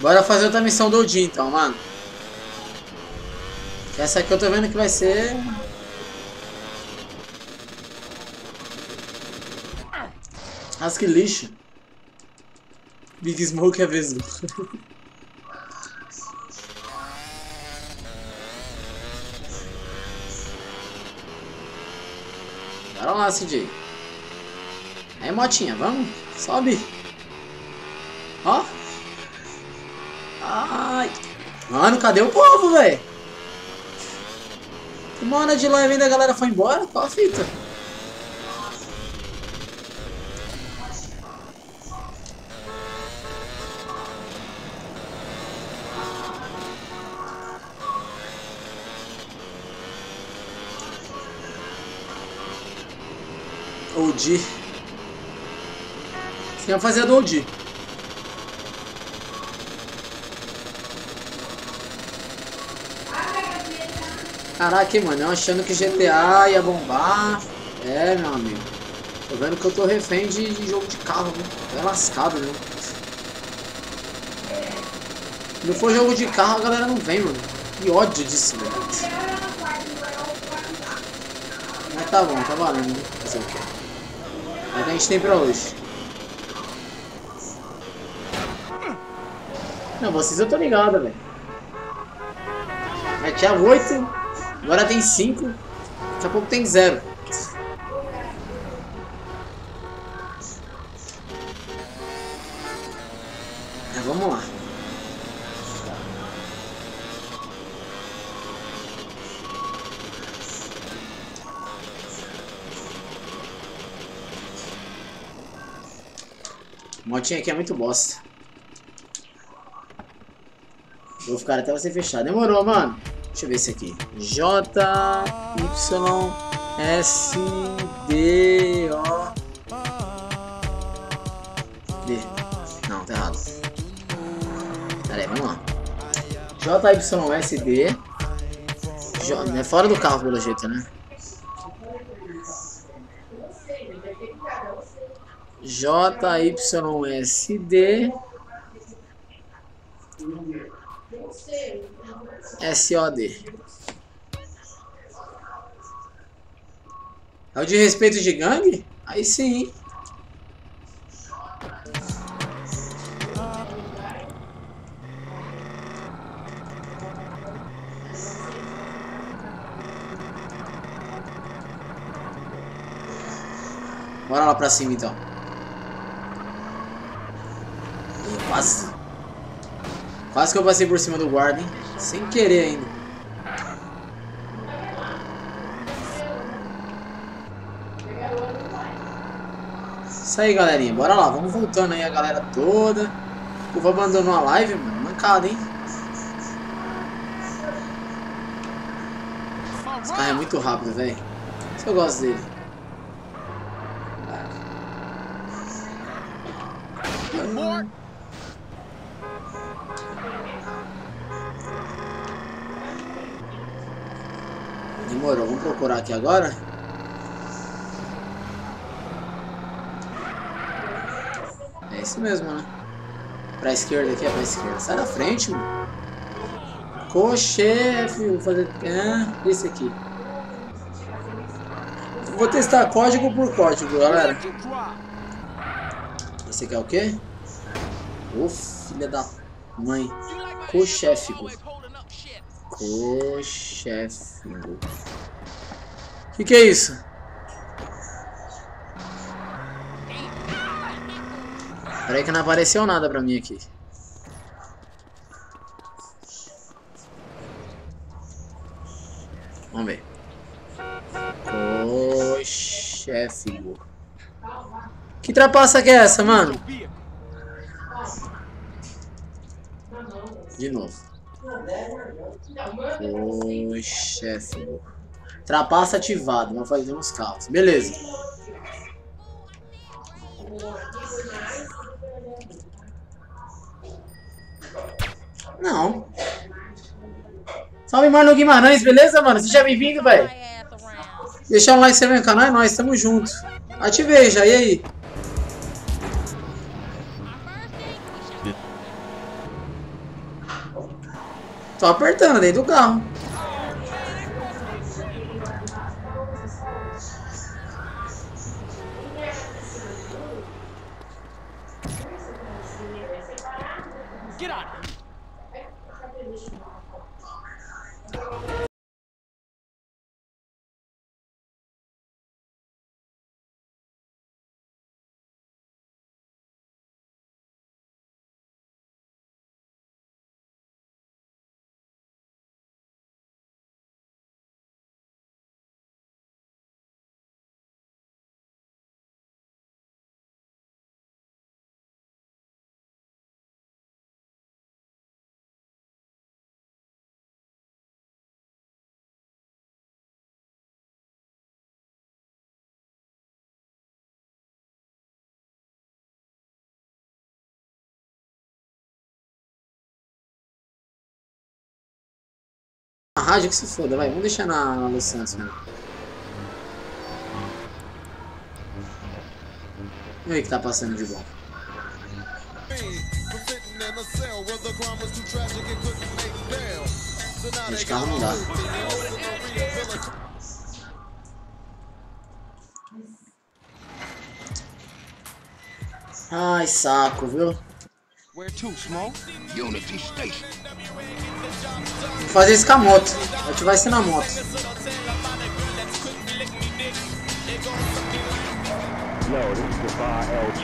Bora fazer outra missão do Odin então, mano. Essa aqui eu tô vendo que vai ser. Mas que lixo. Big Smoke é vesgo. Bora lá, CJ. Aí, motinha, vamos? Sobe. Ó. Ai. Mano, cadê o povo, velho? Uma hora de live ainda a galera foi embora? Qual a fita? OG. Quem vai fazer a do OG. Caraca, mano, eu achando que GTA ia bombar. É, meu amigo. Tô vendo que eu tô refém de, de jogo de carro, né? É lascado, né? Se não for jogo de carro, a galera não vem, mano. Que ódio disso, velho. Mas tá bom, tá valendo, né? Fazer o quê? É o que a gente tem pra hoje. Não, vocês eu tô ligado, velho. Mas tinha 8, agora tem 5, daqui a pouco tem 0. Mas vamos lá. Motinha aqui é muito bosta. Vou ficar até você fechar. Demorou, mano. Deixa eu ver esse aqui. J, Y, S, D, O, D. Não, tá errado. Pera aí, vamos lá. J, Y, S, D. J, é fora do carro, pelo jeito, né? J, Y, S, D. SOD. É o de respeito de gangue? Aí sim. Bora lá pra cima então. Quase. Quase que eu passei por cima do guarda, hein? Sem querer ainda. Isso aí, galerinha. Bora lá. Vamos voltando aí a galera toda. O povo abandonou a live, mano. Mancada, hein? Esse carro é muito rápido, velho. Isso eu gosto dele. Demorou, vamos procurar aqui agora. É isso mesmo, né? Pra esquerda aqui, é pra esquerda. Sai da frente, mano. Cochefe, vou fazer... Ah, esse aqui. Vou testar código por código, galera. Aqui é o quê? Ô, filha da mãe. Cochefo. Cochefo. O que, que é isso? Peraí que não apareceu nada pra mim aqui. Vamos ver. Cochefo. Que trapaça que é essa, mano? Trapaça ativado. Vamos fazer uns carros. Beleza. Não. Salve, Marlon Guimarães, beleza, mano? Seja bem-vindo, velho. Deixar um like, se no canal, é nóis, tamo junto. Ativei já, e aí? Tô apertando dentro do carro. Rádio que se foda, vai. Vamos deixar na, na Los Santos, mano. Ver o que tá passando de bom. Gente, carro não dá. Ai, saco, viu? Where to, Smoke? Unity Station. Vou fazer isso com a moto. A gente vai ser na moto. Yo, this is.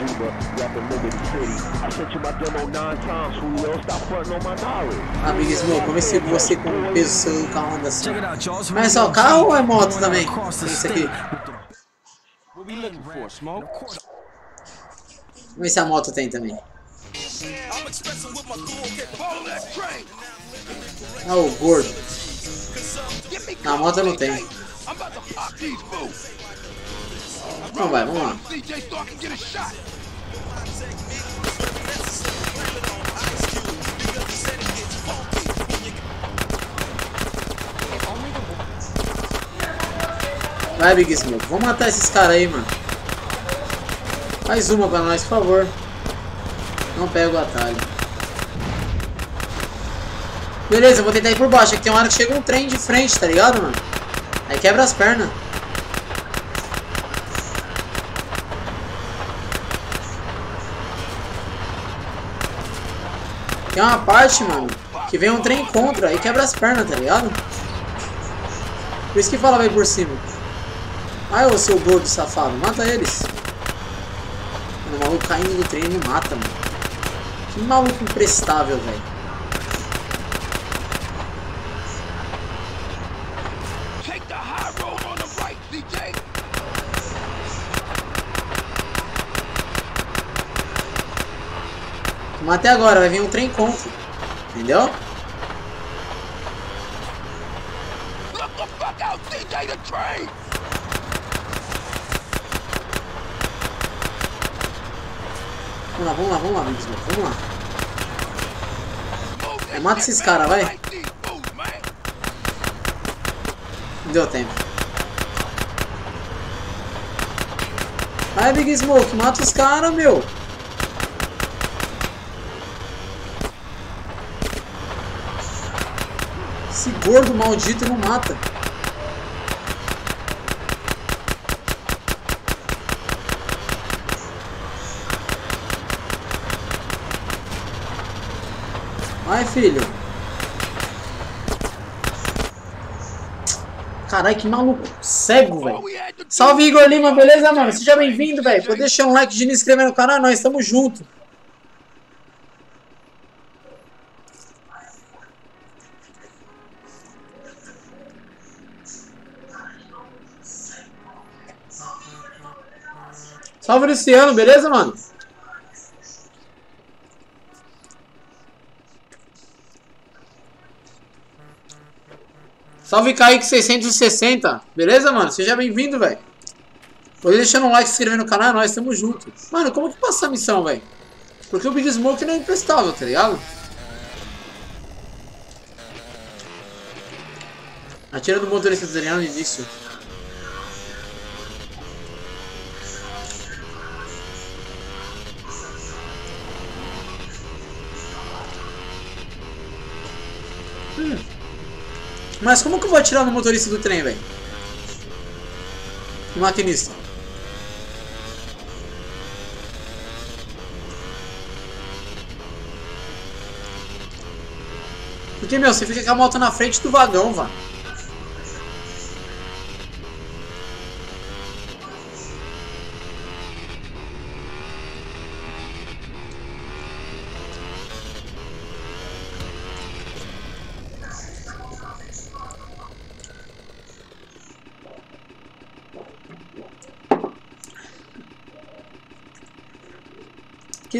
Juba, rapping Liberty City. I sent you my demo nine times, Julio. Stop fronting on my knowledge. Ah, Big Smoke, ver se você com o peso do seu carro anda assim. Mas é só carro ou é moto também? Isso aqui. Vamos ver se a moto tem também. Ah, o gordo. Na moto não tem. Então vai, vamos lá. Vai, Big Smoke. Vamos matar esses caras aí, mano. Faz uma pra nós, por favor. Não pega o atalho. Beleza, eu vou tentar ir por baixo. Aqui tem uma hora que chega um trem de frente, tá ligado, mano? Aí quebra as pernas. Tem uma parte, mano, que vem um trem contra e quebra as pernas, tá ligado? Por isso que fala vai por cima. Ai, ô seu gordo safado, mata eles. O maluco caindo do trem não mata, mano. Que maluco imprestável, velho. Take the high road on the right, CJ. Matei agora, vai vir um trem contra. Entendeu? Look the fuck out, CJ, the train. Vamos lá, vamos lá, vamos lá, vamos lá. É, mata esses caras, vai. Deu tempo. Vai, Big Smoke, mata os caras, meu. Esse gordo maldito não mata. Filho. Caralho, que maluco cego, velho. Salve, Igor Lima, beleza, mano? Seja bem-vindo, velho. Pode deixar um like de se inscrever no canal, nós estamos junto. Salve, Luciano, beleza, mano? Salve Kaique 660, beleza, mano? Seja bem-vindo, velho. Pode deixando um like, se inscrever no canal, nós estamos juntos. Mano, como que passa a missão, velho? Porque o Big Smoke não é imprestável, tá ligado? Atira do motorista italiano início. Mas como que eu vou atirar no motorista do trem, velho? No maquinista. Porque, meu, você fica com a moto na frente do vagão, vá.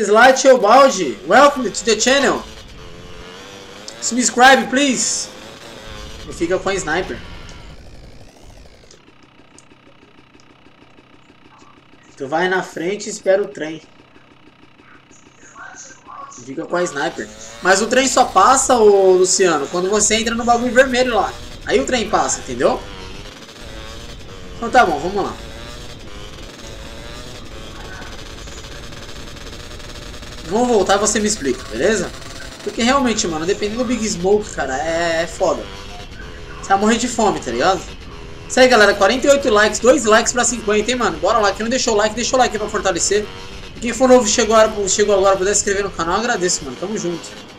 Kislight Baldi, welcome to the channel. Subscribe, please. E fica com a sniper. Tu vai na frente e espera o trem. Fica com a sniper. Mas o trem só passa, ô Luciano, quando você entra no bagulho vermelho lá. Aí o trem passa, entendeu? Então tá bom, vamos lá. Vamos voltar e você me explica, beleza? Porque realmente, mano, dependendo do Big Smoke, cara, é, é foda. Você vai morrer de fome, tá ligado? Isso aí, galera. 48 likes, 2 likes pra 50, hein, mano? Bora lá. Quem não deixou o like, deixa o like pra fortalecer. Quem for novo chegou chegou agora puder se inscrever no canal, agradeço, mano. Tamo junto.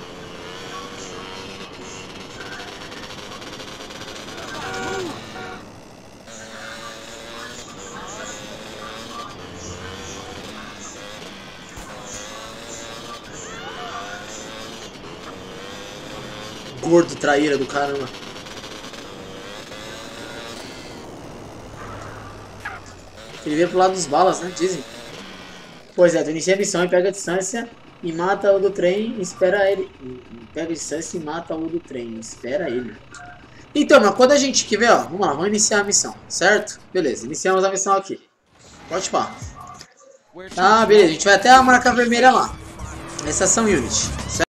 Gordo, traíra do caramba. Ele veio pro lado dos balas, né? Dizem. Pois é, tu inicia a missão e pega a distância e mata o do trem e espera ele. Pega a distância e mata o do trem. Espera ele. Então, mas quando a gente quer ó, vamos lá, vamos iniciar a missão, certo? Beleza, iniciamos a missão aqui. Pode pá. Tá, beleza, a gente vai até a marca vermelha lá. Estação Unity, certo?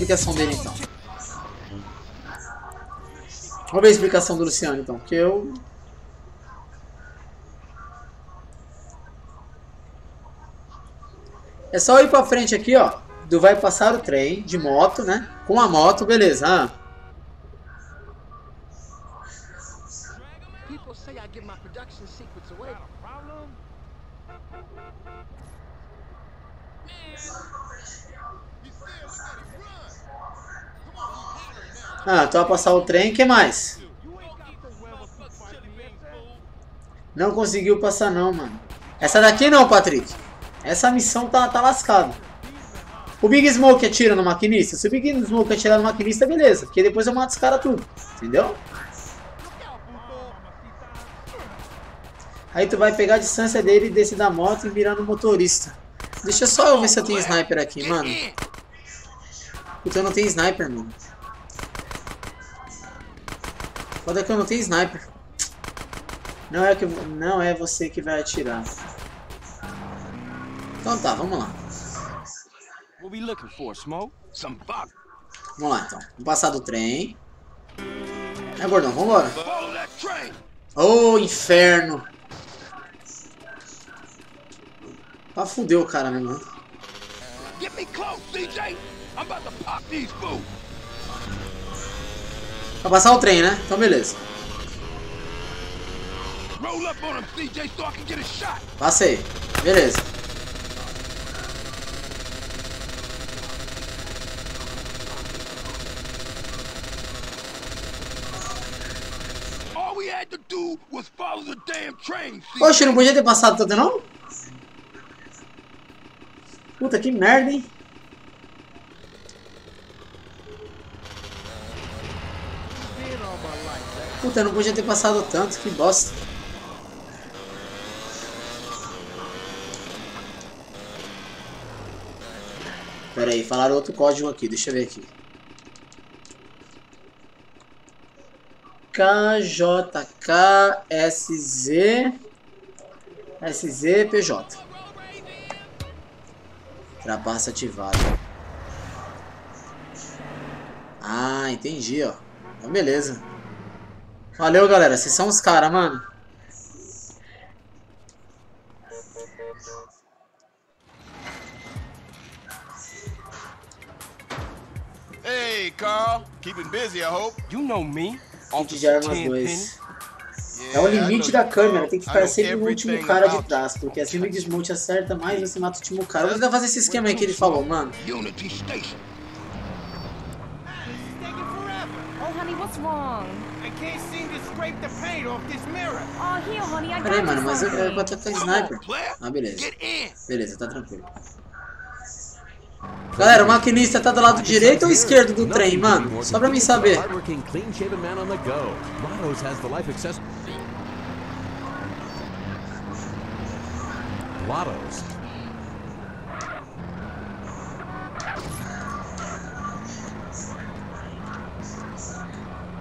Explicação dele então. Vamos ver a explicação do Luciano então, que eu. É só ir pra frente aqui, ó. Do vai passar o trem de moto, né? Com a moto, beleza. Ah. Say I give my production Ah, tu vai passar o trem, que mais? Não conseguiu passar não, mano. Essa daqui não, Patrick. Essa missão tá, tá lascada. O Big Smoke atira no maquinista? Se o Big Smoke atirar no maquinista, beleza. Porque depois eu mato os caras tudo. Entendeu? Aí tu vai pegar a distância dele e descer da moto e virar no motorista. Deixa só eu ver se eu tenho sniper aqui, mano. Puta, eu não tenho sniper, mano. Foda que eu não tenho sniper. Não é, que, não é você que vai atirar. Então tá, vamos lá. What we looking for, Smoke? Some buck. Vamos lá então. Vamos passar do trem. É, gordão, vambora. Oh, inferno. Pra fuder o cara mesmo. né? Get me close, CJ. I'm about to pop these fools. Pra passar o trem, né? Então beleza. Passei. Beleza. All we had to do was follow the damn train, CJ. Poxa, não podia ter passado tanto não? Puta, que merda, hein? Puta, não podia ter passado tanto, que bosta. Pera aí, falaram outro código aqui, deixa eu ver aqui. KJKSZ SZPJ. Trapaça ativado. Ah, entendi, ó. Então beleza. Valeu, galera. Vocês são os caras, mano. Hey, Carl. Keeping busy, I hope. You know me. Kit de armas 2. É o limite da câmera, tem que ficar sempre no último cara de trás, porque assim o desmonte acerta mais você mata o último cara. Vou tentar fazer esse esquema aí que ele falou, mano. Unity Station. Oh, honey, what's wrong? I can't Peraí, mano, mas eu, vou atacar sniper. Ah, beleza. Beleza, tá tranquilo. Galera, o maquinista tá do lado direito ou esquerdo do trem, mano? Só pra mim saber. Hardworking, clean-shaven man on the go. Lotto's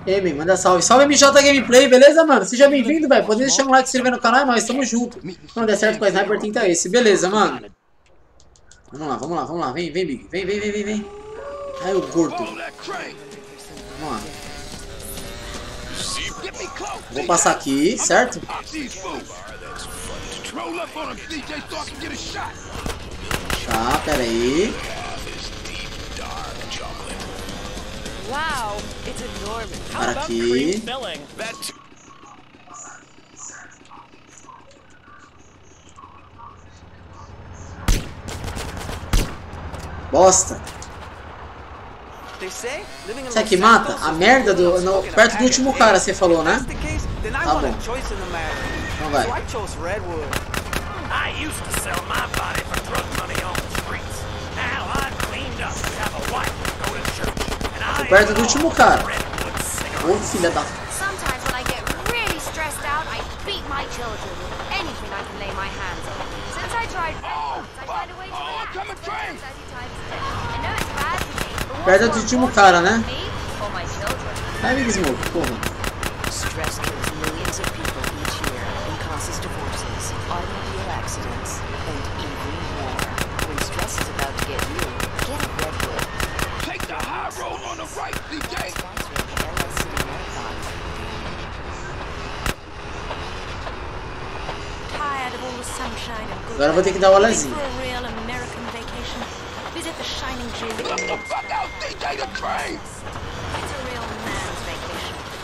Ei, man, manda salve. Salve MJ Gameplay, beleza, mano? Seja bem-vindo, velho. Pode deixar um like, se inscrever no canal, nóis, tamo junto. Não der certo com a Sniper, tenta esse. Beleza, mano. Vamos lá, vamos lá, vamos lá. Vem, vem, Big. Vem, vem, vem, vem, vem. Ai, o gordo. Vamos lá. Vou passar aqui, certo? Tá, pera aí. Para aqui. Bosta. Isso aqui mata? A merda do. no- perto do último cara, você falou, né? Tá bom. Então vai. So I chose Redwood. I used to sell my body for drug money on the streets. Now I've cleaned up and have a wife to go to church. And Tô I perto do último cara. Ô filha da. Sometimes when I get really stressed out, I beat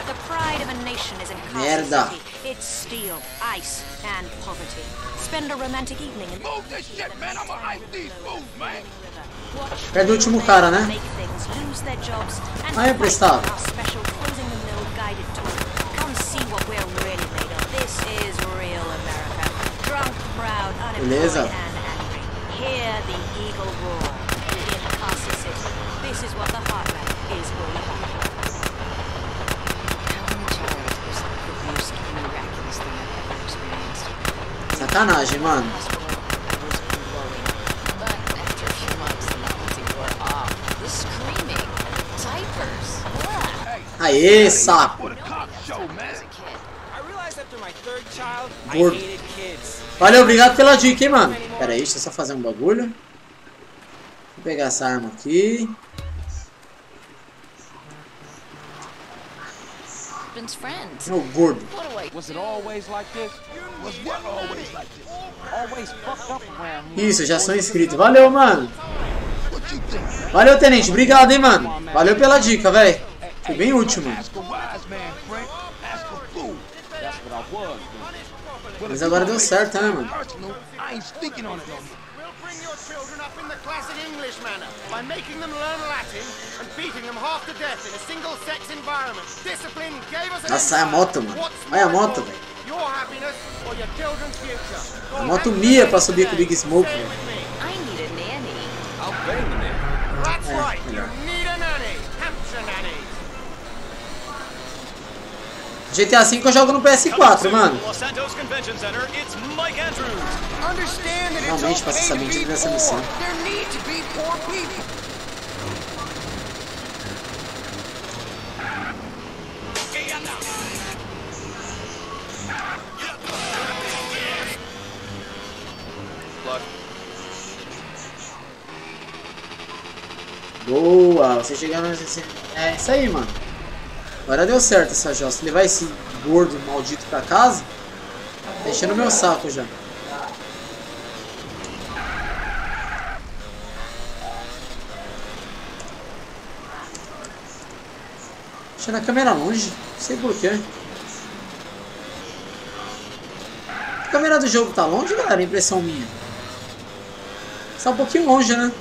The pride of a nation is in Carson Merda. It's steel, ice, and poverty. Spend a romantic evening in Move this shit, man. I'ma ice these fools, man. Perto do último cara, né? Ah, é guided tour. Come see what we're really made of. This is real America. Beleza. Sacanagem, mano. Aê, saco. I realized after my third child, I Gordo. Valeu, obrigado pela dica, hein, mano. Pera aí, deixa eu só fazer um bagulho. Vou pegar essa arma aqui. Meu gordo. What a way. Was it always like this? Was what always like this? Always fucked up around here. Isso, já sou inscrito. Valeu, mano. Valeu, tenente. Obrigado, hein, mano. Valeu pela dica, velho. Foi bem útil, mano. Mas agora deu certo, né, mano? Personal, I ain't speaking on it no more. We'll bring your children up in the classic English manner by making them learn Latin and beating them half to death in a single-sex environment. Discipline gave us an Nossa, é a moto, mano. Olha a moto, velho. A moto Mia pra subir com o Big Smoke, velho. Need GTA V eu jogo no PS4, mano. Los Santos Convention Center, it's Mike Andrews. Understand that it's Realmente, pra ser sabendo be dessa missão. Boa, você chegando nesse... É isso aí, mano. Agora deu certo essa jossa. Levar esse gordo maldito pra casa, tá enchendo meu saco já. Deixando a câmera longe, não sei porquê. A câmera do jogo tá longe, galera? Impressão minha. Está um pouquinho longe, né?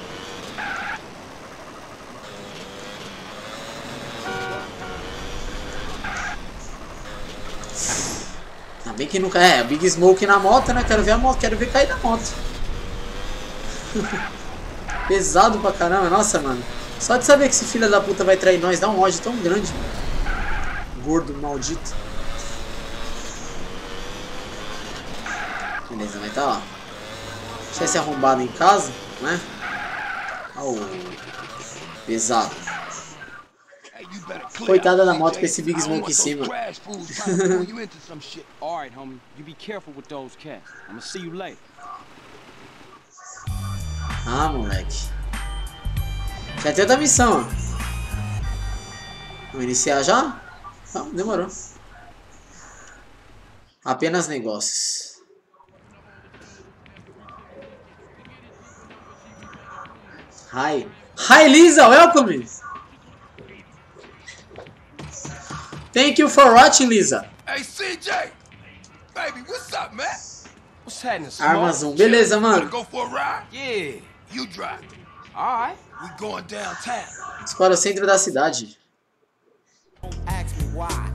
Bem que nunca. É, Big Smoke na moto, né? Quero ver a moto, quero ver cair da moto. Pesado pra caramba, nossa, mano. Só de saber que esse filho da puta vai trair nós dá um ódio tão grande, mano. Gordo, maldito. Beleza, vai tá lá. Deixa esse arrombado em casa, né? Oh, pesado. Coitada da moto com esse Big Smoke em cima. Alright, homie. You be careful with those cats. I'ma see you later. Ah, moleque. Já tem outra missão. Vamos iniciar já? Não, demorou. Apenas negócios. Hi. Hi, Lisa. Welcome. Thank you for watching, Lisa. Hey, CJ! Baby, what's up, man? What's happening, Smoke? Arma Zoom. Beleza, mano. go for a ride? Yeah. You drive. Alright. We going downtown. Para o centro da cidade. Ask me why.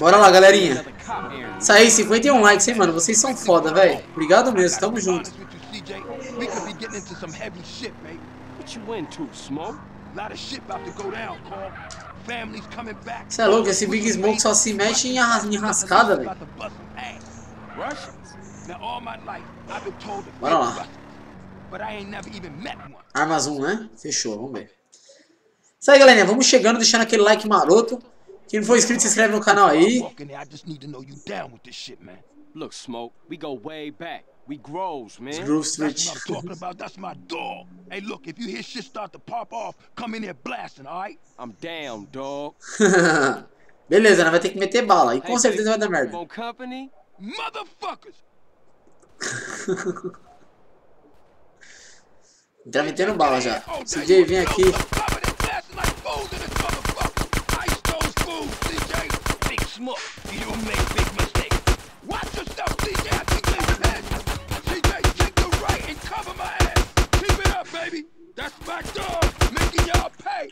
Bora lá, galerinha. Isso aí, 51 likes, hein, mano. Vocês são foda, velho. Obrigado mesmo, tamo junto. Você é louco, esse Big Smoke só se mexe em, arras- em rascada, velho. About to bust some ass. Russians? Now, all my life, I've been told to Bora lá. Russians, but I ain't never even met one. Arma Zoom, né? Fechou, vamos ver. Isso aí, galerinha. Vamos chegando, deixando aquele like maroto. Quem não for inscrito, se inscreve no canal aí. Walk in there, I just need to know you down with this shit, man. Look, Smoke, we go way back. We grows, man. Grove That's what I'm talking about. That's my dog. Hey, look, if you hear shit start to pop off, come in there blasting, all right? I'm down, dog. Beleza, né? Vai ter que meter bala. E com Hey, certeza vai dar merda. Company? Motherfuckers! Já metendo bala já. CJ, vem aqui. Blasting That's my dog making y'all pay.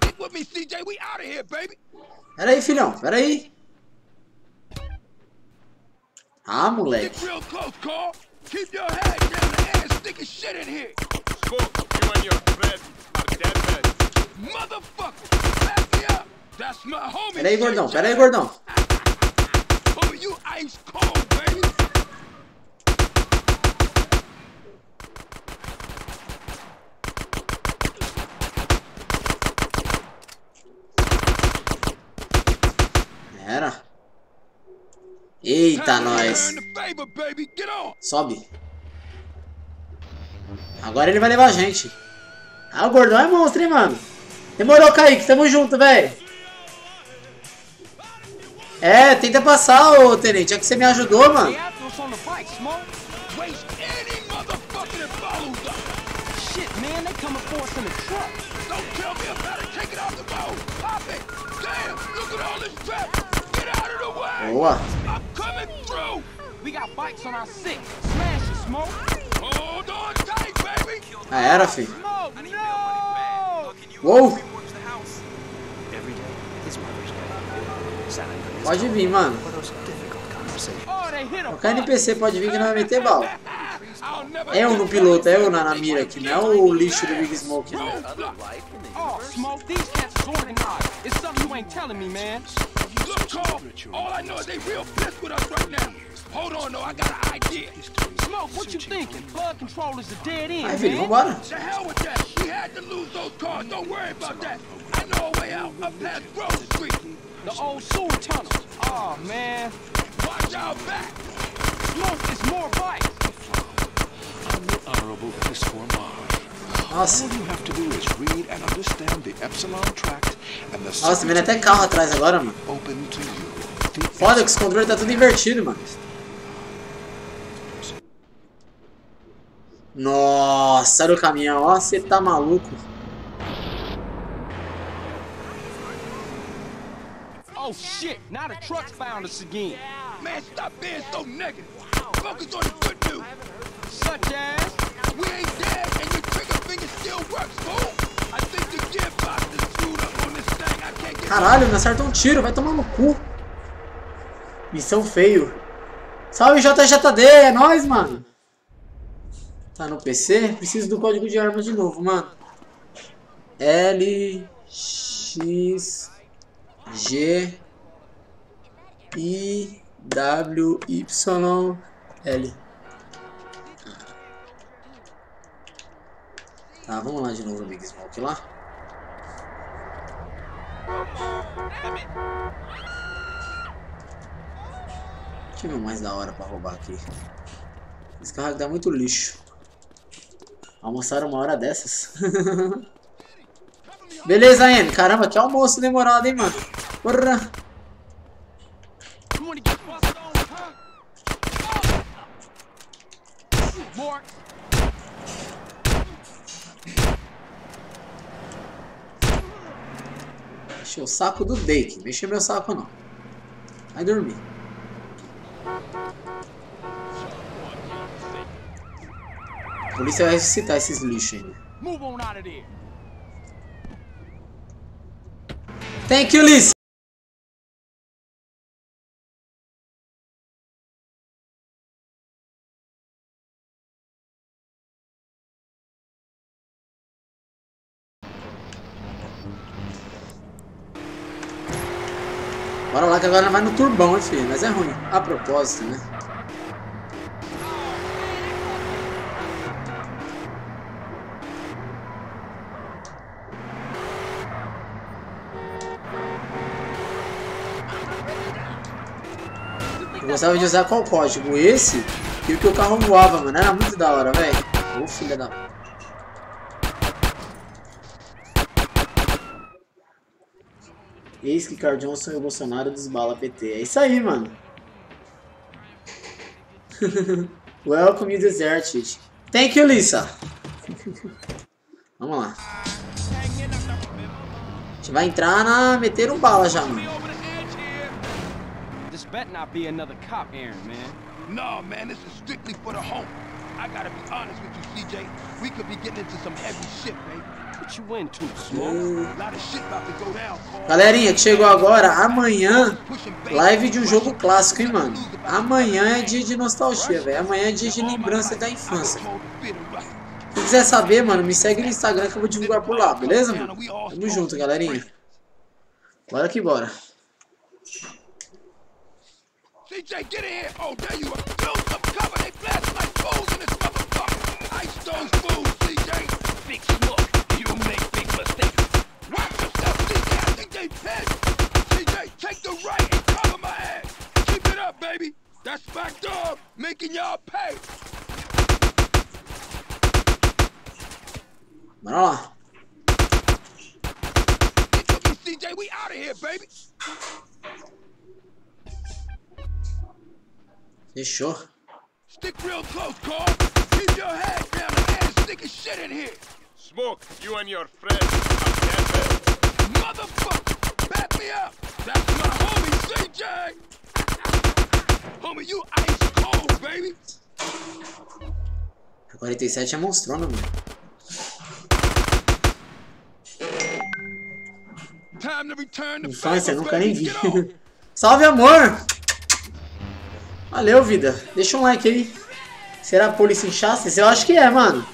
Stick with me, CJ. We out of here, baby. Pera aí, filhão. Pera aí. Ah, moleque. Get real close, Carl. Keep your head down and shit in here. Pera aí, gordão. Pera aí, gordão. Era. Eita, nós. Sobe. Agora ele vai levar a gente. Ah, o gordão é monstro, hein, mano. Demorou, Kaique. Tamo junto, velho. É, tenta passar, ô tenente. É que você me ajudou, mano. Boa. I'm coming through. We got bikes on our six. Smash it, Smoke. Hold on tight, baby. Ah, era, filho. Uou. Pode vir, mano. Qualquer NPC pode vir que não vai meter bala. É eu no piloto, é eu na, na mira aqui, não é o lixo do Big Smoke, não. Look, Carl, all I know is they real pissed with us right now. Hold on, though, I got an idea. Smoke, what you thinking? Flood control is a dead end, Vai, filho, vambora. The hell with that. We had to lose those cars. Don't worry about that. I know a way out up past Grove Street. The old sewer tunnels. Oh, man. Watch out back. Smoke, it's more bikes. I'm the Honorable Fistform Mars. Nossa. All you have to do is read and understand the Epsilon Tract and the Nossa, vendo até carro atrás agora, mano. Foda que os controles tá tudo invertido, mano. Nossa, olha o caminhão, ó, você tá maluco. Oh shit, now the truck's found us again. Man, stop being so negative. Focus on the good news. Such as? We ain't dead and your trigger finger still works, fool. I think the gearbox is screwed up on this thing. I can't get Caralho, me acertou um tiro, vai tomar no cu. Missão feio. Salve JJD, é nóis, mano. Tá no PC? Preciso do código de arma de novo, mano. L X G I W Y L. Tá, vamos lá de novo, Big Smoke lá. Deixa eu ver mais da hora pra roubar aqui. Esse carro dá muito lixo. Almoçaram uma hora dessas. Beleza, M. Caramba, que almoço demorado, hein, mano. Porra. Encheu o saco do Dake. Mexeu meu saco não. Vai dormir. Polícia vai ressuscitar esses lixos there. Thank you, Liz. Bora lá que agora vai no turbão, hein, filho. Mas é ruim. A propósito, né? Gostava de usar qual código? Esse e o que o carro voava, mano. Era muito da hora, velho. Ô, filha da... Eis que Carl Johnson e o Bolsonaro desbala PT. É isso aí, mano. Welcome you deserted. Thank you, Lisa. Vamos lá. A gente vai entrar na... Meter um bala já, mano. Better not be another cop errand, man. No, man, this is strictly for the home. I gotta be honest with you, CJ. We could be getting into some heavy shit, baby. What you into, Smoke? A lot of shit about to go down. Galerinha que chegou agora, amanhã, live de um jogo clássico, hein, mano. Amanhã é dia de nostalgia, velho. Amanhã é dia de lembrança da infância. Se quiser saber, mano, me segue no Instagram que eu vou divulgar por lá, beleza, mano? Tamo junto, galerinha. Bora que bora. CJ, get in here! Oh, there you are! Build some cover! They blast like fools in this motherfucker! Ice those fools, CJ! Big smoke! You make big mistakes! Watch yourself, CJ! I think they pissed! CJ, take the right and cover my ass! Keep it up, baby! That's my dog making y'all pay! Bora lá. CJ, we out of here, baby! Fechou. Stick real close, Carl! Keep your head down and ass sticking shit in here! Smoke, you and your friend are dead Motherfucker! Back me up! That's my homie, CJ! Homie, you ice cold, baby! A 47 é monstrona, mano. Time to return the Infância, nunca nem vi. Salve, amor! Valeu, vida. Deixa um like aí. Será a Polícia em Chassis? Eu acho que é, mano.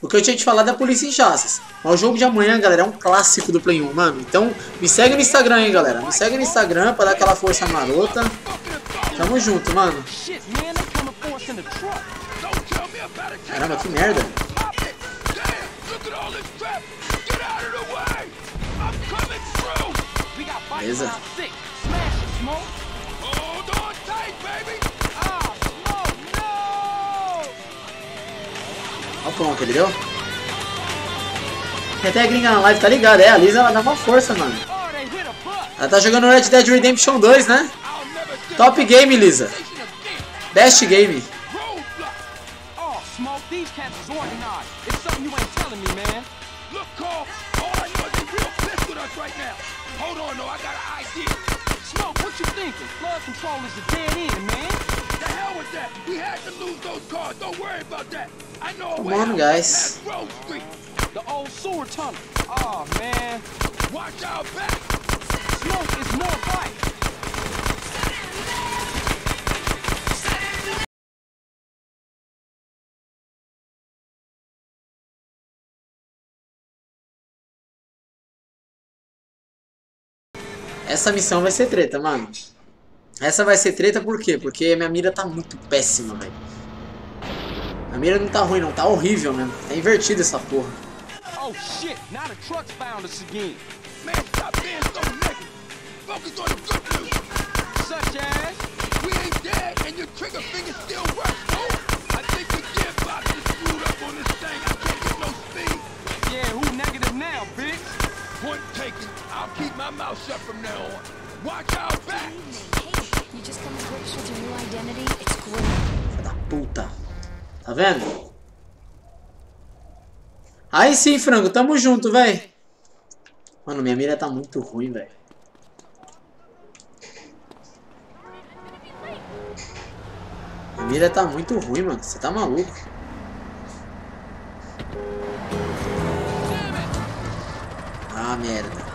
O que eu tinha te falado é a Polícia em Chassis. Mas o jogo de amanhã, galera, é um clássico do Play 1, mano. Então, me segue no Instagram aí, galera. Me segue no Instagram pra dar aquela força marota. Tamo junto, mano. Shit, man, they coming que ele deu. Tem até a gringa na live, tá ligado? É, a Lisa ela dá uma força, mano. Ela tá jogando Red Dead Redemption 2, né? Top game, Lisa. Best game. Don't worry about that. I know Come on, out guys. The old sewer tunnel. Oh, man. Watch our back. Smoke is more bite. Essa missão vai ser treta, mano. Essa vai ser treta por quê? Porque minha mira tá muito péssima, velho. A mira não tá ruim, não. Tá horrível mesmo. Tá invertida essa porra. Oh, shit. Now the truck's found us again. Man, stop being so negative. Focus on the good news. Such as? We ain't dead and your trigger finger still works, fool. I think the gearbox is screwed up on this thing. I can't get no speed. Yeah, who negative now, bitch? Point taken. I'll keep my mouth shut from now on. Watch our back. Hey, you just come to grips with your new identity? It's great. Filha da puta. Tá vendo? Aí sim, frango. Tamo junto, velho. Mano, minha mira tá muito ruim, velho. Minha mira tá muito ruim, mano. Você tá maluco? Ah, merda.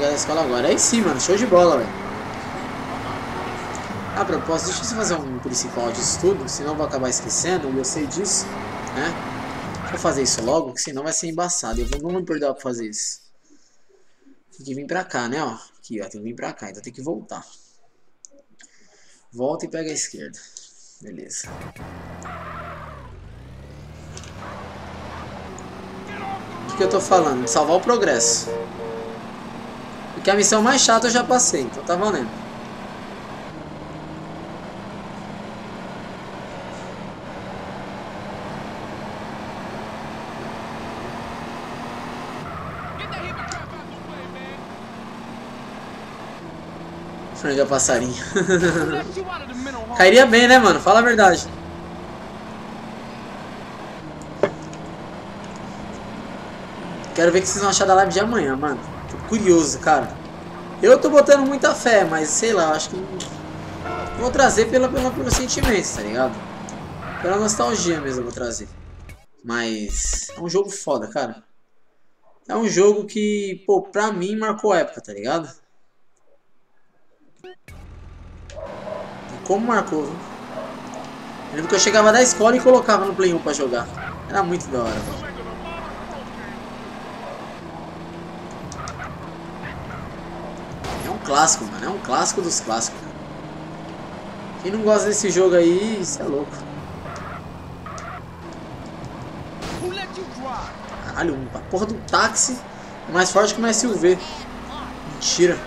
Chegar na escola agora. Aí sim, mano. Show de bola, velho. A propósito, deixa eu fazer um principal de estudo, senão eu vou acabar esquecendo, e eu sei disso, né? Vou fazer isso logo, senão vai ser embaçado. Eu vou- não vou me perdoar por fazer isso. Tem que vir pra cá, né, ó. Aqui, ó. Tem que vir pra cá, então tem que voltar. Volta e pega a esquerda. Beleza. O que, que eu tô falando? Salvar o progresso. Porque a missão mais chata eu já passei, então tá valendo. Franga passarinho. Cairia bem, né, mano? Fala a verdade. Quero ver o que vocês vão achar da live de amanhã, mano. Curioso, cara. Eu tô botando muita fé, mas sei lá, acho que. Vou trazer pela, pela, pelos sentimentos, tá ligado? Pela nostalgia mesmo vou trazer. Mas. É um jogo foda, cara. É um jogo que, pô, pra mim marcou época, tá ligado? E como marcou, viu? Eu lembro que eu chegava da escola e colocava no Play 1 pra jogar. Era muito da hora, mano. É um clássico, mano. É um clássico dos clássicos. Quem não gosta desse jogo aí, isso é louco. Caralho, a porra do táxi é mais forte que uma SUV. Mentira.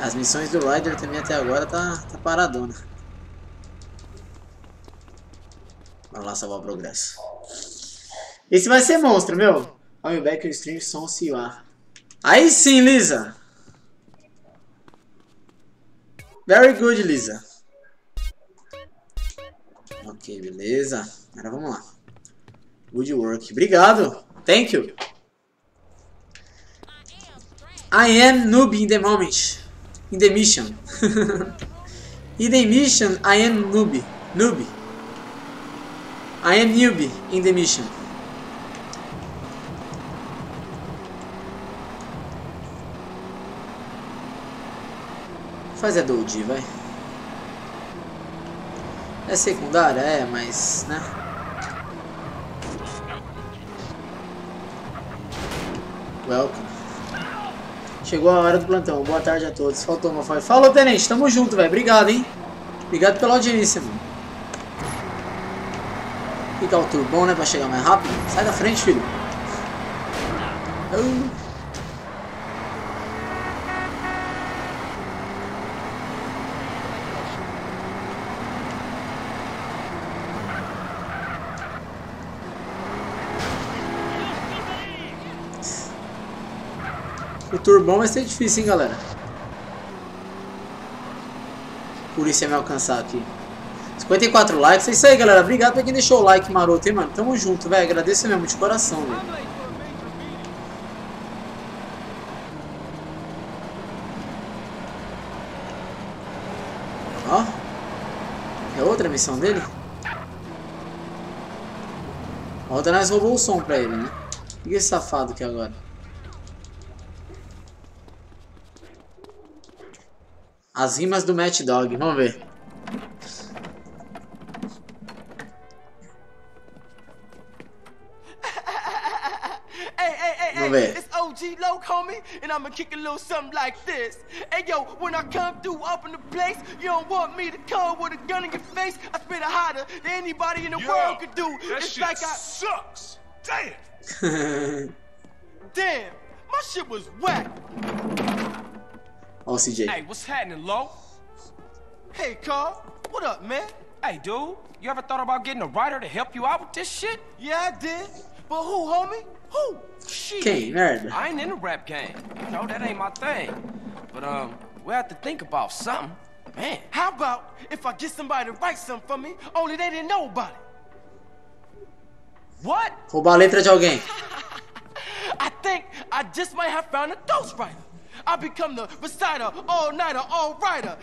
As missões do Ryder também até agora tá, tá paradona. Vamos lá salvar o progresso. Esse vai ser monstro, meu. Olha o back stream som se lá. Aí sim, Lisa. Very good, Lisa. Ok, beleza. Agora vamos lá. Good work. Obrigado. Thank you. I am noob in the moment. In the mission. in the mission, I am noob. Noob. I am newbie in the mission. Faz a Doji, vai. É secundária? É, mas, né? Welcome. Chegou a hora do plantão. Boa tarde a todos. Faltou uma foi. Falou, tenente. Tamo junto, velho. Obrigado, hein? Obrigado pela audiência, mano. Ficar o turbão, né? Pra chegar mais rápido. Sai da frente, filho. Turbão vai ser difícil, hein, galera. Polícia me alcançar aqui. 54 likes. É isso aí, galera. Obrigado pra quem deixou o like maroto, hein, mano. Tamo junto, velho. Agradeço mesmo de coração, velho. Ó. É outra missão dele? Outra nós roubou o som pra ele, né? O é esse safado aqui agora? As rimas do Mad Dog, vamos ver. Hey, hey, hey, Vamos ver. it's OG Loc, homie, and I'ma kick a little something like this. Hey, yo, when I come through up in the place, you don't want me to come with a gun in your face. I spit it hotter than anybody in the Yo, world could do. that it's shit like I sucks. Damn. damn, my shit was whack. Ó CJ. Hey, what's happening, Lo? Hey, Carl, what up, man? Hey, dude, you ever thought about getting a writer to help you out with this shit? Yeah, I did. But who, homie? Who? Shit. Quem? Merda. I ain't in the rap game. You know, that ain't my thing. But, um, we have to think about something. Man. How about if I get somebody to write something for me, only they didn't know about it? What? Roubar a letra de alguém. I think I just might have found a ghostwriter. I become the reciter, all-nighter, all-writer.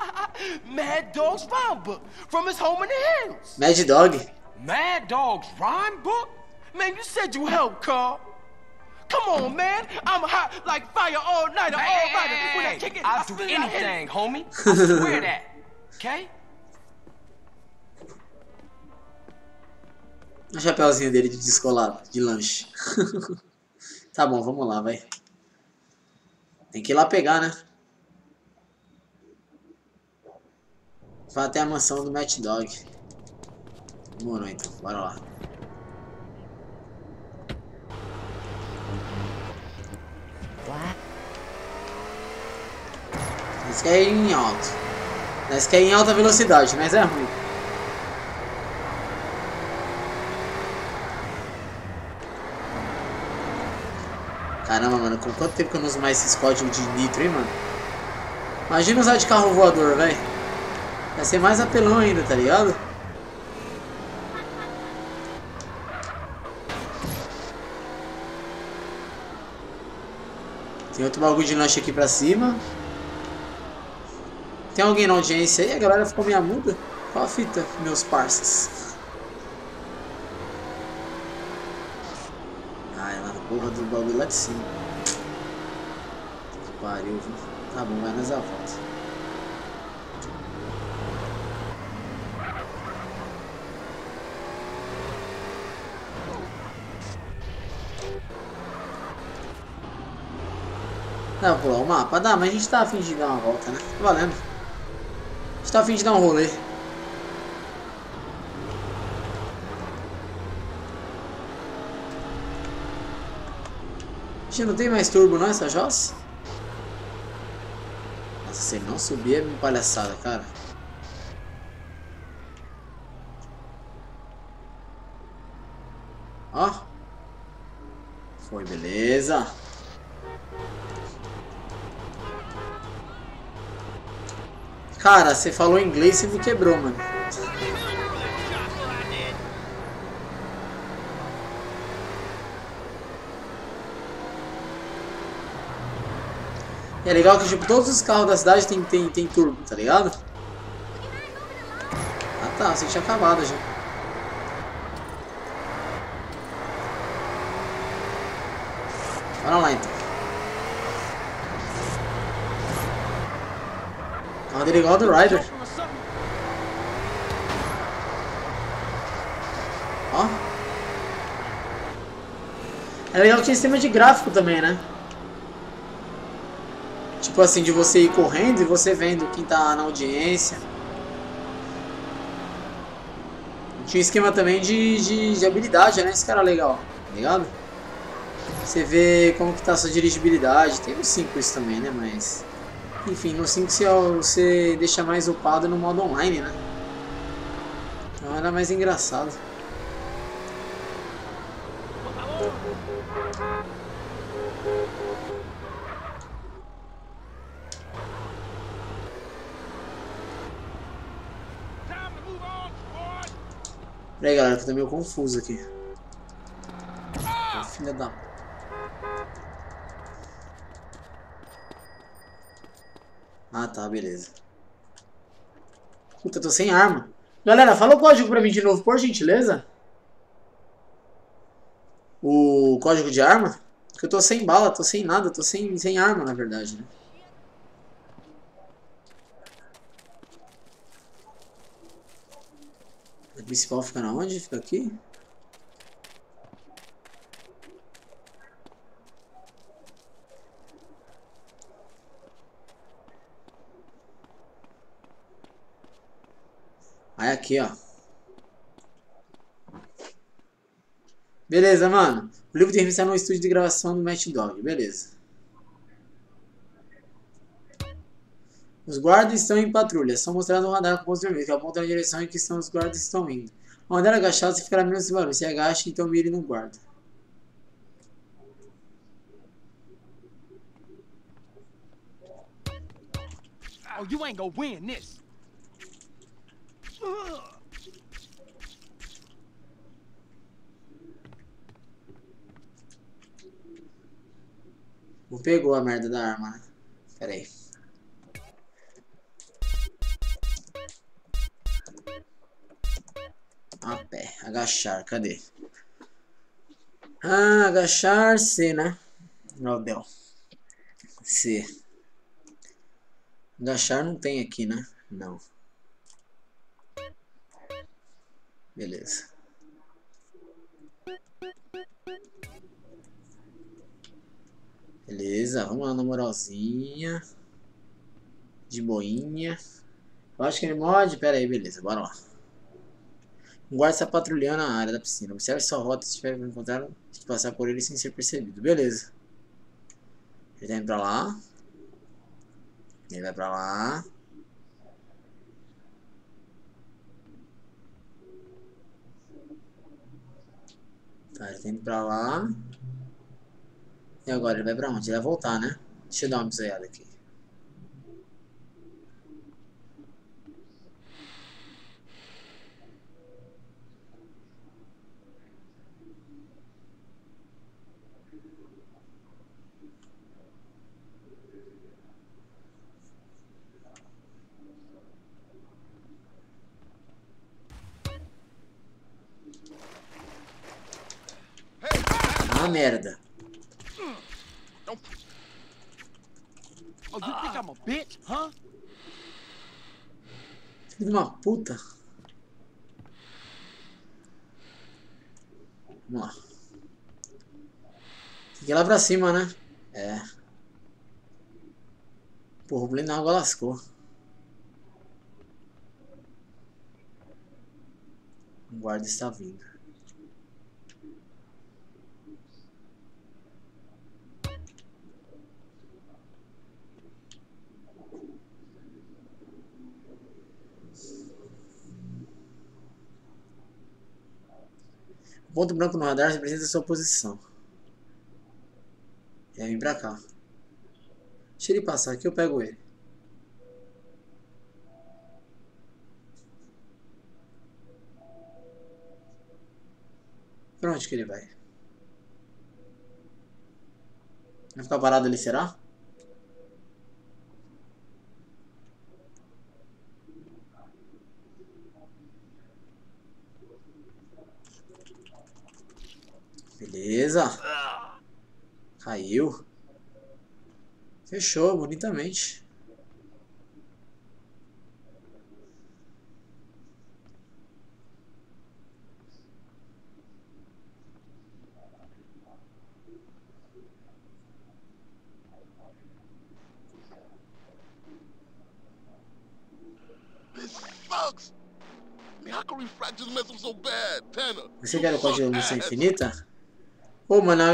Mad Dog's rhyme book from his home in the hills. Mad Dog. Mad Dog's rhyme book? Man, you said you helped, Carl. Come on, man. I'm hot like fire all nighter, all nighter. When I kick it, I'll I do spit it, I anything, homie. I swear that. Okay? O chapéuzinho dele de descolado, de lanche. tá bom, vamos lá, vai. Tem que ir lá pegar, né? Vai até a mansão do Mad Dog. Demorou então, bora lá. Esse quer ir em alto. Esse quer ir em alta velocidade, mas é ruim. Caramba, mano, com quanto tempo que eu não uso mais esses códigos de nitro, hein, mano? Imagina usar de carro voador, velho. Vai ser mais apelão ainda, tá ligado? Tem outro bagulho de lanche aqui pra cima. Tem alguém na audiência aí? A galera ficou meio muda? Qual a fita, meus parças? Ah, é lá na porra do bagulho lá de cima. Que pariu, viu? Tá bom, vai nós a volta. Dá pra pular o mapa? Dá, mas a gente tá afim de dar uma volta, né? Valendo. A gente tá afim de dar um rolê. Gente, não tem mais turbo não essa Joss? Nossa, se ele não subir é palhaçada, cara. Ó. Foi, beleza. Cara, você falou inglês e me quebrou, mano. E é legal que tipo, todos os carros da cidade tem, tem, tem turbo, tá ligado? Ah tá, você tinha acabado já. Bora lá então. Carro dele é igual do Ryder. Ó. É legal que tinha sistema de gráfico também, né? Tipo assim, de você ir correndo e você vendo quem tá na audiência. Tinha um esquema também de, de, de habilidade, né? Esse cara é legal, tá ligado? Você vê como que tá a sua dirigibilidade. Tem no 5 isso também, né? Mas... Enfim, no 5 você, você deixa mais upado no modo online, né? Então era mais engraçado. Peraí, galera, que eu tô meio confuso aqui. Ah, filha da... Ah, tá, beleza. Puta, eu tô sem arma. Galera, fala o código pra mim de novo, por gentileza. O código de arma. Porque eu tô sem bala, tô sem nada, tô sem, sem arma, na verdade, né? O principal fica na onde? Fica aqui? Aí aqui, ó. Beleza, mano. O livro que estar no estúdio de gravação do Match Dog. Beleza. Os guardas estão em patrulha. São mostrados um radar com pontos vermelhos que aponta na direção em que estão os guardas estão indo. Ao andar agachado, você ficará menos barulho. Se agacha, então mire no guarda. Oh, you ain't gonna win this. Não pegou a merda da arma, né? Pera aí. A pé, agachar, cadê? Ah, agachar C, né? Nobel. C. Agachar não tem aqui, né? Não. Beleza. Beleza, vamos lá na moralzinha. De boinha. Eu acho que ele mod. Pera aí, beleza, bora lá. Um guarda está patrulhando a área da piscina. Observe sua rota se tiver encontrar de passar por ele sem ser percebido. Beleza. Ele tá indo pra lá. Ele vai pra lá. Tá, ele tá indo pra lá. E agora ele vai pra onde? Ele vai voltar, né? Deixa eu dar uma bisoiada aqui. Ah, merda. Oh, you think I'm a bitch, huh? Filho de uma puta. Vamos lá. Tem que ir lá pra cima, né? É. Porra, o na água lascou. O guarda está vindo. Ponto branco no radar representa sua posição. Aí vem pra cá. Deixa ele passar aqui, eu pego ele. Pra onde que ele vai? Vai ficar parado ali, será? Beleza. Caiu. Fechou, bonitamente. Você quer o código de missão infinita? Pô, mano, eu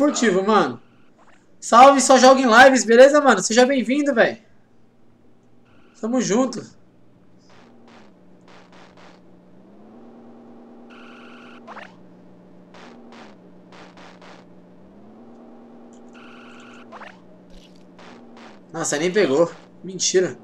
furtivo, mano. Salve, só joga em lives, beleza, mano? Seja bem-vindo, velho. Tamo junto. Nossa, nem pegou. Mentira.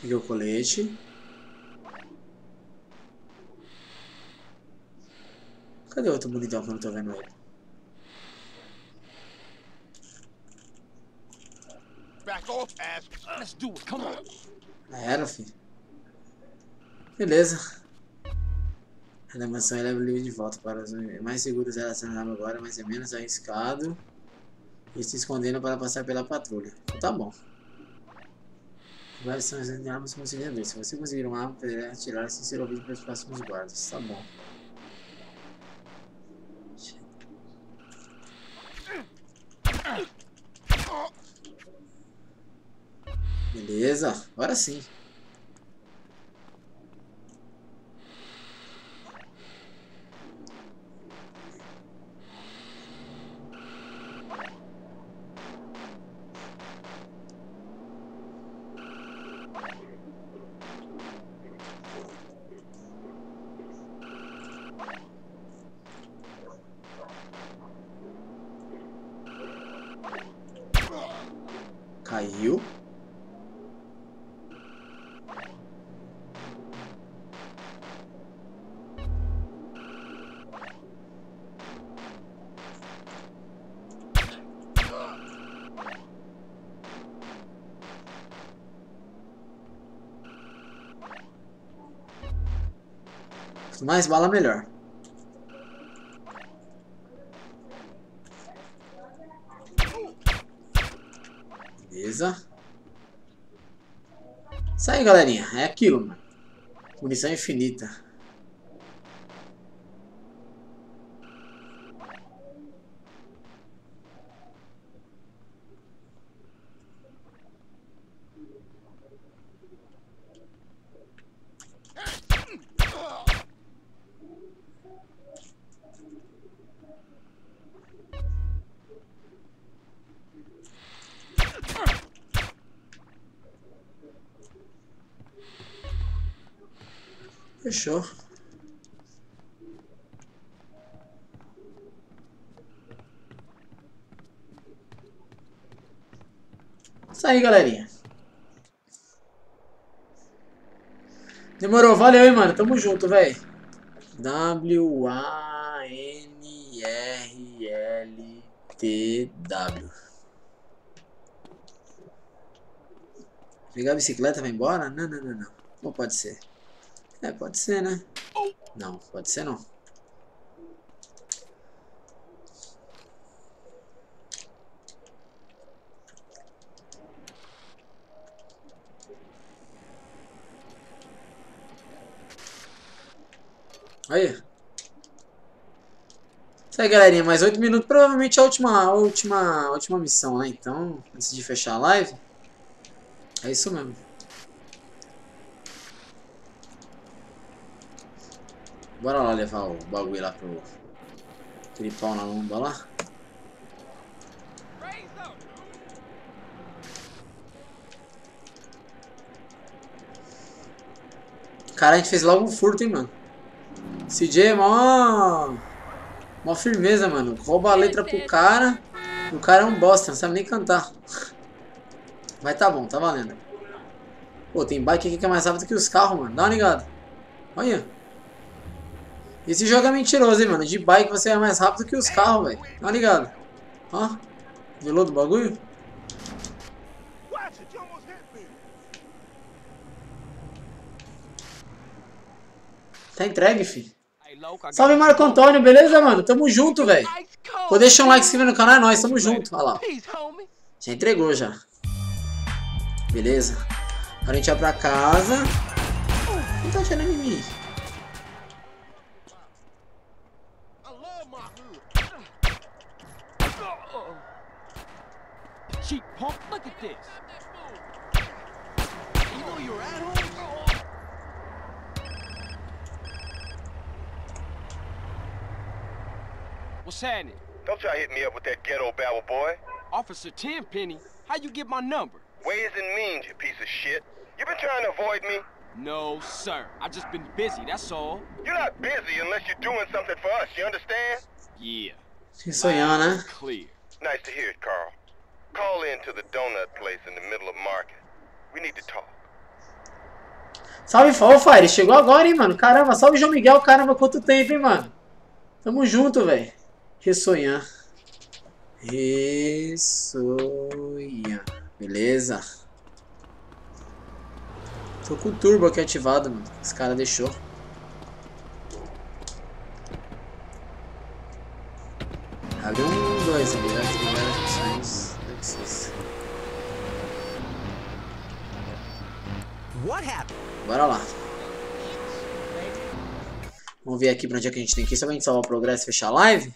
Peguei colete. Cadê o outro bonitão que eu não tô vendo ele? Back off, ass. Let's do it. Come on. Era, filho. Beleza. A animação leva o livro de volta para os mais seguros era acionar agora, mas é menos arriscado. E se escondendo para passar pela patrulha. Tá bom. Vários são as armas conciliadores. Se você conseguir uma arma, poderá atirar sem ser ouvido pelos próximos guardas. Tá bom. Beleza, agora sim. Caiu. Quanto mais bala, melhor. Beleza. Isso aí, galerinha. É aquilo, mano. Munição infinita. Fechou. Isso aí, galerinha. Demorou, valeu, hein, mano. Tamo junto, velho. W-A-N-R-L-T-W. Pegar a bicicleta vai embora? Não, não, não, não. Não pode ser. É, pode ser, né? Não, pode ser não. Aí. Isso aí, galerinha. Mais 8 minutos. Provavelmente a última, a última, a última missão, né? Então, antes de fechar a live. É isso mesmo. Bora lá levar o bagulho lá pro... Aquele pau na lomba lá. Cara, a gente fez logo um furto, hein, mano. CJ mó... Mó firmeza, mano. Rouba a letra pro cara. O cara é um bosta, não sabe nem cantar. Mas tá bom, tá valendo. Pô, tem bike aqui que é mais rápido que os carros, mano. Dá uma ligada. Olha. Esse jogo é mentiroso, hein, mano. De bike você é mais rápido que os carros, velho. Dá uma ligada. Ó. Velou do bagulho? Tá entregue, fi. Salve, Marco Antônio. Beleza, mano? Tamo junto, velho. Pô, deixa um like, se inscreve no canal. É nóis. Tamo junto. Olha lá. Já entregou, já. Beleza. Agora a gente vai pra casa. Não tá atirando em mim. Cheap punk, look at this. You know you're at home? What's happening? Don't try to hit me up with that ghetto babble, boy. Officer Tenpenny, how you get my number? Ways and means, you piece of shit. You been trying to avoid me? No, sir. I just been busy, that's all. You're not busy unless you're doing something for us, you understand? Yeah. Isso aí, né? Clear. Nice to hear it, Carl. Call in to the donut place in the middle of market. We need to talk. Salve, Fall Fire. Chegou agora, hein, mano. Caramba, salve, João Miguel. Caramba, quanto tempo, hein, mano. Tamo junto, velho. Ressonhar. Ressonhar. Beleza. Tô com o turbo aqui ativado, mano. Esse cara deixou. Abre um, dois ali, né? Primeiras missões. Access. What happened? Bora lá. Vamos ver aqui pra onde é que a gente tem que ir. Só pra gente salvar o progresso e fechar a live.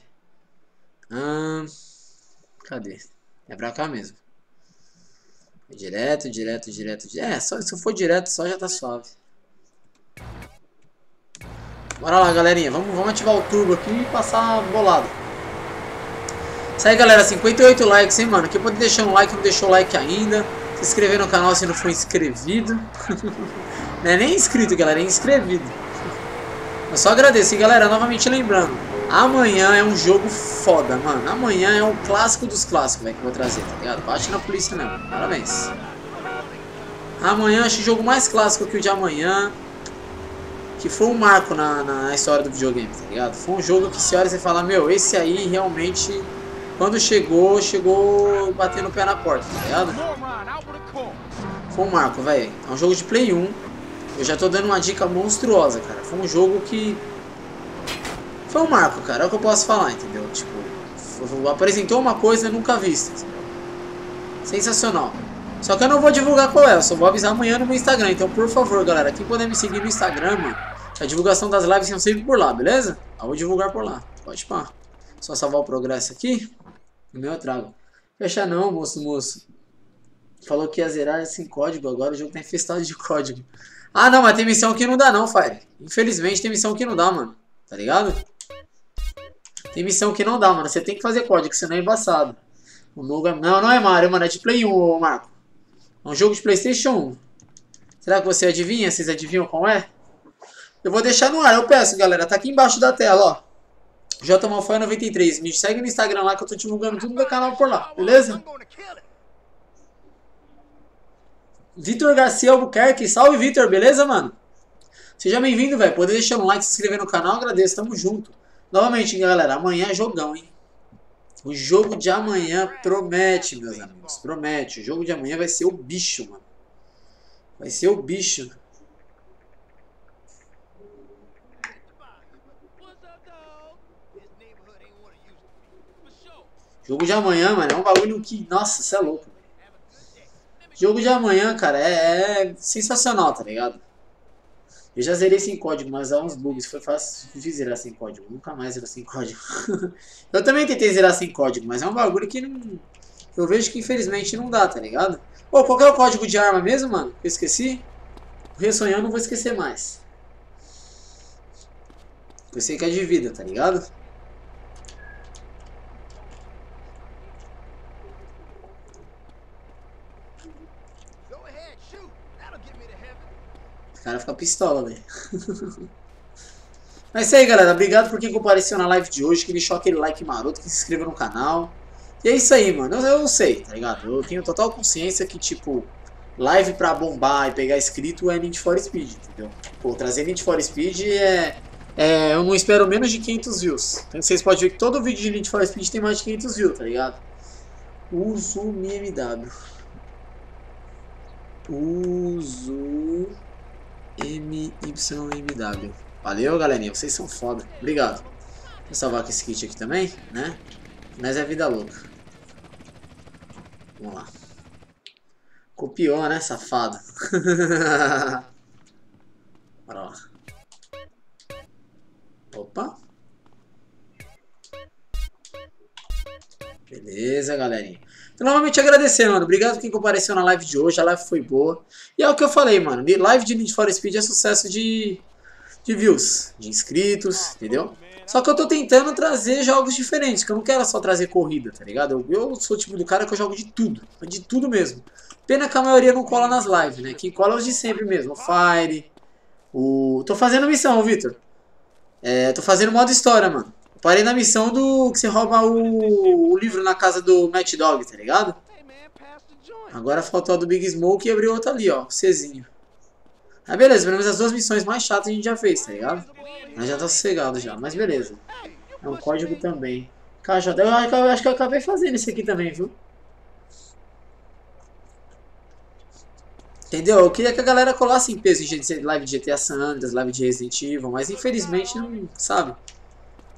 Ahn, cadê? É pra cá mesmo. Direto, direto, direto. É, só, se for direto só já tá suave. Bora lá, galerinha. Vamos, vamos ativar o turbo aqui e passar bolado. Isso aí, galera. 58 likes, hein, mano. Quem pode deixar um like, não deixou like ainda. Inscrever no canal se não for inscrevido. não é nem inscrito, galera. É inscrevido. Eu só agradeço. E, galera, novamente lembrando. Amanhã é um jogo foda, mano. Amanhã é um clássico dos clássicos, velho, que eu vou trazer, tá ligado? Bate na polícia mesmo. Parabéns. Amanhã, acho o jogo mais clássico que o de amanhã. Que foi um marco na, na história do videogame, tá ligado? Foi um jogo que se olha e fala, meu, esse aí realmente, quando chegou, chegou batendo o pé na porta, tá ligado? Foi um marco, velho. É um jogo de Play 1. Eu já tô dando uma dica monstruosa, cara. Foi um jogo que foi um marco, cara. É o que eu posso falar, entendeu? Tipo, apresentou uma coisa nunca vista. Entendeu? Sensacional. Só que eu não vou divulgar qual é, eu só vou avisar amanhã no meu Instagram. Então, por favor, galera, quem puder me seguir no Instagram, mano, a divulgação das lives são sempre por lá, beleza? Eu vou divulgar por lá. Pode pá. Só salvar o progresso aqui. No meu eu trago. Fecha não, moço, moço. Falou que ia zerar sem código, agora o jogo tá infestado de código. Ah, não, mas tem missão que não dá não, Fire. Infelizmente tem missão que não dá, mano. Tá ligado? Tem missão que não dá, mano. Você tem que fazer código, senão é embaçado. O novo é... Não, não é Mario, mano. É de Play 1, Marco. É um jogo de Playstation 1. Será que você adivinha? Vocês adivinham qual é? Eu vou deixar no ar, eu peço, galera. Tá aqui embaixo da tela, ó. JMalfoy93. Me segue no Instagram lá que eu tô divulgando tudo meu canal por lá, beleza? Vitor Garcia Albuquerque. Salve, Vitor. Beleza, mano? Seja bem-vindo, velho. Poder deixar um like, se inscrever no canal, agradeço. Tamo junto. Novamente, galera, amanhã é jogão, hein? O jogo de amanhã promete, meus amigos. Promete. O jogo de amanhã vai ser o bicho, mano. Vai ser o bicho. Jogo de amanhã, mano, é um bagulho que. Nossa, você é louco. Jogo de amanhã, cara, é, é sensacional, tá ligado? Eu já zerei sem código, mas há uns bugs. Foi fácil de zerar sem código. Nunca mais zerou sem código. eu também tentei zerar sem código, mas é um bagulho que não. Eu vejo que infelizmente não dá, tá ligado? Pô, qual é o código de arma mesmo, mano? Eu esqueci. Ressonhando não vou esquecer mais. Eu sei que é de vida, tá ligado? O cara fica pistola, velho. Mas é isso aí, galera. Obrigado por quem compareceu na live de hoje, que deixou aquele like maroto, que se inscreveu no canal. E é isso aí, mano. Eu, eu sei, tá ligado? Eu tenho total consciência que, tipo, live pra bombar e pegar inscrito é Need for Speed, entendeu? Pô, trazer Need for Speed é... é... Eu não espero menos de 500 views. Então vocês podem ver que todo vídeo de Need for Speed tem mais de 500 views, tá ligado? Uso MMW. Uso... MYMW. Valeu, galerinha. Vocês são foda. Obrigado. Vou salvar com esse kit aqui também, né? Mas é vida louca. Vamos lá. Copiou, né, safado? Bora lá. Opa. Beleza, galerinha. Então, novamente agradecer, mano. Obrigado quem compareceu na live de hoje. A live foi boa. E é o que eu falei, mano. Live de Need for Speed é sucesso de, de views, de inscritos, entendeu? Só que eu tô tentando trazer jogos diferentes, que eu não quero só trazer corrida, tá ligado? Eu, eu sou o tipo do cara que eu jogo de tudo, de tudo mesmo. Pena que a maioria não cola nas lives, né? Quem cola é os de sempre mesmo, o Fire, o... Tô fazendo missão, Vitor. É, tô fazendo modo história, mano. Parei na missão do que você rouba o, o livro na casa do Matt Dog, tá ligado? Agora faltou a do Big Smoke e abriu outra ali, ó, Czinho. Aí beleza, pelo menos as duas missões mais chatas a gente já fez, tá ligado? Mas já tá sossegado já, mas beleza. É um código também. Acho, eu acho que eu acabei fazendo isso aqui também, viu? Entendeu? Eu queria que a galera colasse em peso em live de GTA San Andreas, live de Resident Evil, mas infelizmente não, sabe?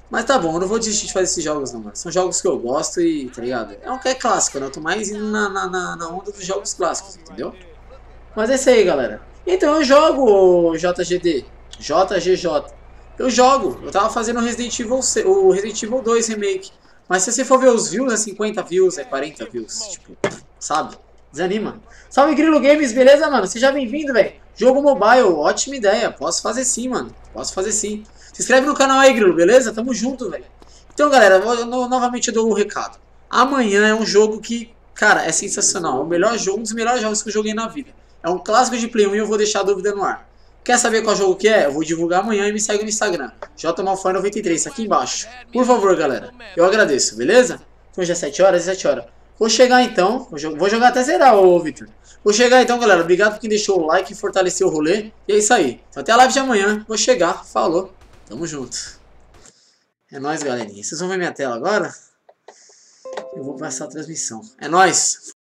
Mas tá bom, eu não vou desistir de fazer esses jogos não, mano. São jogos que eu gosto e, tá ligado? É um que é clássico, né? Eu tô mais indo na, na, na, onda dos jogos clássicos, entendeu? Mas é isso aí, galera. Então eu jogo JGD, JGJ. Eu jogo. Eu tava fazendo Resident Evil, o Resident Evil 2 Remake. Mas se você for ver os views, é 50 views, é 40 views. Tipo, sabe? Desanima. Salve Grilo Games, beleza, mano? Seja bem-vindo, velho. Jogo mobile, ótima ideia. Posso fazer sim, mano. Posso fazer sim. Se inscreve no canal aí, Grilo, beleza? Tamo junto, velho. Então, galera, no, novamente eu dou um recado. Amanhã é um jogo que, cara, é sensacional. É o melhor jogo, um dos melhores jogos que eu joguei na vida. É um clássico de Play 1 e eu vou deixar a dúvida no ar. Quer saber qual jogo que é? Eu vou divulgar amanhã e me segue no Instagram. JMalfoy93, aqui embaixo. Por favor, galera. Eu agradeço, beleza? Então já é 7 horas e 7 horas. Vou chegar então. Vou jogar até zerar, ô Victor. Vou chegar então, galera. Obrigado por quem deixou o like e fortaleceu o rolê. E é isso aí. Então, até a live de amanhã. Vou chegar. Falou. Tamo junto. É nóis, galerinha. Vocês vão ver minha tela agora? Eu vou passar a transmissão. É nóis.